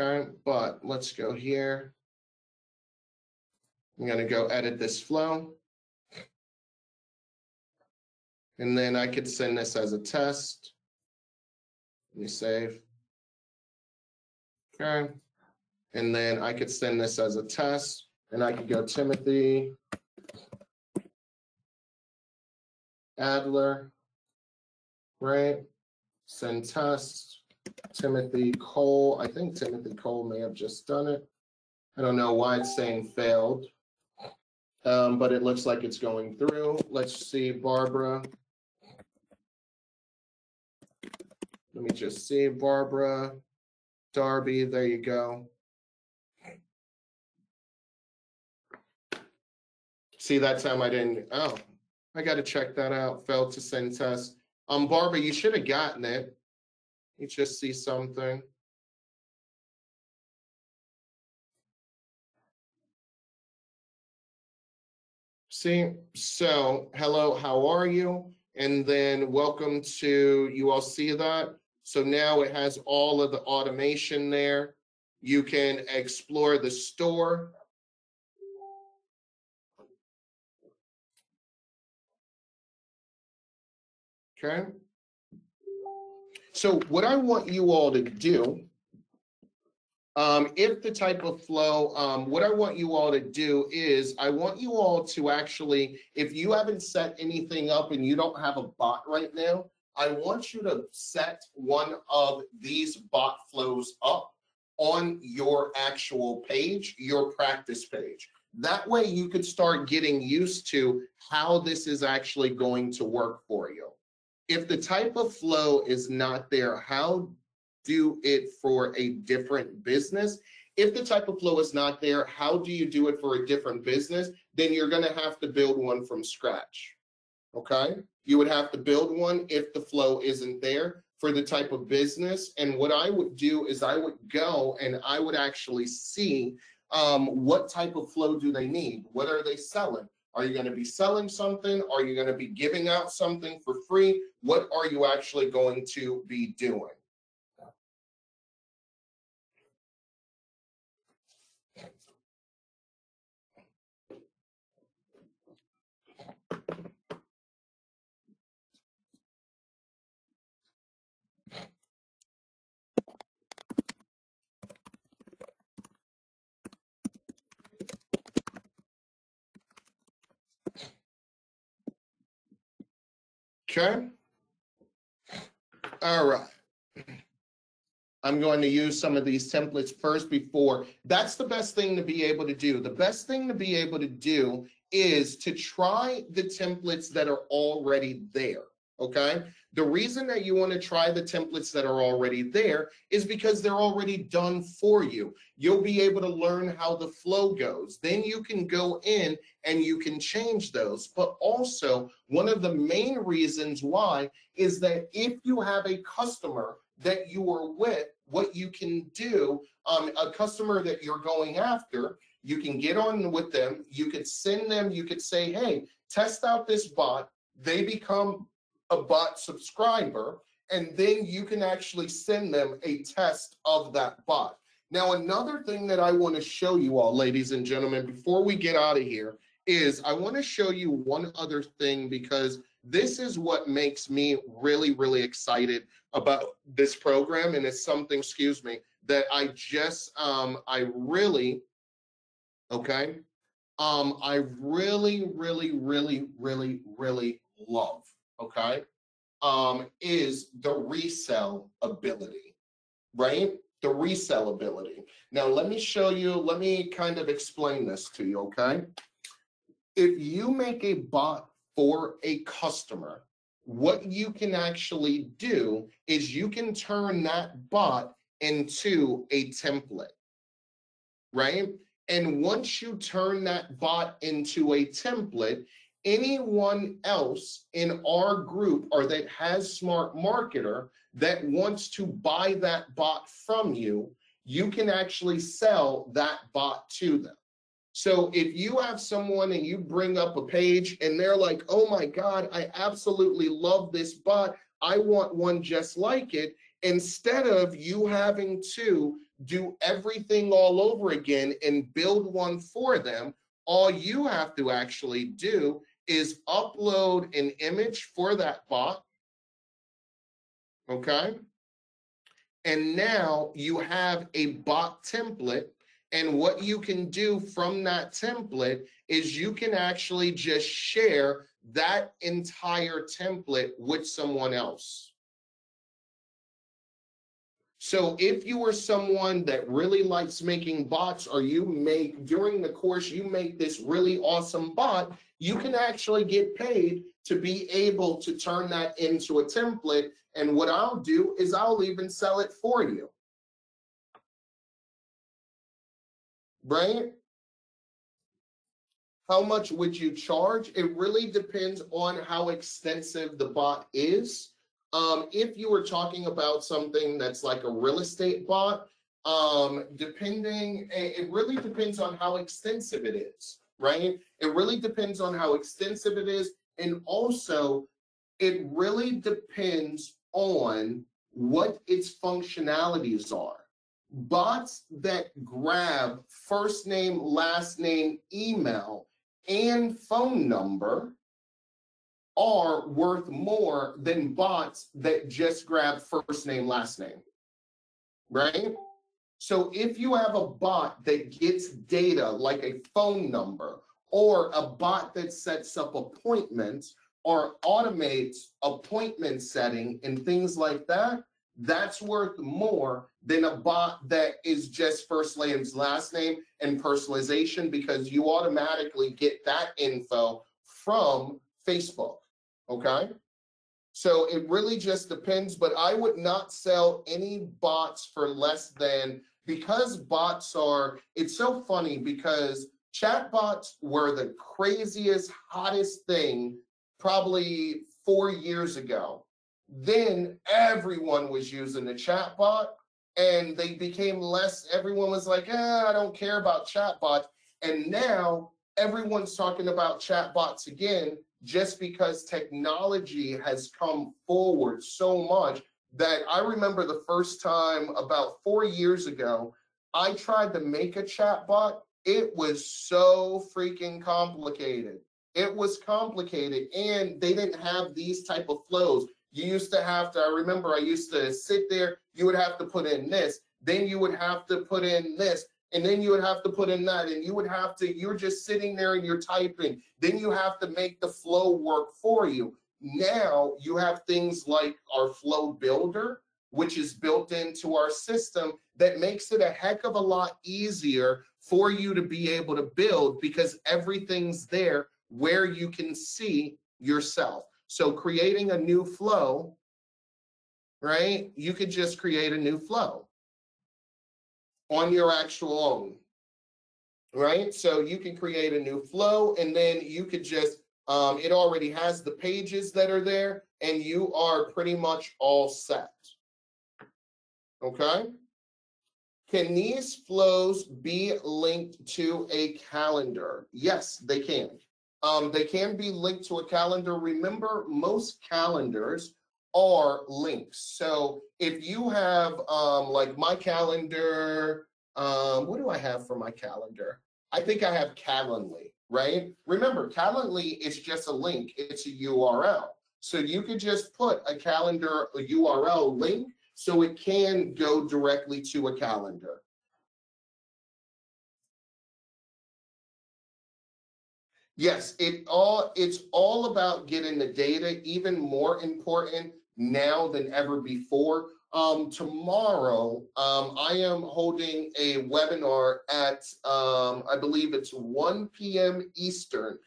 Okay, but let's go here. I'm going to go edit this flow. And then I could send this as a test. Let me save. Okay. And then I could send this as a test and I could go Timothy Adler, right? Send test, Timothy Cole. I think Timothy Cole may have just done it. I don't know why it's saying failed, um, but it looks like it's going through. Let's see, Barbara. Let me just see, Barbara, Darby, there you go. See, that time I didn't, oh, I got to check that out. Failed to send test. Um, Barbara, you should have gotten it. You just see something. See, so hello, how are you? And then welcome to, you all see that? So now it has all of the automation there. You can explore the store. Okay. So what I want you all to do, um, if the type of flow, um, what I want you all to do is I want you all to actually, if you haven't set anything up and you don't have a bot right now, I want you to set one of these bot flows up on your actual page, your practice page. That way you could start getting used to how this is actually going to work for you. If the type of flow is not there, how do it for a different business? If the type of flow is not there, how do you do it for a different business? Then you're gonna have to build one from scratch, okay? You would have to build one if the flow isn't there for the type of business. And what I would do is I would go and I would actually see um, what type of flow do they need? What are they selling? Are you going to be selling something? Are you going to be giving out something for free? What are you actually going to be doing? Okay. All right. I'm going to use some of these templates first before. That's the best thing to be able to do. The best thing to be able to do is to try the templates that are already there. Okay. The reason that you want to try the templates that are already there is because they're already done for you. You'll be able to learn how the flow goes. Then you can go in and you can change those. But also, one of the main reasons why is that if you have a customer that you are with, what you can do, um, a customer that you're going after, you can get on with them. You could send them, you could say, hey, test out this bot. They become a bot subscriber, and then you can actually send them a test of that bot. Now, another thing that I want to show you all, ladies and gentlemen, before we get out of here, is I want to show you one other thing because this is what makes me really, really excited about this program. And it's something, excuse me, that I just, um, I really, okay, um, I really, really, really, really, really love okay, um, is the resell ability, right? The resell ability. Now, let me show you, let me kind of explain this to you, okay? If you make a bot for a customer, what you can actually do is you can turn that bot into a template, right? And once you turn that bot into a template, anyone else in our group or that has smart marketer that wants to buy that bot from you you can actually sell that bot to them. So if you have someone and you bring up a page and they're like oh my god i absolutely love this bot. I want one just like it instead of you having to do everything all over again and build one for them all you have to actually do is upload an image for that bot. Okay. And now you have a bot template. And what you can do from that template is you can actually just share that entire template with someone else. So if you are someone that really likes making bots or you make during the course, you make this really awesome bot, you can actually get paid to be able to turn that into a template. And what I'll do is I'll even sell it for you. Right? How much would you charge? It really depends on how extensive the bot is. Um, if you were talking about something that's like a real estate bot, um, depending, it really depends on how extensive it is, right? It really depends on how extensive it is. And also, it really depends on what its functionalities are. Bots that grab first name, last name, email, and phone number are worth more than bots that just grab first name, last name. Right? So if you have a bot that gets data like a phone number or a bot that sets up appointments or automates appointment setting and things like that, that's worth more than a bot that is just first name's last name and personalization because you automatically get that info from Facebook. Okay. So it really just depends, but I would not sell any bots for less than because bots are, it's so funny because chatbots were the craziest, hottest thing probably four years ago. Then everyone was using the chatbot and they became less, everyone was like, eh, I don't care about chatbots. And now everyone's talking about chatbots again just because technology has come forward so much that I remember the first time about four years ago, I tried to make a chatbot. It was so freaking complicated. It was complicated and they didn't have these type of flows. You used to have to, I remember I used to sit there, you would have to put in this, then you would have to put in this, and then you would have to put in that and you would have to you're just sitting there and you're typing then you have to make the flow work for you now you have things like our flow builder, which is built into our system that makes it a heck of a lot easier for you to be able to build because everything's there where you can see yourself. So creating a new flow, right? You could just create a new flow on your actual own, right? So you can create a new flow and then you could just, um, it already has the pages that are there and you are pretty much all set. Okay? Can these flows be linked to a calendar? Yes, they can. Um, they can be linked to a calendar. Remember, most calendars are links. So if you have um, like my calendar, um, what do I have for my calendar? I think I have Calendly, right? Remember, Calendly is just a link. It's a URL. So you could just put a calendar a URL link so it can go directly to a calendar. Yes, it all it's all about getting the data even more important now than ever before. Um, tomorrow, um, I am holding a webinar at, um, I believe it's 1 p.m. Eastern.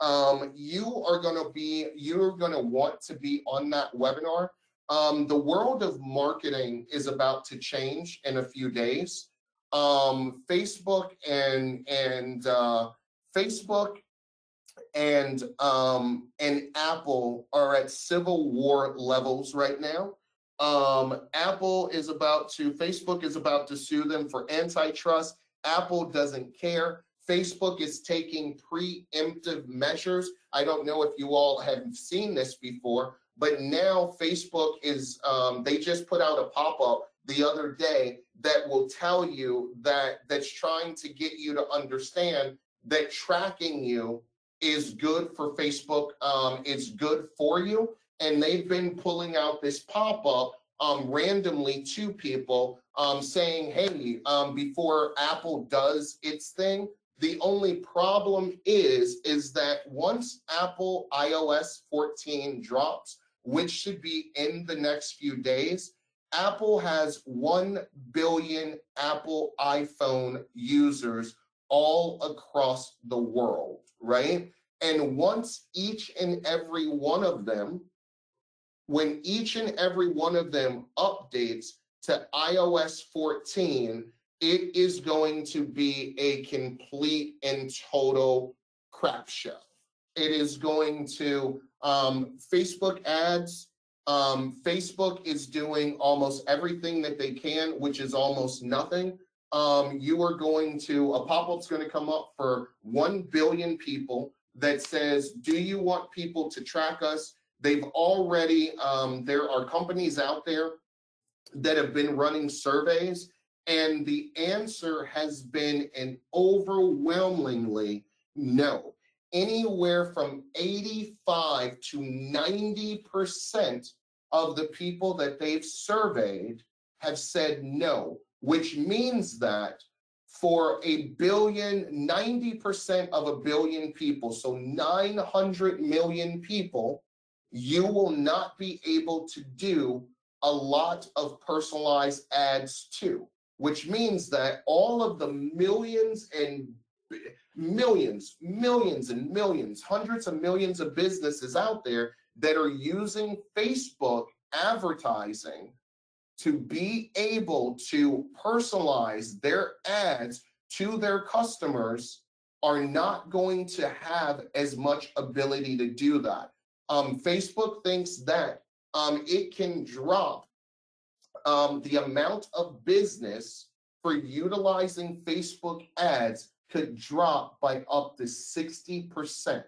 Um, you are going to be, you're going to want to be on that webinar um, the world of marketing is about to change in a few days. Um, Facebook and and uh, Facebook and um, and Apple are at civil war levels right now. Um, Apple is about to, Facebook is about to sue them for antitrust. Apple doesn't care. Facebook is taking preemptive measures. I don't know if you all have seen this before, but now Facebook is, um, they just put out a pop-up the other day that will tell you that that's trying to get you to understand that tracking you is good for Facebook. Um, it's good for you. And they've been pulling out this pop-up um, randomly to people um, saying, hey, um, before Apple does its thing, the only problem is, is that once Apple iOS 14 drops, which should be in the next few days. Apple has 1 billion Apple iPhone users all across the world, right? And once each and every one of them, when each and every one of them updates to iOS 14, it is going to be a complete and total crap show. It is going to um, Facebook ads. Um, Facebook is doing almost everything that they can, which is almost nothing. Um, you are going to, a pop-up's going to come up for 1 billion people that says, do you want people to track us? They've already, um, there are companies out there that have been running surveys and the answer has been an overwhelmingly no anywhere from 85 to 90% of the people that they've surveyed have said no, which means that for a billion, 90% of a billion people, so 900 million people, you will not be able to do a lot of personalized ads too, which means that all of the millions and millions, millions and millions, hundreds of millions of businesses out there that are using Facebook advertising to be able to personalize their ads to their customers are not going to have as much ability to do that. Um, Facebook thinks that um, it can drop um, the amount of business for utilizing Facebook ads could drop by up to 60%.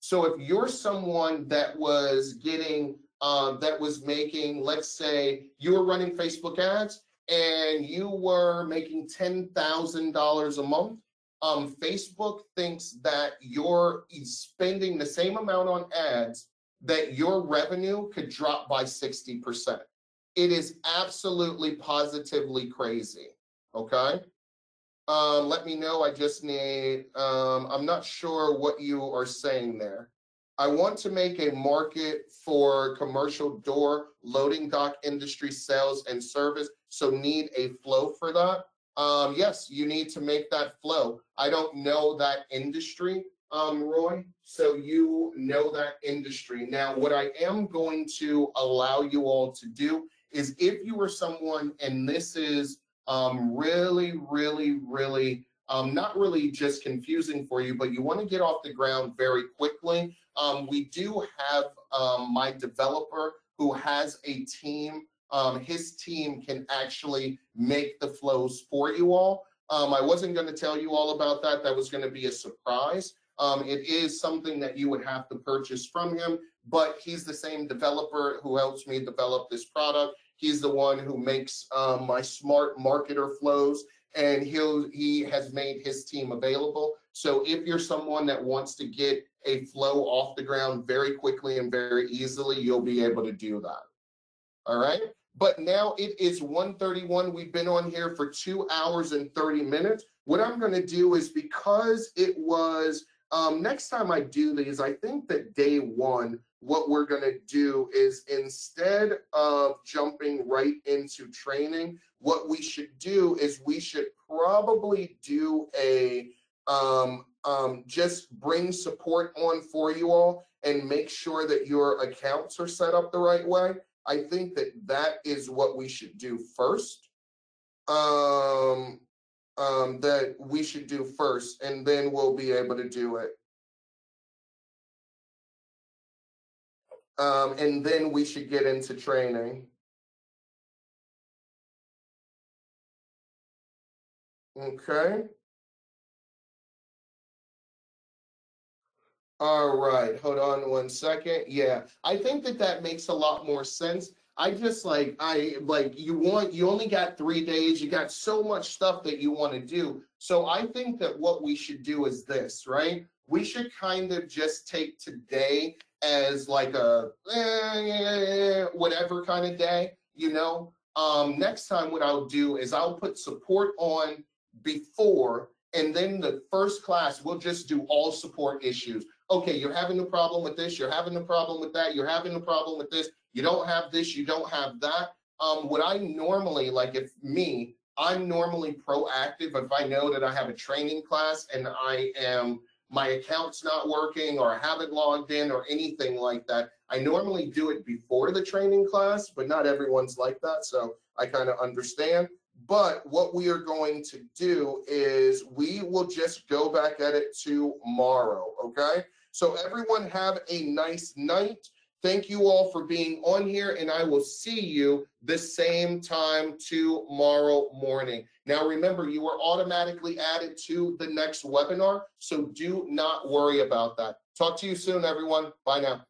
So if you're someone that was getting, uh, that was making, let's say you were running Facebook ads and you were making $10,000 a month, um, Facebook thinks that you're spending the same amount on ads that your revenue could drop by 60%. It is absolutely positively crazy. Okay. Um, let me know. I just need, um, I'm not sure what you are saying there. I want to make a market for commercial door loading dock industry sales and service. So need a flow for that. Um, yes, you need to make that flow. I don't know that industry, um, Roy. So you know that industry. Now, what I am going to allow you all to do is if you are someone, and this is um, really, really, really, um, not really just confusing for you, but you want to get off the ground very quickly. Um, we do have um, my developer who has a team. Um, his team can actually make the flows for you all. Um, I wasn't going to tell you all about that. That was going to be a surprise. Um, it is something that you would have to purchase from him, but he's the same developer who helps me develop this product. He's the one who makes um, my smart marketer flows, and he'll he has made his team available. So if you're someone that wants to get a flow off the ground very quickly and very easily, you'll be able to do that. All right. But now it is 1:31. We've been on here for two hours and 30 minutes. What I'm going to do is because it was um, next time I do these, I think that day one, what we're going to do is instead of jumping right into training, what we should do is we should probably do a um, um, just bring support on for you all and make sure that your accounts are set up the right way. I think that that is what we should do first. Um, um, that we should do first, and then we'll be able to do it. Um, and then we should get into training. Okay. All right, hold on one second. Yeah, I think that that makes a lot more sense. I just like I like you want you only got 3 days. You got so much stuff that you want to do. So I think that what we should do is this, right? We should kind of just take today as like a eh, whatever kind of day, you know. Um next time what I'll do is I'll put support on before and then the first class we'll just do all support issues okay, you're having a problem with this, you're having a problem with that, you're having a problem with this, you don't have this, you don't have that. Um, what I normally, like if me, I'm normally proactive if I know that I have a training class and I am, my account's not working or I haven't logged in or anything like that. I normally do it before the training class, but not everyone's like that. So I kind of understand. But what we are going to do is we will just go back at it tomorrow, okay? So everyone have a nice night. Thank you all for being on here, and I will see you the same time tomorrow morning. Now, remember, you are automatically added to the next webinar, so do not worry about that. Talk to you soon, everyone. Bye now.